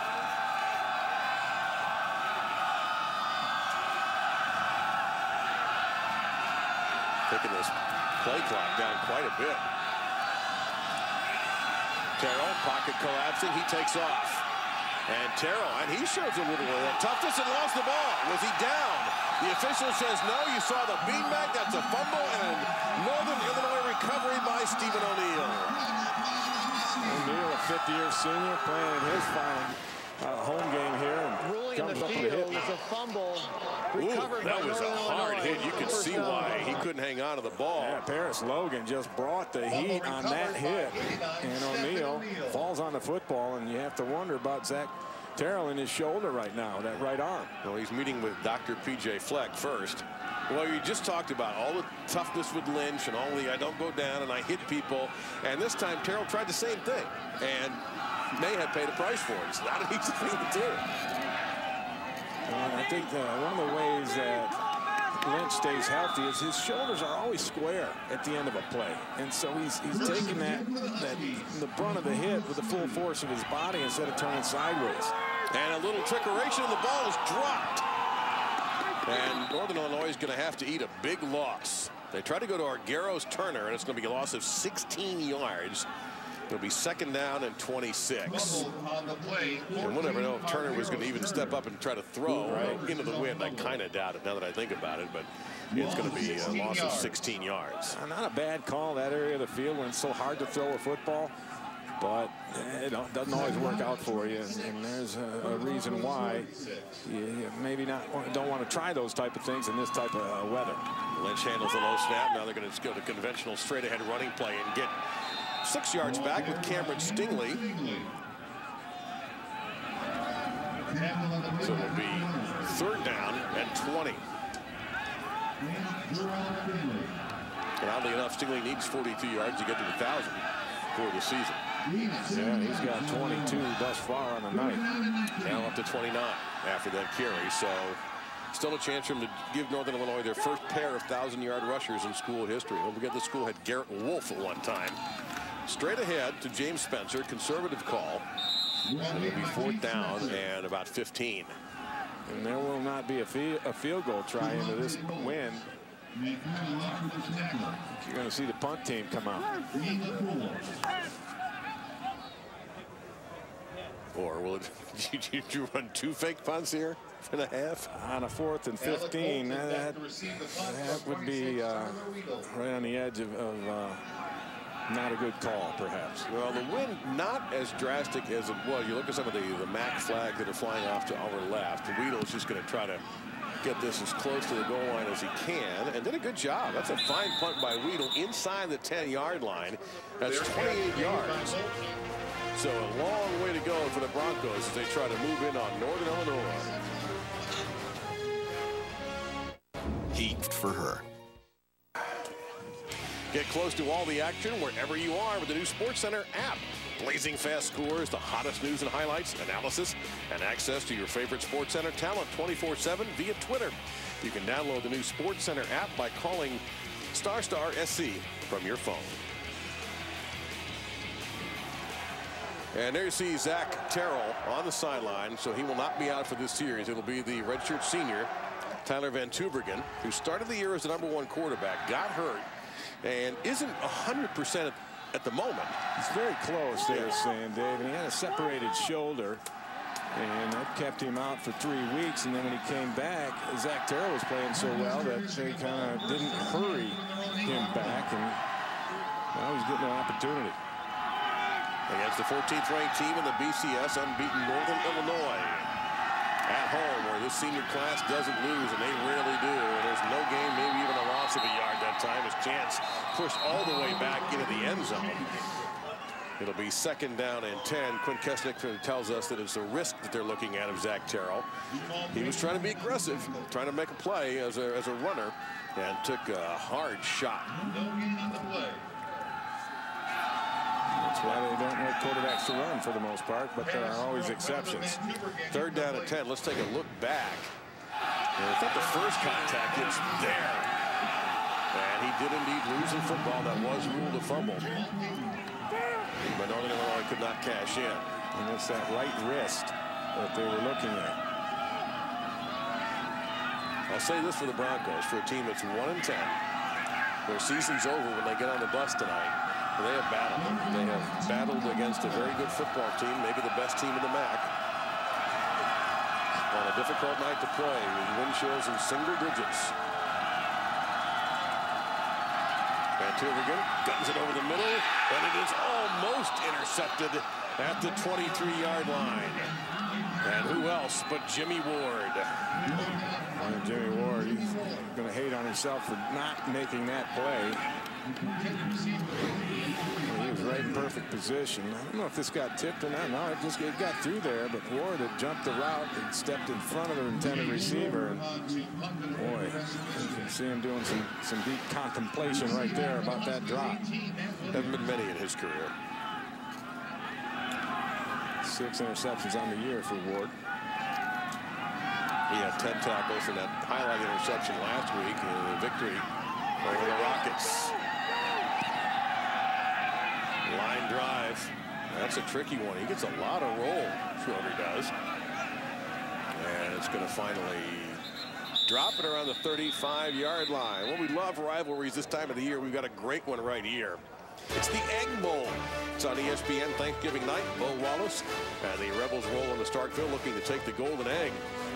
Speaker 1: Taking this play clock down quite a bit. Terrell, pocket collapsing, he takes off. And Terrell, and he shows a little bit of toughness and lost the ball. Was he down? The official says no. You saw the beanbag. That's a fumble and Northern Illinois recovery by Stephen O'Neill.
Speaker 2: O'Neill, a fifth-year senior, playing in his final uh, home game here. And
Speaker 9: Ruling in
Speaker 2: comes
Speaker 9: the
Speaker 2: up with a hit.
Speaker 9: field is a fumble.
Speaker 1: Ooh, that
Speaker 9: by
Speaker 1: was a hard
Speaker 9: Illinois.
Speaker 1: hit. You could see why he couldn't hang on to the ball.
Speaker 2: Yeah, Paris Logan just brought the heat on that hit. And O'Neill falls on the football, and you have to wonder about Zach Terrell in his shoulder right now, that right arm.
Speaker 1: Well, he's meeting with Dr. P.J. Fleck first. Well, you just talked about all the toughness with Lynch and all the I don't go down and I hit people. And this time, Terrell tried the same thing. And may have paid a price for it. It's not an easy thing to do.
Speaker 2: And I think uh, one of the ways that Lynch stays healthy is his shoulders are always square at the end of a play. And so he's he's taking that, that the brunt of the hit with the full force of his body instead of turning sideways.
Speaker 1: And a little trickeration, and the ball is dropped. And Northern Illinois is going to have to eat a big loss. They try to go to Aregeros Turner, and it's going to be a loss of 16 yards. It'll be second down and 26. And we'll never know if Turner was going to even step up and try to throw right into the wind. I kind of doubt it now that I think about it, but it's going to be a loss of 16 yards.
Speaker 2: Uh, Not a bad call that area of the field when it's so hard to throw a football. But it doesn't always work out for you, and, there's a, a reason why you, maybe not don't want to try those type of things in this type of uh, weather.
Speaker 1: Lynch handles the low snap. Now they're going to go to conventional straight ahead running play and get six yards back with Cameron Stingley. So it'll be third down and 20. And oddly enough, Stingley needs 42 yards to get to the 1,000 for the season.
Speaker 2: Yeah, he's got 22 thus far on the night.
Speaker 1: Now up to 29 after that carry. So still a chance for him to give Northern Illinois their first pair of 1,000-yard rushers in school history. Don't forget the school had Garrett Wolfe at one time. Straight ahead to James Spencer, conservative call. It'll be fourth down and about 15.
Speaker 2: And there will not be a, fie a field goal try into this win. You're going to see the punt team come out.
Speaker 1: Or will it, did you run two fake punts here for the half?
Speaker 2: On a fourth and 15, that, that would be uh, right on the edge of, of uh, not a good call, perhaps.
Speaker 1: Well, the wind not as drastic as it was. You look at some of the, the MAC flags that are flying off to our left. Wedel's just going to try to get this as close to the goal line as he can and did a good job. That's a fine punt by Weedle inside the 10-yard line. That's 28 yards. So a long way to go for the Broncos as they try to move in on Northern Illinois.
Speaker 12: Heat for her.
Speaker 1: Get close to all the action wherever you are with the new SportsCenter app. Blazing fast scores, the hottest news and highlights, analysis, and access to your favorite SportsCenter talent 24-7 via Twitter. You can download the new SportsCenter app by calling Star Star SC from your phone. And there you see Zach Terrell on the sideline, so he will not be out for this series. It'll be the redshirt senior, Tyler Van Tubergen, who started the year as the number one quarterback, got hurt, and isn't 100% at the moment.
Speaker 2: He's very close there, Sam Dave, and he had a separated shoulder. And that kept him out for three weeks. And then when he came back, Zach Terrell was playing so well that they kind of didn't hurry him back. And now he's getting an opportunity.
Speaker 1: Against the 14th ranked team in the BCS, unbeaten Northern Illinois. At home, where this senior class doesn't lose, and they rarely do. And there's no game, maybe even a loss of a yard that time as Chance pushed all the way back into the end zone. It'll be second down and 10. Quint Kessenich tells us that it's a risk that they're looking at of Zach Terrell. He was trying to be aggressive, trying to make a play as a, as a runner, and took a hard shot.
Speaker 2: That's why they don't want quarterbacks to run for the most part, but there are always exceptions.
Speaker 1: Third down and 10. Let's take a look back. And I thought the first contact is there. Did indeed lose in football. That was ruled a fumble. But Northern Illinois could not cash in.
Speaker 2: And it's that right wrist that they were looking at.
Speaker 1: I'll say this for the Broncos, for a team that's 1 and 10. Their season's over when they get on the bus tonight. They have battled. They have battled against a very good football team, maybe the best team in the MAC. On a difficult night to play with win shares in single digits. Van Tubergen guns it over the middle, and it is almost intercepted at the 23-yard line. And who else but Jimmy Ward?
Speaker 2: And Jimmy Ward, he's going to hate on himself for not making that play. Right in perfect position. I don't know if this got tipped or not. No, it just it got through there, but Ward had jumped the route and stepped in front of the intended receiver. And boy, you can see him doing some, some deep contemplation right there about that drop.
Speaker 1: Haven't been many in his career.
Speaker 2: Six interceptions on the year for Ward.
Speaker 1: He had 10 tackles in that highlight interception last week in the victory over the Rockets. Line drive. That's a tricky one. He gets a lot of roll, Schroeder does. And it's going to finally drop it around the 35-yard line. Well, we love rivalries this time of the year. We've got a great one right here. It's the Egg Bowl. It's on ESPN Thanksgiving night. Bo Wallace and the Rebels roll into Starkville looking to take the golden egg.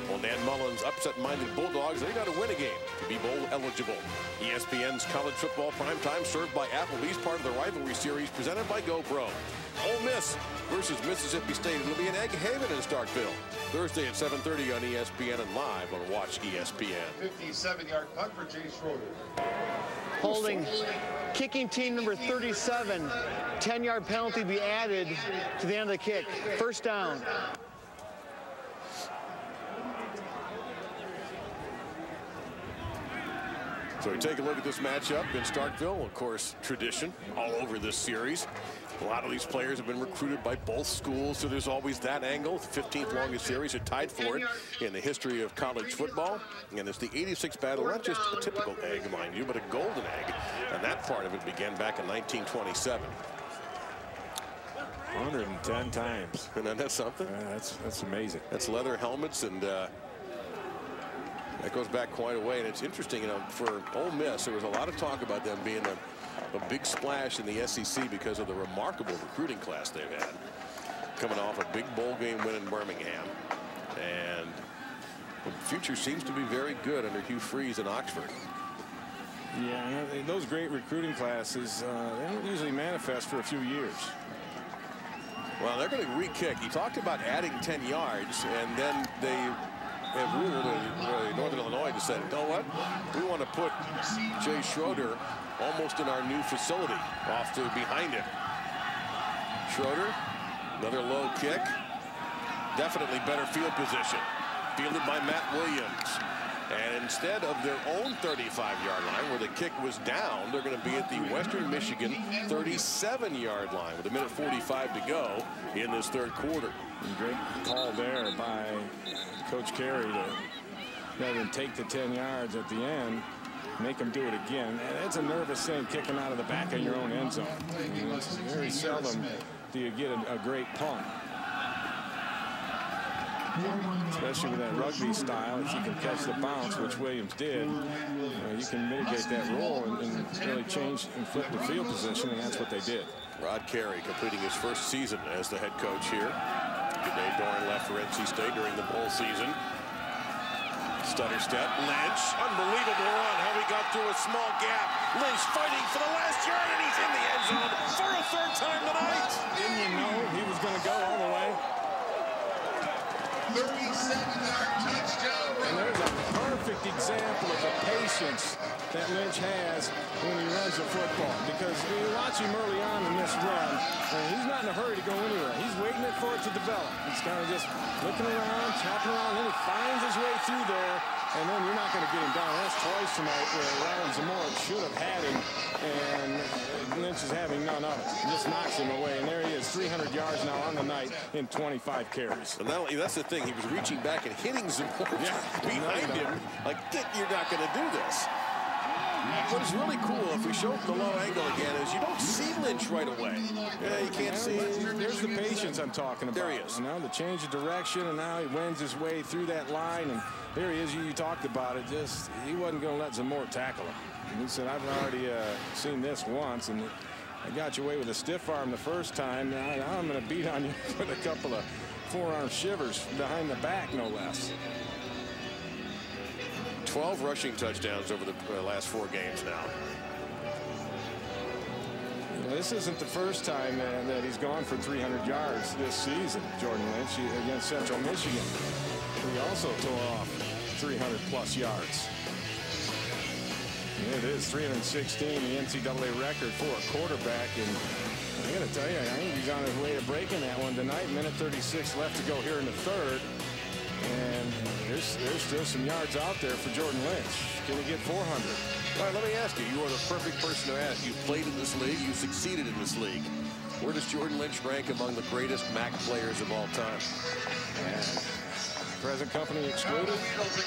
Speaker 1: Well, Dan Mullen's, upset-minded Bulldogs, they got to win a game to be bowl eligible. ESPN's college football primetime served by Applebee's, part of the rivalry series presented by GoPro. Ole Miss versus Mississippi State. It'll be an egg haven in Starkville. Thursday at 7.30 on ESPN and live on Watch ESPN.
Speaker 6: 57-yard punt for Jay Schroeder.
Speaker 9: Holding kicking team number 37. 10-yard penalty be added to the end of the kick. First down.
Speaker 1: So we take a look at this matchup in Starkville. Of course, tradition all over this series. A lot of these players have been recruited by both schools, so there's always that angle. The 15th longest series are tied for it in the history of college football. And it's the 86 battle, not just a typical egg, mind you, but a golden egg. And that part of it began back in 1927.
Speaker 2: 110 times.
Speaker 1: And that's something?
Speaker 2: Uh, that's, that's amazing.
Speaker 1: That's leather helmets and uh, that goes back quite a way. And it's interesting, you know, for Ole Miss, there was a lot of talk about them being a, a big splash in the SEC because of the remarkable recruiting class they've had. Coming off a big bowl game win in Birmingham. And the future seems to be very good under Hugh Freeze in Oxford.
Speaker 2: Yeah, those great recruiting classes, uh, they don't usually manifest for a few years.
Speaker 1: Well, they're going to re-kick. He talked about adding 10 yards, and then they have ruled, uh, Northern Illinois said, you know what? We want to put Jay Schroeder almost in our new facility off to behind him. Schroeder, another low kick. Definitely better field position. Fielded by Matt Williams. And instead of their own 35-yard line where the kick was down, they're going to be at the Western Michigan 37-yard line with a minute 45 to go in this third quarter.
Speaker 2: Great call there by Coach Carey to than take the 10 yards at the end, make them do it again. It's a nervous thing kicking out of the back of your own end zone. It's very seldom do you get a, a great punt especially with that rugby style. If you can catch the bounce, which Williams did, uh, you can mitigate that roll and, and, really change and flip the field position, and that's what they did.
Speaker 1: Rod Carey completing his first season as the head coach here. Doeren left for NC State during the bowl season. Stutter step, Lynch, unbelievable run, how he got through a small gap. Lynch fighting for the last yard, and he's in the end zone for a third time tonight.
Speaker 2: Didn't you know he was going to go all the way? And there's a perfect example of the patience that Lynch has when he runs the football. Because you watch him early on in this run, and he's not in a hurry to go anywhere. He's waiting for it to develop. He's kind of just looking around, chopping around, and he finds his way through there, and then you're not going to get him down. That's twice tonight where Ryan Zamora should have had him, and uh, Lynch is having none of it. Just knocks him away, and there he is, 300 yards now on the night in 25 carries.
Speaker 1: And only, that's the thing, he was reaching back and hitting Zamora yeah, behind him. Like, you're not going to do this. What's really cool, if we show the low angle again, is you don't see Lynch right away. Yeah, you can't see.
Speaker 2: There's the patience I'm talking about.
Speaker 1: There he is.
Speaker 2: You know, the change of direction, and now he wins his way through that line, and there he is. You, you talked about it. Just he wasn't going to let Zamora tackle him. And he said, "I've already uh, seen this once, and I got you away with a stiff arm the first time. Now, now I'm going to beat on you with a couple of forearm shivers behind the back, no less."
Speaker 1: 12 rushing touchdowns over the uh, last four games now.
Speaker 2: This isn't the first time uh, that he's gone for 300 yards this season, Jordan Lynch, against Central Michigan. He also tore off 300 plus yards. It is 316, the NCAA record for a quarterback. And I got to tell you, I think he's on his way to breaking that one tonight. Minute 36 left to go here in the third. And there's, there's still some yards out there for Jordan Lynch. Can he get 400?
Speaker 1: All right, let me ask you. You are the perfect person to ask. You played in this league. You succeeded in this league. Where does Jordan Lynch rank among the greatest MAC players of all time?
Speaker 2: Present company excluded?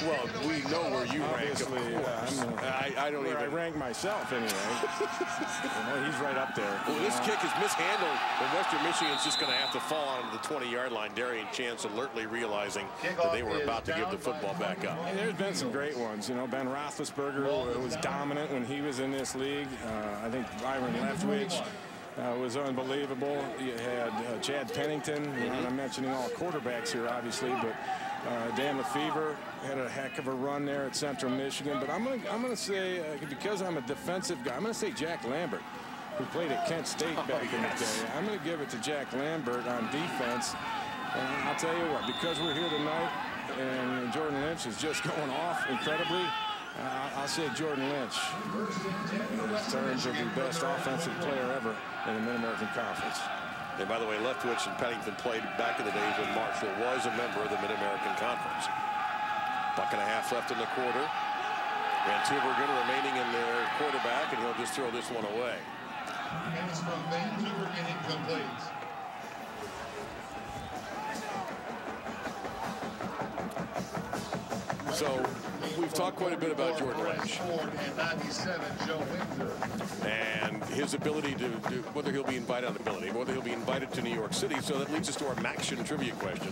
Speaker 1: Well, we know where you
Speaker 2: Obviously,
Speaker 1: rank.
Speaker 2: Uh,
Speaker 1: I, I, don't
Speaker 2: where
Speaker 1: even.
Speaker 2: I rank myself anyway. you know, he's right up there.
Speaker 1: Well, this kick is mishandled, and Western Michigan's just going to have to fall onto the 20-yard line. Dareyon Chance alertly realizing that they were about to give the football back up.
Speaker 2: And there's been some great ones. You know, Ben Roethlisberger was dominant when he was in this league. Uh, I think Byron Leftwich. Uh, was unbelievable. You had uh, Chad Pennington. Mm -hmm. I'm mentioning all quarterbacks here, obviously, but uh, Dan LeFevour had a heck of a run there at Central Michigan. But I'm gonna I'm gonna say uh, because I'm a defensive guy, I'm gonna say Jack Lambert, who played at Kent State
Speaker 1: Oh,
Speaker 2: back in the day. I'm gonna give it to Jack Lambert on defense. And I'll tell you what, because we're here tonight and Jordan Lynch is just going off incredibly. Uh, I'll say Jordan Lynch in terms of the best offensive player ever in the Mid-American Conference.
Speaker 1: And by the way, Leftwich and Pennington played back in the days when Marshall was a member of the Mid-American Conference. Buck and a half left in the quarter. Van Tubergen remaining in their quarterback, and he'll just throw this one away. So we've talked quite a bit about Jordan Lynch. And his ability to, do, whether he'll be invited on ability, whether he'll be invited to New York City. So that leads us to our Maction trivia question.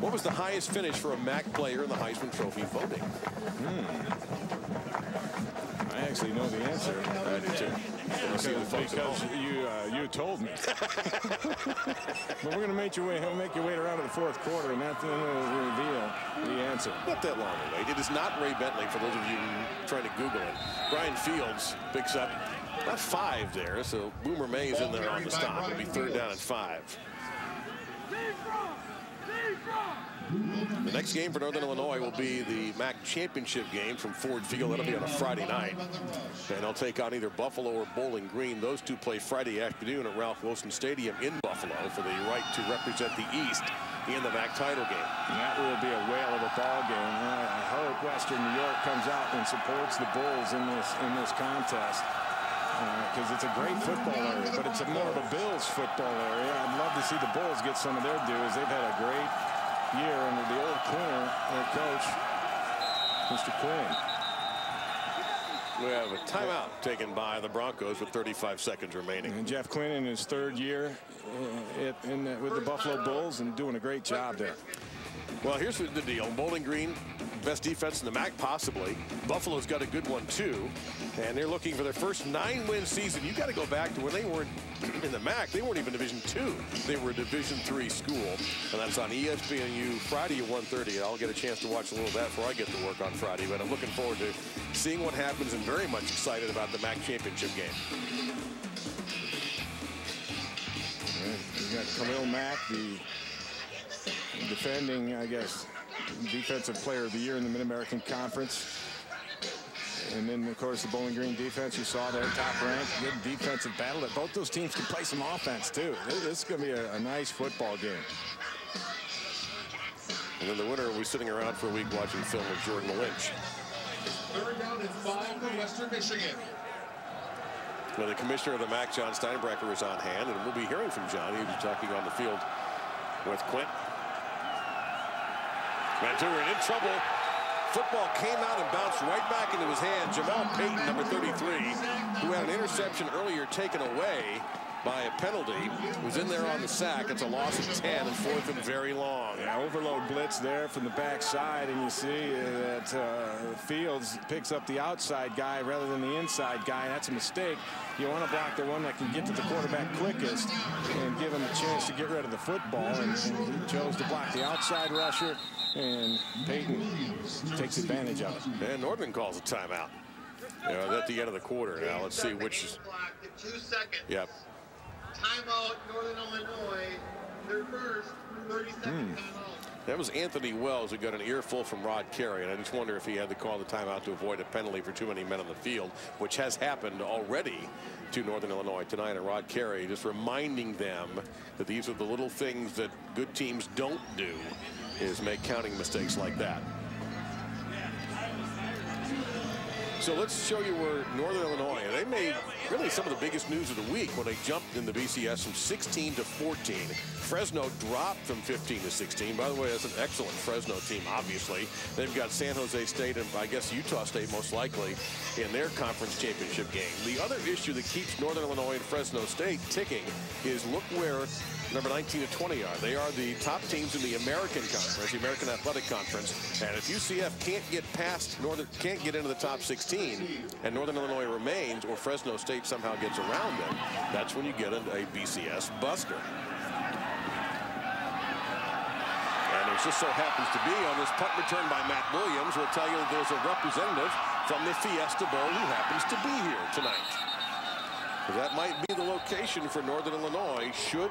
Speaker 1: What was the highest finish for a MAC player in the Heisman Trophy voting?
Speaker 2: Hmm. I actually know the answer.
Speaker 1: I do too.
Speaker 2: Because, because you uh, you told me. but we're going to make you wait. Make you wait around to the fourth quarter, and that's when we'll reveal the answer.
Speaker 1: Not that long away. It is not Ray Bentley. For those of you trying to Google it, Brian Fields picks up about five there. So Boomer May is in there on the stop. It'll be third down and five. The next game for Northern Illinois will be the MAC championship game from Ford Field. That'll be on a Friday night. And they'll take on either Buffalo or Bowling Green. Those two play Friday afternoon at Ralph Wilson Stadium in Buffalo for the right to represent the East in the MAC title game.
Speaker 2: That will be a whale of a ball game. I hope Western New York comes out and supports the Bulls in this in this contest because uh, it's a great football area, but it's a more of a Bills football area. I'd love to see the Bulls get some of their dues. They've had a great year under the old Quinn, their coach, Mr. Quinn.
Speaker 1: We have a timeout taken by the Broncos with 35 seconds remaining.
Speaker 2: And Jeff Quinn in his third year uh, in, in, with the Buffalo Bulls and doing a great job there.
Speaker 1: Well, here's the deal. Bowling Green, best defense in the MAC, possibly. Buffalo's got a good one, too. And they're looking for their first nine-win season. you got to go back to when they weren't in the MAC. They weren't even Division Two. They were a Division Three school. And that's on ESPNU Friday at 1.30. I'll get a chance to watch a little of that before I get to work on Friday. But I'm looking forward to seeing what happens and very much excited about the MAC championship game.
Speaker 2: You got Khalil Mack, the defending, I guess, defensive player of the year in the Mid-American Conference. And then, of course, the Bowling Green defense, you saw there, top ranked, good defensive battle. That both those teams can play some offense, too. This is going to be a, a nice football game.
Speaker 1: And then the winner will be sitting around for a week watching film of Jordan Lynch.
Speaker 6: Third down and five for Western Michigan.
Speaker 1: Well, the commissioner of the MAC, John Steinbrecher, is on hand, and we'll be hearing from John. He'll be talking on the field with Quint. Manturin in trouble. Football came out and bounced right back into his hand. Jamal Payton, number 33, who had an interception earlier taken away by a penalty, was in there on the sack. It's a loss of 10 and fourth and very long.
Speaker 2: Yeah, overload blitz there from the backside, and you see that uh, Fields picks up the outside guy rather than the inside guy. That's a mistake. You want to block the one that can get to the quarterback quickest and give him a chance to get rid of the football. And, and he chose to block the outside rusher, and Peyton takes advantage of it.
Speaker 1: And Northern calls a timeout. You know, at the end of the quarter now. Let's see which. is.
Speaker 9: Two seconds.
Speaker 1: Yep.
Speaker 9: Timeout, Northern Illinois. Their first 30 second hmm. timeout.
Speaker 1: That was Anthony Wells who got an earful from Rod Carey, and I just wonder if he had to call the timeout to avoid a penalty for too many men on the field, which has happened already to Northern Illinois tonight. And Rod Carey just reminding them that these are the little things that good teams don't do, is make counting mistakes like that. So let's show you where Northern Illinois, they made really some of the biggest news of the week when they jumped in the BCS from 16 to 14. Fresno dropped from 15 to 16. By the way, that's an excellent Fresno team, obviously. They've got San Jose State and I guess Utah State most likely in their conference championship game. The other issue that keeps Northern Illinois and Fresno State ticking is look where number 19 to 20 are. They are the top teams in the American Conference, the American Athletic Conference. And if UCF can't get past Northern, can't get into the top 16, and Northern Illinois remains, or Fresno State somehow gets around them, that's when you get into a BCS buster. And it just so happens to be on this punt return by Matt Williams. We'll tell you there's a representative from the Fiesta Bowl who happens to be here tonight. That might be the location for Northern Illinois should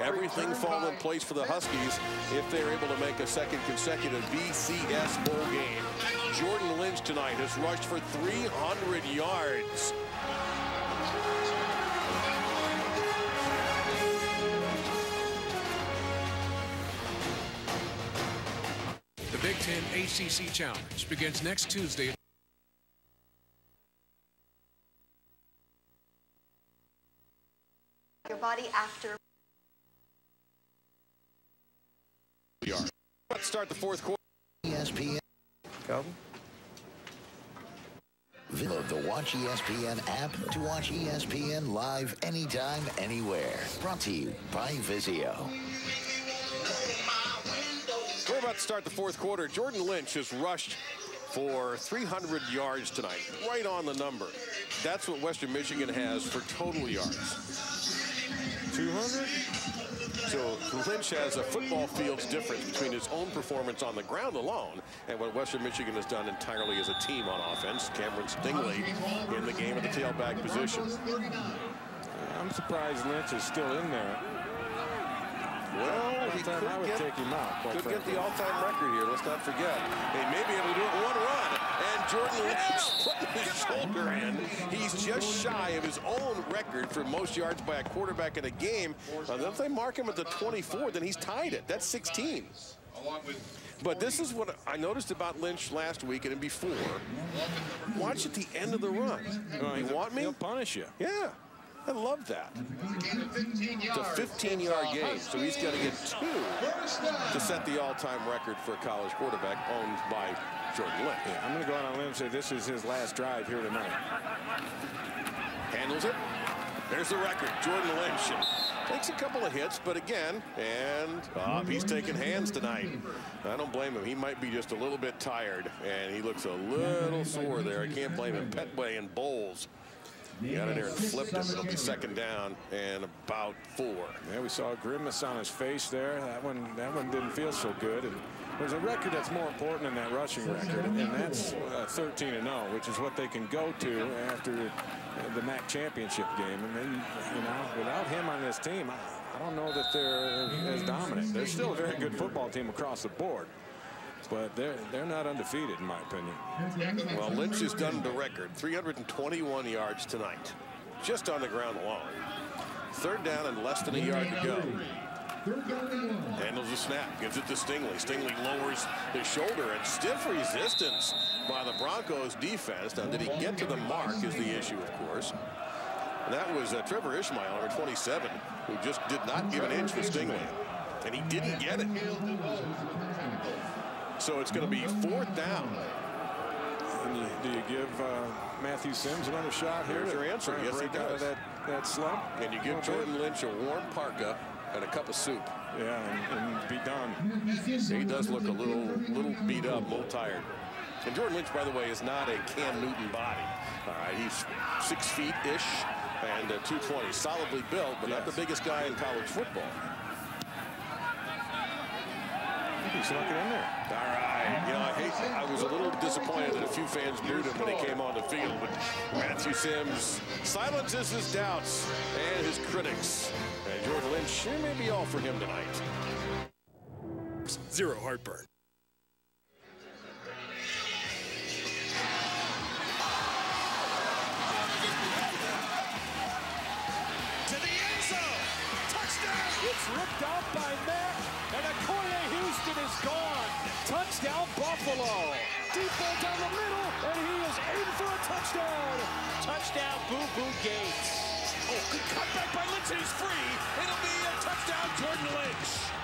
Speaker 1: everything fall in place for the Huskies if they're able to make a second consecutive BCS bowl game. Jordan Lynch tonight has rushed for 300 yards.
Speaker 23: The Big Ten ACC Challenge begins next Tuesday.
Speaker 24: Body after.
Speaker 1: Let's start the fourth quarter.
Speaker 25: ESPN.
Speaker 11: Calvin?
Speaker 25: Download the Watch ESPN app to watch ESPN live anytime, anywhere. Brought to you by Vizio.
Speaker 1: We're about to start the fourth quarter. Jordan Lynch has rushed for 300 yards tonight, right on the number. That's what Western Michigan has for total yards. 200? So Lynch has a football field's difference between his own performance on the ground alone and what Western Michigan has done entirely as a team on offense. Cameron Stingley in the game at the tailback position.
Speaker 2: I'm surprised Lynch is still in there.
Speaker 1: Well, he could
Speaker 2: I would
Speaker 1: get,
Speaker 2: take him out. quite
Speaker 1: could get the all-time record here. Let's not forget. They may be able to do it one run. And Jordan Lynch putting his shoulder. He's just shy of his own record for most yards by a quarterback in a game. Uh, if they mark him at the 24, then he's tied it. That's 16. But this is what I noticed about Lynch last week and before. Watch at the end of the run. You want me?
Speaker 2: He'll punish you.
Speaker 1: Yeah. I love that. It's a 15-yard game, so he's got to get two to set the all-time record for a college quarterback owned by Jordan Lynch.
Speaker 2: Yeah, I'm going to go out on a limb and say this is his last drive here tonight.
Speaker 1: Handles it. There's the record, Jordan Lynch. Takes a couple of hits, but again, and uh, he's taking hands tonight. I don't blame him. He might be just a little bit tired, and he looks a little sore there. I can't blame him. Petway and Bowles got in there and flipped it. It'll be second down and about four.
Speaker 2: Yeah, we saw a grimace on his face there. That one, that one didn't feel so good. And there's a record that's more important than that rushing record, and that's uh, 13 and 0, which is what they can go to after the MAC championship game. And then, you know, without him on this team, I, I don't know that they're as dominant. They're still a very good football team across the board. But they're, they're not undefeated, in my opinion.
Speaker 1: Well, Lynch has done the record, 321 yards tonight, just on the ground alone. Third down and less than a yard to go. Handles the snap, gives it to Stingley. Stingley lowers his shoulder and stiff resistance by the Broncos defense. Now, did he get to the mark is the issue, of course. And that was uh, Trevor Ishmael, number 27, who just did not give an inch for Stingley. And he didn't get it. So it's going to be fourth down.
Speaker 2: And do you give uh, Matthew Sims another shot here?
Speaker 1: Here's your answer. Yes, he does.
Speaker 2: That, that slump.
Speaker 1: And you give. Jordan Lynch a warm parka and a cup of soup.
Speaker 2: Yeah, and, and be done.
Speaker 1: He does look a little, little beat up, a little tired. And Jordan Lynch, by the way, is not a Cam Newton body. All right, he's six feet-ish and uh, 220. Solidly built, but yes. not the biggest guy in college football.
Speaker 2: He snuck it in there.
Speaker 1: All right. You know, I hate. I was a little disappointed that a few fans booed him when he came on the field, but Matthew Sims silences his doubts and his critics. And Jordan Lynch, it may be all for him tonight.
Speaker 23: Zero heartburn.
Speaker 26: Buffalo. Deep ball down the middle, and he is aiming for a touchdown. Touchdown, Boo Boo Gates. Oh, good cutback by Lynch, and he's free. It'll be a touchdown, Jordan Lynch.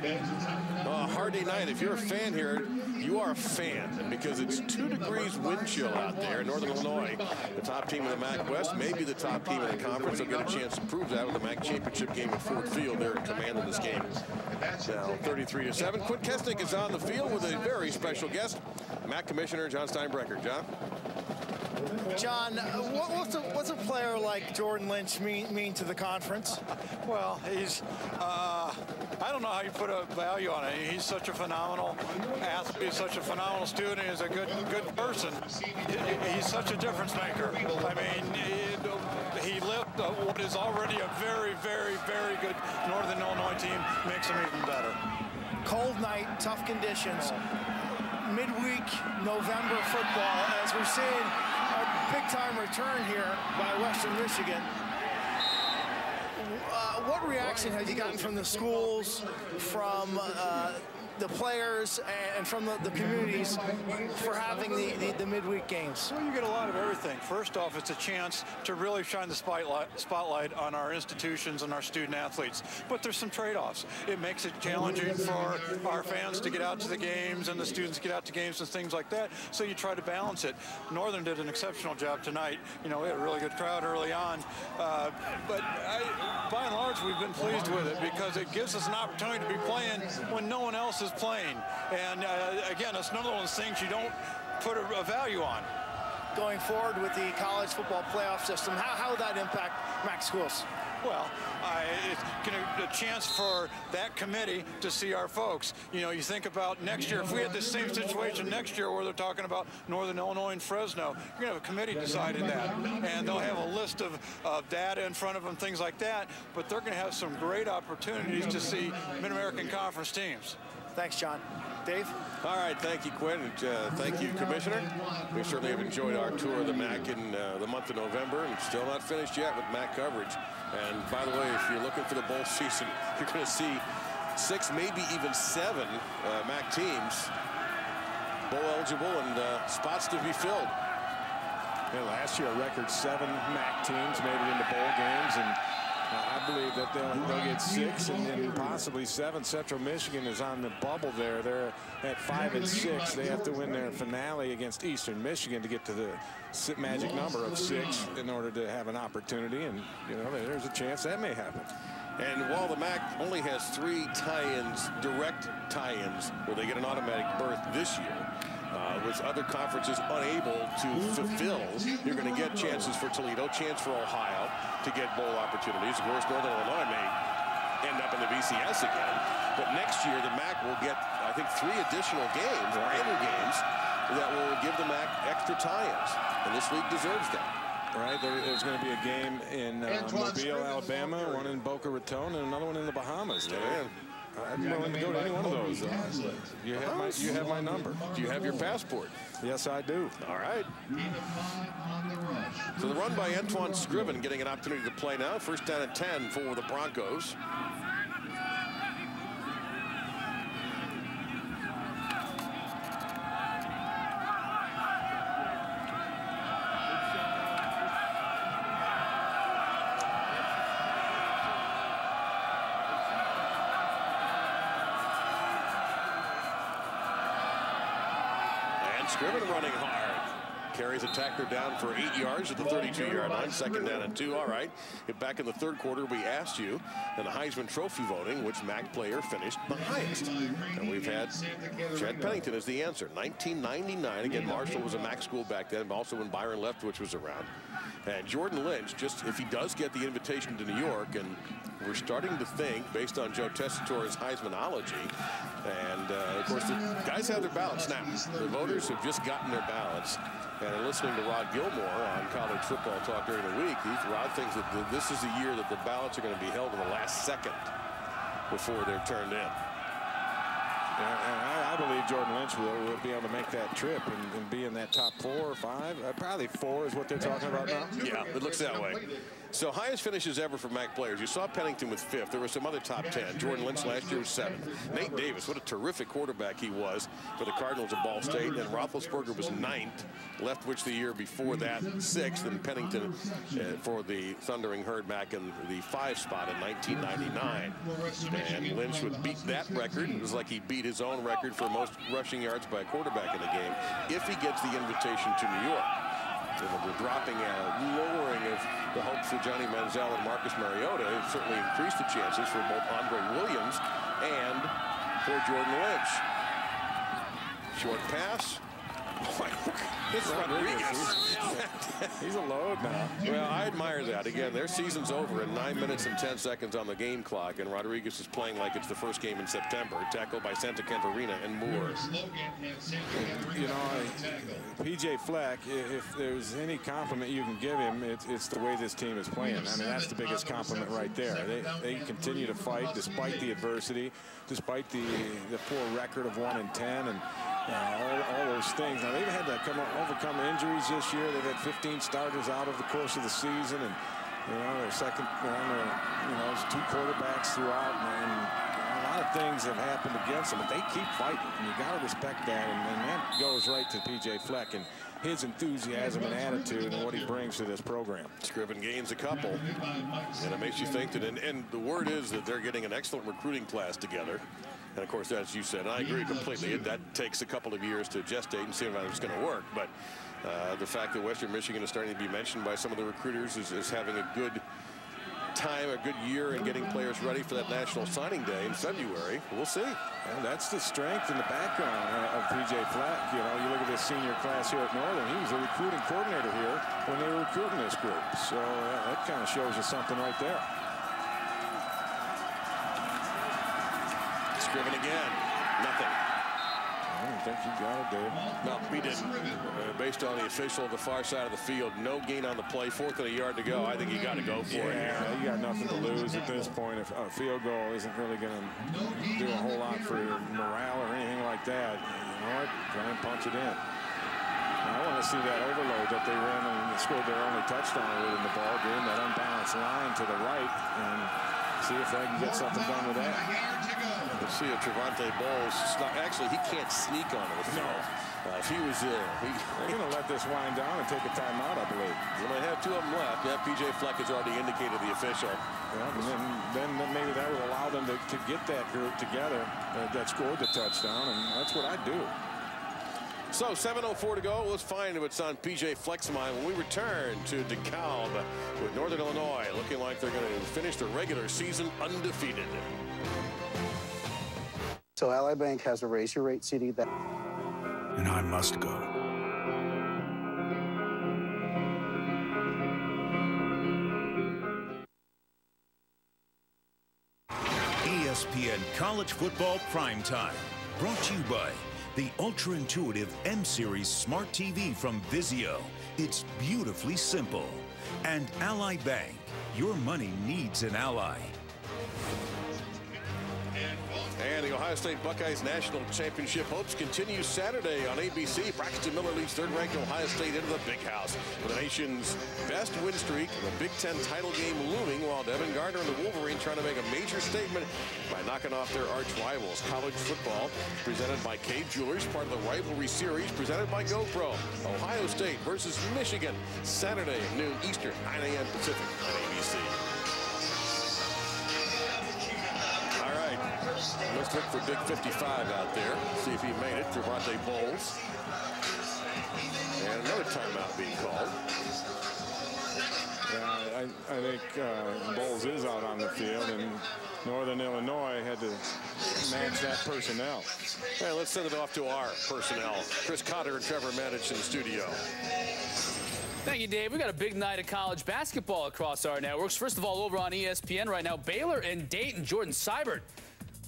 Speaker 1: Uh, Hardy night. If you're a fan here, you are a fan because it's two degrees wind chill out there in Northern Illinois. The top team in the MAC West, maybe the top team in the conference. They'll get a chance to prove that with the MAC championship game at Ford Field. They're in command of this game. Now 33 to 7. Quint Kessenich is on the field with a very special guest, MAC Commissioner John Steinbrecher. John.
Speaker 5: John, what, what's, a, what's, a, player like Jordan Lynch mean, mean to the conference?
Speaker 27: Well, he's, uh, I don't know how you put a value on it. He's such a phenomenal athlete, he's such a phenomenal student, he's a good good person. He's such a difference maker. I mean, he left what is already a very, very, very good Northern Illinois team, makes him even better.
Speaker 5: Cold night, tough conditions midweek November football as we're seeing big-time return here by Western Michigan. Uh, what reaction have you gotten from the schools, from uh, the players and from the, the communities for having the, the, the, midweek games?
Speaker 27: Well, you get a lot of everything. First off, it's a chance to really shine the spotlight, spotlight on our institutions and our student athletes. But there's some trade-offs. It makes it challenging for our fans to get out to the games and the students get out to games and things like that. So you try to balance it. Northern did an exceptional job tonight. You know, we had a really good crowd early on. Uh, but I, by and large, we've been pleased with it because it gives us an opportunity to be playing when no one else is playing. And uh, again, it's another one of those things you don't put a, a, value on.
Speaker 5: Going forward with the college football playoff system, how, how would that impact MAC schools?
Speaker 27: Well, uh, it's gonna, a chance for that committee to see our folks. You know, you think about next year, if we had the same situation next year where they're talking about Northern Illinois and Fresno, you're going to have a committee deciding that. And they'll have a list of, of data in front of them, things like that. But they're going to have some great opportunities to see Mid-American Conference teams.
Speaker 5: Thanks, John. Dave?
Speaker 1: All right, thank you, Quint. Uh, thank you, Commissioner. We certainly have enjoyed our tour of the MAC in uh, the month of November, and still not finished yet with MAC coverage. And by the way, if you're looking for the bowl season, you're going to see six, maybe even seven uh, MAC teams bowl eligible and uh, spots to be filled.
Speaker 2: Yeah, last year, a record seven MAC teams made it into bowl games, and I believe that they'll, they'll get six and then possibly seven. Central Michigan is on the bubble there. They're at five and six. They have to win their finale against Eastern Michigan to get to the magic number of six in order to have an opportunity. And, you know, there's a chance that may happen.
Speaker 1: And while the MAC only has three tie-ins, direct tie-ins, where they get an automatic berth this year, uh, with other conferences unable to fulfill, you're going to get chances for Toledo, chance for Ohio to get bowl opportunities. Of course, Northern Illinois may end up in the BCS again. But next year, the MAC will get, I think, three additional games, rival games, that will give the MAC extra tie-ins. And this league deserves that.
Speaker 2: right? There, there's going to be a game in uh, Mobile, Alabama, one in Boca Raton, and another one in the Bahamas.
Speaker 1: Man.
Speaker 2: I'm willing to go to any one of those. Uh, you have my you have my number.
Speaker 1: Do you have your passport?
Speaker 2: Yes, I do.
Speaker 1: All right. So the run by Antoine Scriven getting an opportunity to play now. First down and 10 for the Broncos. And Scriven running hard. Carries a tackler down for eight yards at the 32-yard line. Second down and two. All right. Back in the third quarter, we asked you in the Heisman Trophy voting which MAC player finished the highest. And we've had Chad Pennington as the answer. 1999. Again, Marshall was a MAC school back then, but also when Byron Leftwich was around. And Jordan Lynch, just if he does get the invitation to New York, and we're starting to think, based on Joe Tessitore's Heismanology, and uh, of course, the guys have their ballots now. The voters have just gotten their ballots. And listening to Rod Gilmore on college football talk during the week, Rod thinks that the, this is the year that the ballots are going to be held in the last second before they're turned in.
Speaker 2: And, and I, I, believe Jordan Lynch will, will, be able to make that trip and, and, be in that top four or five. Uh, probably four is what they're talking about now.
Speaker 1: Yeah, it looks that way. So highest finishes ever for MAC players. You saw Pennington with fifth. There were some other top 10. Jordan Lynch last year was seventh. Nate Davis, what a terrific quarterback he was for the Cardinals of Ball State. And Roethlisberger was ninth. Leftwich the year before that, sixth. And Pennington uh, for the Thundering Herd MAC in the five spot in 1999. And Lynch would beat that record. It was like he beat his own record for most rushing yards by a quarterback in the game if he gets the invitation to New York. So the dropping and lowering of the hopes for Johnny Manziel and Marcus Mariota certainly increased the chances for both Andre Williams and for Jordan Lynch. Short pass. Oh, it's Rodriguez.
Speaker 2: He's a load now.
Speaker 1: Well, I admire that. Again, their season's over in 9 minutes and 10 seconds on the game clock, and Rodriguez is playing like it's the first game in September. Tackled by Santacaterina and Moore.
Speaker 2: You know, P.J. Fleck, if there's any compliment you can give him, it's, it's the way this team is playing. I mean, that's the biggest compliment right there. They, they continue to fight despite the adversity, despite the, the poor record of 1 and 10, and uh, all, all, those things. Now, they've had to come overcome injuries this year. They've had 15 starters out over the course of the season, and you know their second, you know, you know two quarterbacks throughout, and, and, a lot of things have happened against them. But they keep fighting, and you got to respect that. And, and that goes right to P.J. Fleck and his enthusiasm and attitude and what he brings to this program.
Speaker 1: Scriven gains a couple, and it makes you think that. And, and the word is that they're getting an excellent recruiting class together. And of course, as you said, I agree completely. That takes a couple of years to gestate and see if it's going to work. But uh, the fact that Western Michigan is starting to be mentioned by some of the recruiters is, is having a good time, a good year in getting players ready for that national signing day in February. We'll see.
Speaker 2: And that's the strength in the background of P.J. Fleck. You know, you look at this senior class here at Northern. He was a recruiting coordinator here when they were recruiting this group. So uh, that kind of shows you something right there.
Speaker 1: Scriven again. Nothing.
Speaker 2: I don't think he got it, Dave.
Speaker 1: No, he didn't. Uh, based on the official at the far side of the field, no gain on the play, fourth and a yard to go. I think you got to go for
Speaker 2: yeah,
Speaker 1: it here.
Speaker 2: you got nothing to lose at this point. If a field goal isn't really going to do a whole lot for your morale or anything like that, you know what? Try and punch it in. I want to see that overload that they ran and scored their only touchdown with in the ball game, that unbalanced line to the right, and see if they can get something done with that.
Speaker 1: Let's see if Trevante Bowles, actually, he can't sneak on the No. Uh, if he was there, he,
Speaker 2: they're going to let this wind down and take a timeout, I believe.
Speaker 1: They might have two of them left. Yeah, P.J. Fleck has already indicated the official.
Speaker 2: Yeah, and then, then maybe that will allow them to, to get that group together uh, that scored the touchdown, and that's what I do.
Speaker 1: So 7.04 to go. Let's find what's on PJ Fleck's mind when we return to DeKalb with Northern Illinois looking like they're going to finish the regular season undefeated.
Speaker 28: So Ally Bank has a raise your rate CD that.
Speaker 21: And I must go.
Speaker 3: ESPN College Football Primetime. Brought to you by the ultra-intuitive M-Series Smart TV from Vizio. It's beautifully simple. And Ally Bank. Your money needs an ally.
Speaker 1: And the Ohio State Buckeyes National Championship hopes continue Saturday on ABC. Braxton Miller leads third-ranked Ohio State into the big house with the nation's best win streak and the Big Ten title game looming while Devin Gardner and the Wolverines trying to make a major statement by knocking off their arch rivals. College football presented by Kay Jewelers, part of the rivalry series presented by GoPro. Ohio State versus Michigan, Saturday at noon Eastern, 9 a.m. Pacific on ABC. Let's look for Big 55 out there. See if he made it. Javante Bowles. And another timeout being called.
Speaker 2: Yeah, I, I think uh, Bowles is out on the field, and Northern Illinois had to manage that personnel.
Speaker 1: Hey, let's send it off to our personnel. Chris Cotter and Trevor Matich in the studio.
Speaker 13: Thank you, Dave. We got a big night of college basketball across our networks. First of all, over on ESPN right now, Baylor and Dayton. Jordan Sibert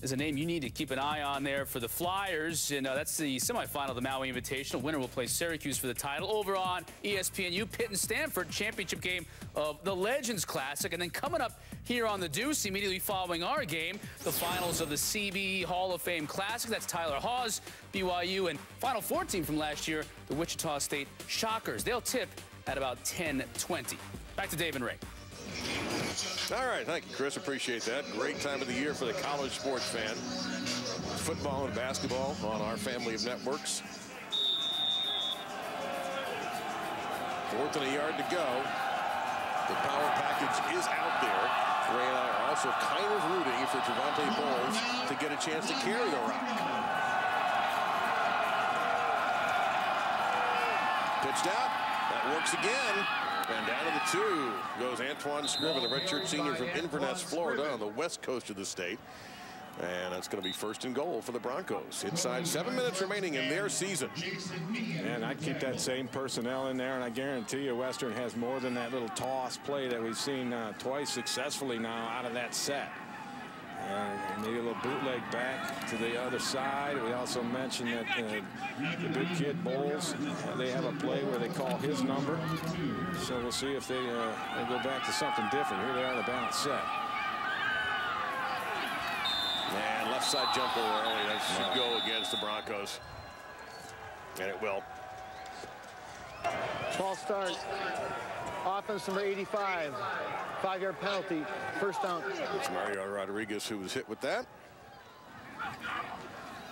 Speaker 13: is a name you need to keep an eye on there for the Flyers. And uh, that's the semifinal of the Maui Invitational. Winner will play Syracuse for the title. Over on ESPNU, Pitt and Stanford championship game of the Legends Classic. And then coming up here on the Deuce, immediately following our game, the finals of the CB Hall of Fame Classic. That's Tyler Haws, BYU, and Final Four team from last year, the Wichita State Shockers. They'll tip at about 10:20. Back to Dave and Ray.
Speaker 1: All right, thank you, Chris. Appreciate that. Great time of the year for the college sports fan. Football and basketball on our family of networks. Fourth and a yard to go. The power package is out there. Ray and I are also kind of rooting for Javante Bowles to get a chance to carry the rock. Pitched out. That works again. And down to the two goes Antoine Scriven, the redshirt senior from Inverness, Florida, on the west coast of the state. And that's going to be first and goal for the Broncos. Inside seven minutes remaining in their season.
Speaker 2: And I'd keep that same personnel in there, and I guarantee you Western has more than that little toss play that we've seen uh, twice successfully now out of that set. And maybe a little bootleg back to the other side. We also mentioned that uh, the big kid Bowles, uh, they have a play where they call his number. So we'll see if they, uh, they go back to something different. Here they are in the balance set.
Speaker 1: And left side jumper early. That should go against the Broncos. And it will.
Speaker 9: False start. Offense number 85. Five-yard penalty. First down.
Speaker 1: It's Mario Rodriguez who was hit with that.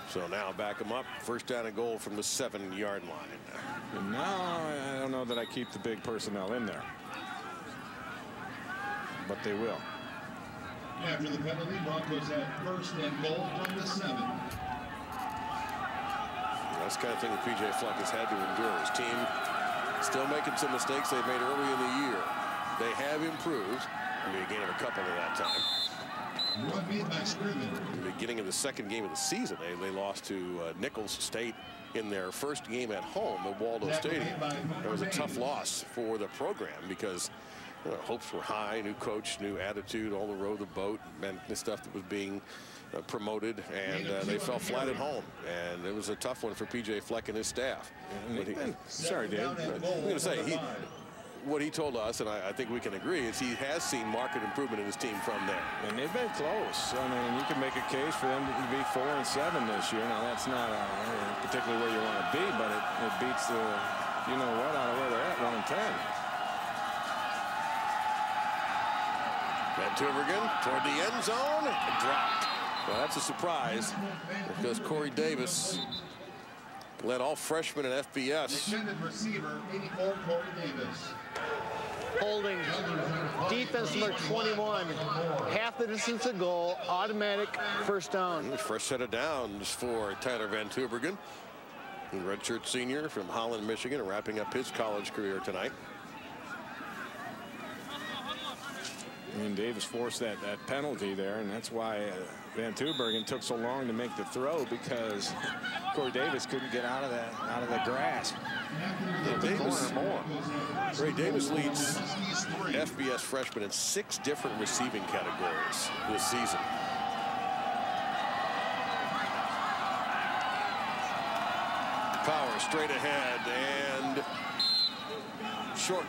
Speaker 1: So now back him up. First down and goal from the seven-yard line.
Speaker 2: And now I don't know that I keep the big personnel in there. But they will.
Speaker 6: After the penalty, Broncos have first and goal from the seven.
Speaker 1: That's the kind of thing that PJ Fleck has had to endure. His team still making some mistakes they've made early in the year. They have improved. I mean, a gain of a couple at that time. In the beginning of the second game of the season, they, they lost to uh, Nicholls State in their first game at home at Waldo Stadium. That was a tough loss for the program because you know, hopes were high, new coach, new attitude, all the row the boat, and the stuff that was being promoted, and uh, they fell flat at home. And it was a tough one for P.J. Fleck and his staff.
Speaker 2: He, sorry, Dave.
Speaker 1: I'm going to say, he, what he told us, and I, I, think we can agree, is he has seen market improvement in his team from there.
Speaker 2: And they've been close. I mean, you can make a case for them to be four and seven this year. Now, that's not uh, particularly where you want to be, but it, it beats the, you know what, out of where they're at, one and ten.
Speaker 1: Van Tubergen toward the end zone, dropped. Well, that's a surprise because Corey Davis led all freshmen in FBS.
Speaker 6: receiver, 84, Corey Davis.
Speaker 9: Holding defense number 21. Half the distance to goal, automatic first down.
Speaker 1: First set of downs for Tyler Van Tubergen. Redshirt senior from Holland, Michigan, wrapping up his college career tonight.
Speaker 2: I mean, Davis forced that, that penalty there, and that's why uh, Van Tubergen took so long to make the throw because Corey Davis couldn't get out of that out of the grasp.
Speaker 1: Yeah, Davis more. Ray Davis leads FBS freshmen in six different receiving categories this season. Power straight ahead and short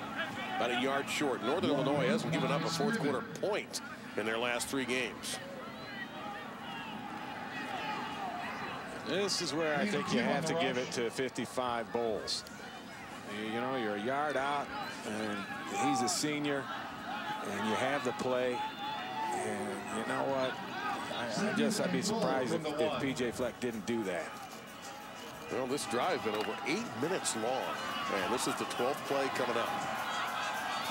Speaker 1: about a yard short. Northern Illinois hasn't given up a fourth quarter point in their last three games.
Speaker 2: This is where I think you have to give it to 55 Bolles. You know, you're a yard out, and he's a senior, and you have the play. And you know what? I, I just I'd be surprised if, if PJ Fleck didn't do that.
Speaker 1: Well, this drive has been over eight minutes long. And this is the 12th play coming up.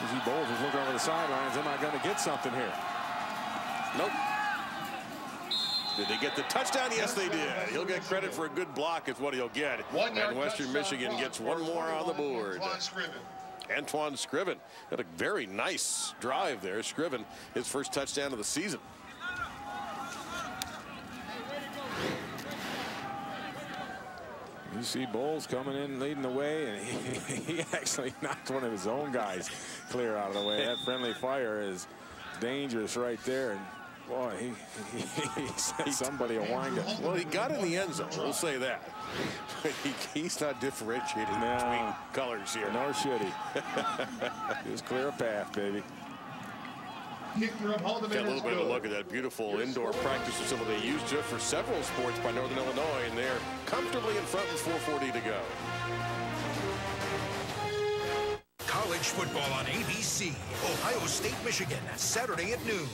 Speaker 2: Z Bolles is looking over the sidelines. Am I going to get something here?
Speaker 1: Nope. Did they get the touchdown? Yes, they did. He'll get credit for a good block is what he'll get. And Western Michigan gets one more on the board. Antoine Scriven. Antoine Scriven had a very nice drive there. Scriven, his first touchdown of the season.
Speaker 2: You see Bolles coming in leading the way, and he, he actually knocked one of his own guys clear out of the way. That friendly fire is dangerous right there. And boy, he, he, he sent somebody a windup.
Speaker 1: Well, he got in the end zone. We'll say that. he, he's not differentiating no. between colors here.
Speaker 2: Nor should he. Just clear a path, baby.
Speaker 1: Got a little bit of a look at that beautiful indoor practice facility used just for several sports by Northern Illinois, and they're comfortably in front with 440 to go.
Speaker 3: College football on ABC. Ohio State, Michigan, Saturday at noon.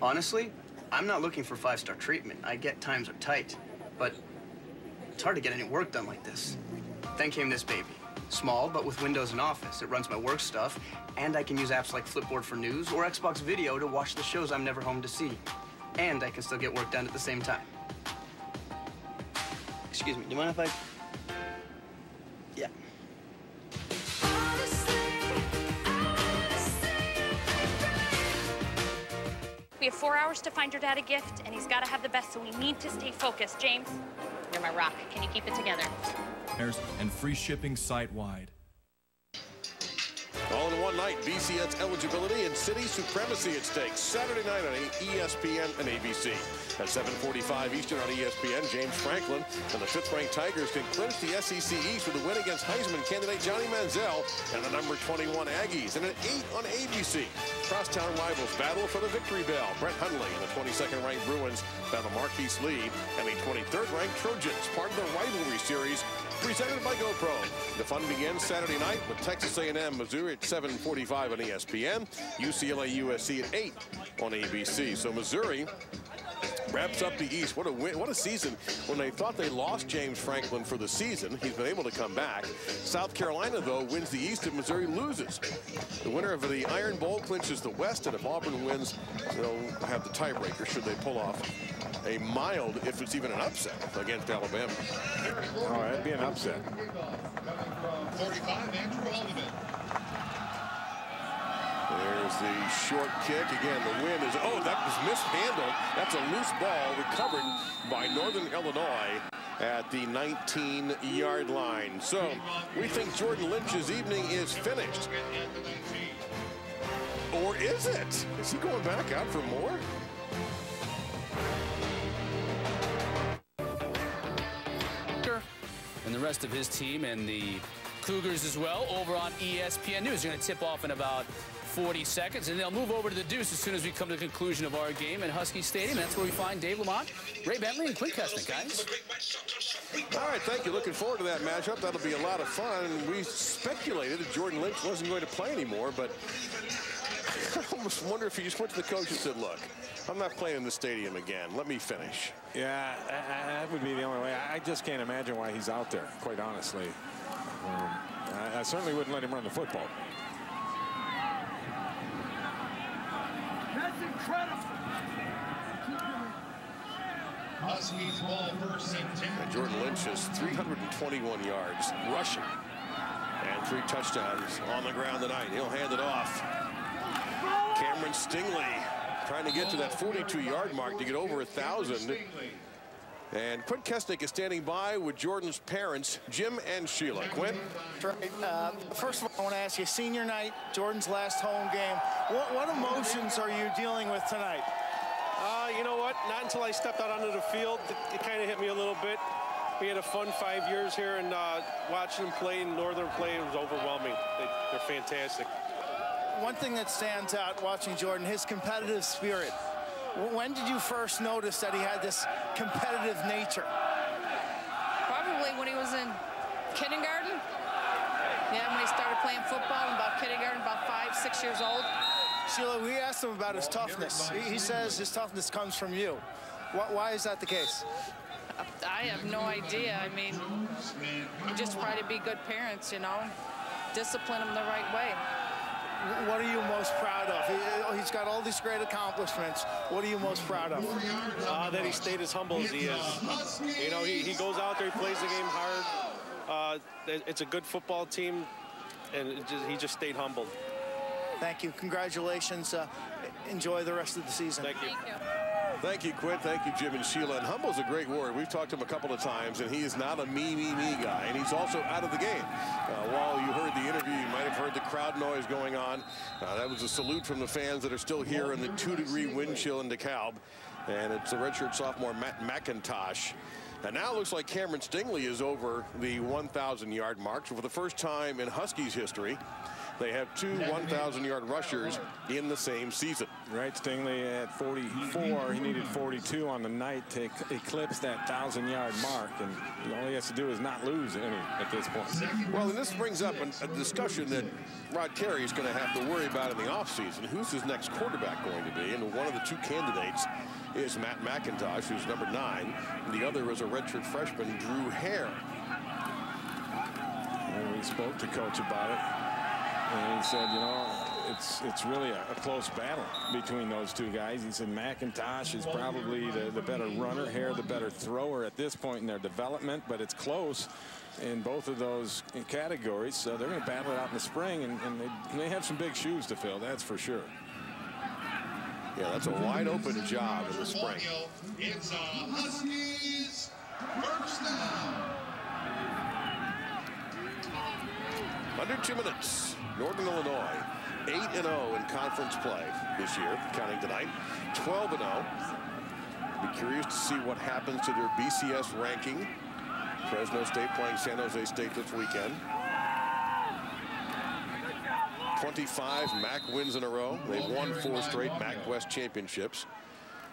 Speaker 22: Honestly, I'm not looking for five-star treatment. I get times are tight, but it's hard to get any work done like this. Then came this baby. Small, but with Windows and Office. It runs my work stuff, and I can use apps like Flipboard for news or Xbox Video to watch the shows I'm never home to see. And I can still get work done at the same time. Excuse me, do you mind if I... Yeah.
Speaker 29: We have four hours to find your dad a gift, and he's got to have the best, so we need to stay focused. James, my rock. Can you keep it together?
Speaker 30: And free shipping site-wide.
Speaker 1: All in one night, BCS eligibility and city supremacy at stake. Saturday night on ESPN and ABC. At 7.45 Eastern on ESPN, James Franklin and the fifth-ranked Tigers can clinch the SEC East with a win against Heisman candidate Johnny Manziel and the number 21 Aggies. And at 8 on ABC, crosstown rivals battle for the victory bell. Brett Hundley and the 22nd ranked Bruins battle Marquise Lee and the 23rd ranked Trojans, part of the rivalry series presented by GoPro. The fun begins Saturday night with Texas A&M Missouri at 7:45 on ESPN, UCLA USC at 8 on ABC. So Missouri wraps up the East. What a win, what a season. When they thought they lost James Franklin for the season, he's been able to come back. South Carolina, though, wins the East and Missouri loses. The winner of the Iron Bowl clinches the West, and if Auburn wins, they'll have the tiebreaker should they pull off a mild, if it's even an upset, against Alabama.
Speaker 2: All right, it'd be an upset.
Speaker 6: 45, Andrew Haldeman.
Speaker 1: There's the short kick. Again, the win is, oh, that was mishandled. That's a loose ball recovered by Northern Illinois at the 19-yard line. So we think Jordan Lynch's evening is finished. Or is it? Is he going back out for more?
Speaker 13: And the rest of his team and the Cougars as well over on ESPN News. They're going to tip off in about 40 seconds, and they'll move over to the deuce as soon as we come to the conclusion of our game at Huskie Stadium. That's where we find Dave Lamont, Ray Bentley, and Quint Kessenich, guys.
Speaker 1: All right, thank you. Looking forward to that matchup. That'll be a lot of fun. We speculated that Jordan Lynch wasn't going to play anymore, but I almost wonder if he just went to the coach and said, look, I'm not playing in the stadium again. Let me finish.
Speaker 2: Yeah, that would be the only way. I just can't imagine why he's out there, quite honestly. Um, I, I certainly wouldn't let him run the football.
Speaker 26: That's incredible.
Speaker 6: Huskies ball first and 10.
Speaker 1: Jordan Lynch has 321 yards rushing and three touchdowns on the ground tonight. He'll hand it off. Cameron Stingley trying to get to that 42-yard mark to get over a 1,000. And Quint Kessenich is standing by with Jordan's parents, Jim and Sheila. Quint?
Speaker 5: Uh, first of all, I want to ask you, senior night, Jordan's last home game. What, what emotions are you dealing with tonight?
Speaker 24: Uh, you know what? Not until I stepped out onto the field, it, it kind of hit me a little bit. We had a fun five years here, and uh, watching them play in Northern play, it was overwhelming. They, they're fantastic.
Speaker 5: one thing that stands out watching Jordan, his competitive spirit. When did you first notice that he had this competitive nature?
Speaker 31: Probably when he was in kindergarten. Yeah, when he started playing football in about kindergarten, about five, six years old.
Speaker 5: Sheila, we asked him about his toughness. He, he says his toughness comes from you. Why, why is that the case?
Speaker 31: I have no idea. I mean, just try to be good parents, you know, discipline them the right way.
Speaker 5: What are you most proud of? He, has got all these great accomplishments. What are you most proud of?
Speaker 24: Uh, that he stayed as humble as he is. You know, he, he goes out there, he plays the game hard. Uh, it's a good football team, and just, he just stayed humble.
Speaker 5: Thank you. Congratulations. Uh, enjoy the rest of the season.
Speaker 24: Thank you.
Speaker 31: Thank you.
Speaker 1: Thank you, Quint. Thank you, Jim and Sheila. And Humble's a great word. We've talked to him a couple of times, and he is not a me, me, me guy. And he's also out of the game. Uh, while you heard the interview, you might have heard the crowd noise going on. Uh, that was a salute from the fans that are still here in the two-degree wind chill in DeKalb. And it's the redshirt sophomore Matt McIntosh. And now it looks like Cameron Stingley is over the 1,000-yard mark. So for the first time in Huskies history, they have two 1,000-yard rushers in the same season.
Speaker 2: Right, Stingley at 44. He needed 42 on the night to eclipse that 1,000-yard mark, and all he has to do is not lose any at this point.
Speaker 1: Well, and this brings up a discussion that Rod Carey is going to have to worry about in the offseason. Who's his next quarterback going to be? And one of the two candidates is Matt McIntosh, who's number nine. And the other is a redshirt freshman, Drew Hare.
Speaker 2: And we spoke to coach about it. And he said, you know, it's it's really a, a, close battle between those two guys. He said McIntosh is probably the, the better runner, Hare the better thrower at this point in their development, but it's close in both of those categories. So they're going to battle it out in the spring, and, and they, they have some big shoes to fill, that's for sure.
Speaker 1: Yeah, that's a wide open job in the spring.
Speaker 6: It's a Huskies first down.
Speaker 1: Under two minutes. Northern Illinois, 8-0 in conference play this year, counting tonight. 12-0. Be curious to see what happens to their BCS ranking. Fresno State playing San Jose State this weekend. 25 MAC wins in a row. They've won four straight MAC West championships.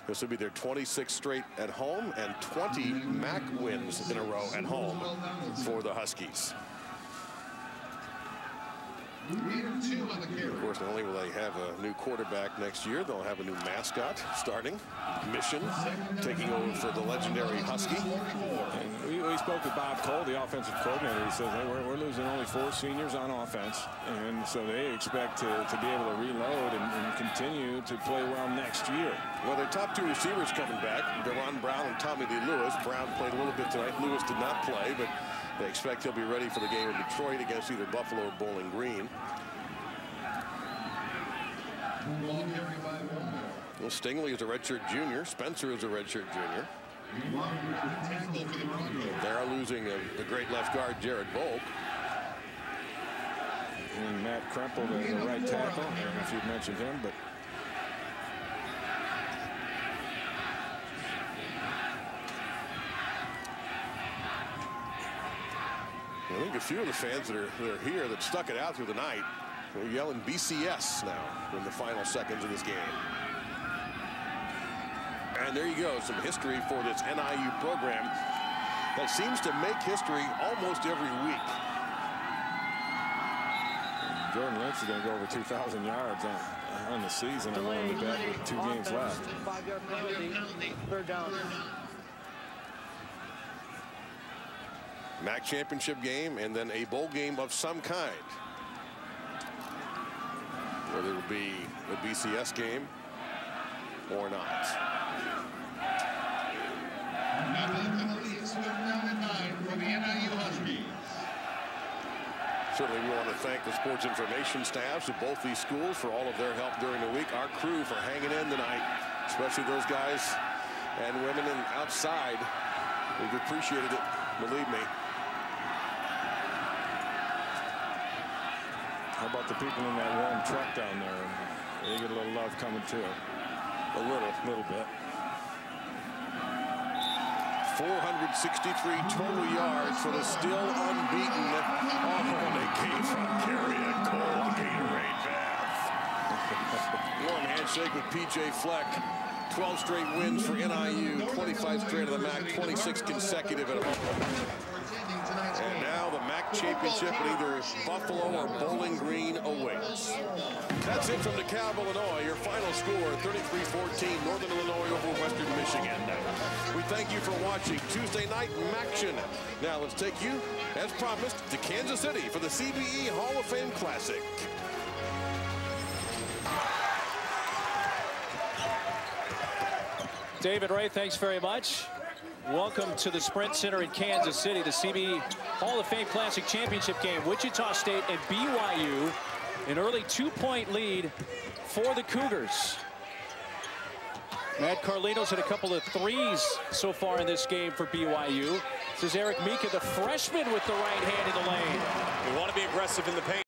Speaker 1: This will be their 26th straight at home and 20 MAC wins in a row at home for the Huskies. Of course, not only will they have a new quarterback next year, they'll have a new mascot starting. Mission taking over for the legendary Husky.
Speaker 2: And we, we spoke with Bob Cole, the offensive coordinator. He says, hey, we're, we're, losing only four seniors on offense. And so they expect to, to be able to reload and, and continue to play well next year.
Speaker 1: Well, their top two receivers coming back, Da'Ron Brown and Tommylee Lewis. Brown played a little bit tonight. Lewis did not play, but they expect he'll be ready for the game in Detroit against either Buffalo or Bowling Green. Well, Stingley is a redshirt junior. Spencer is a redshirt junior. They're losing a, the great left guard, Jared Volk.
Speaker 2: And Matt Krempel, the, the right tackle. I don't know if you've mentioned him, but
Speaker 1: I think a few of the fans that are, that are here that stuck it out through the night are yelling BCS now in the final seconds of this game. And there you go, some history for this NIU program that seems to make history almost every week.
Speaker 2: Jordan Lynch is going to go over 2,000 yards on, on the season. I'm willing to bet with two games left.
Speaker 9: Five-yard penalty, third down.
Speaker 1: MAC championship game and then a bowl game of some kind. Whether it'll be a BCS game or not. Certainly we want to thank the sports information staffs of both these schools for all of their help during the week. Our crew for hanging in tonight, especially those guys and women and outside. We've appreciated it, believe me.
Speaker 2: How about the people in that warm truck down there? They get a little love coming too.
Speaker 1: A little.
Speaker 2: little bit.
Speaker 1: 463 total yards for the still unbeaten. Oh, they gave Carey a cold Gatorade bath. Warm handshake with P.J. Fleck. 12 straight wins for NIU, 25 straight of the MAC, 26 consecutive at home. Now the MAC championship in either Buffalo or Bowling Green awaits. That's it from DeKalb, Illinois. Your final score, 33-14, Northern Illinois over Western Michigan. We thank you for watching Tuesday Night MACtion. Now let's take you, as promised, to Kansas City for the CBE Hall of Fame Classic.
Speaker 26: David Ray, thanks very much. Welcome to the Sprint Center in Kansas City, the CBE Hall of Fame Classic Championship game. Wichita State and BYU, an early two-point lead for the Cougars. Matt Carlino's hit a couple of threes so far in this game for BYU. This is Eric Mika, the freshman with the right hand in the lane.
Speaker 32: We want to be aggressive in the paint.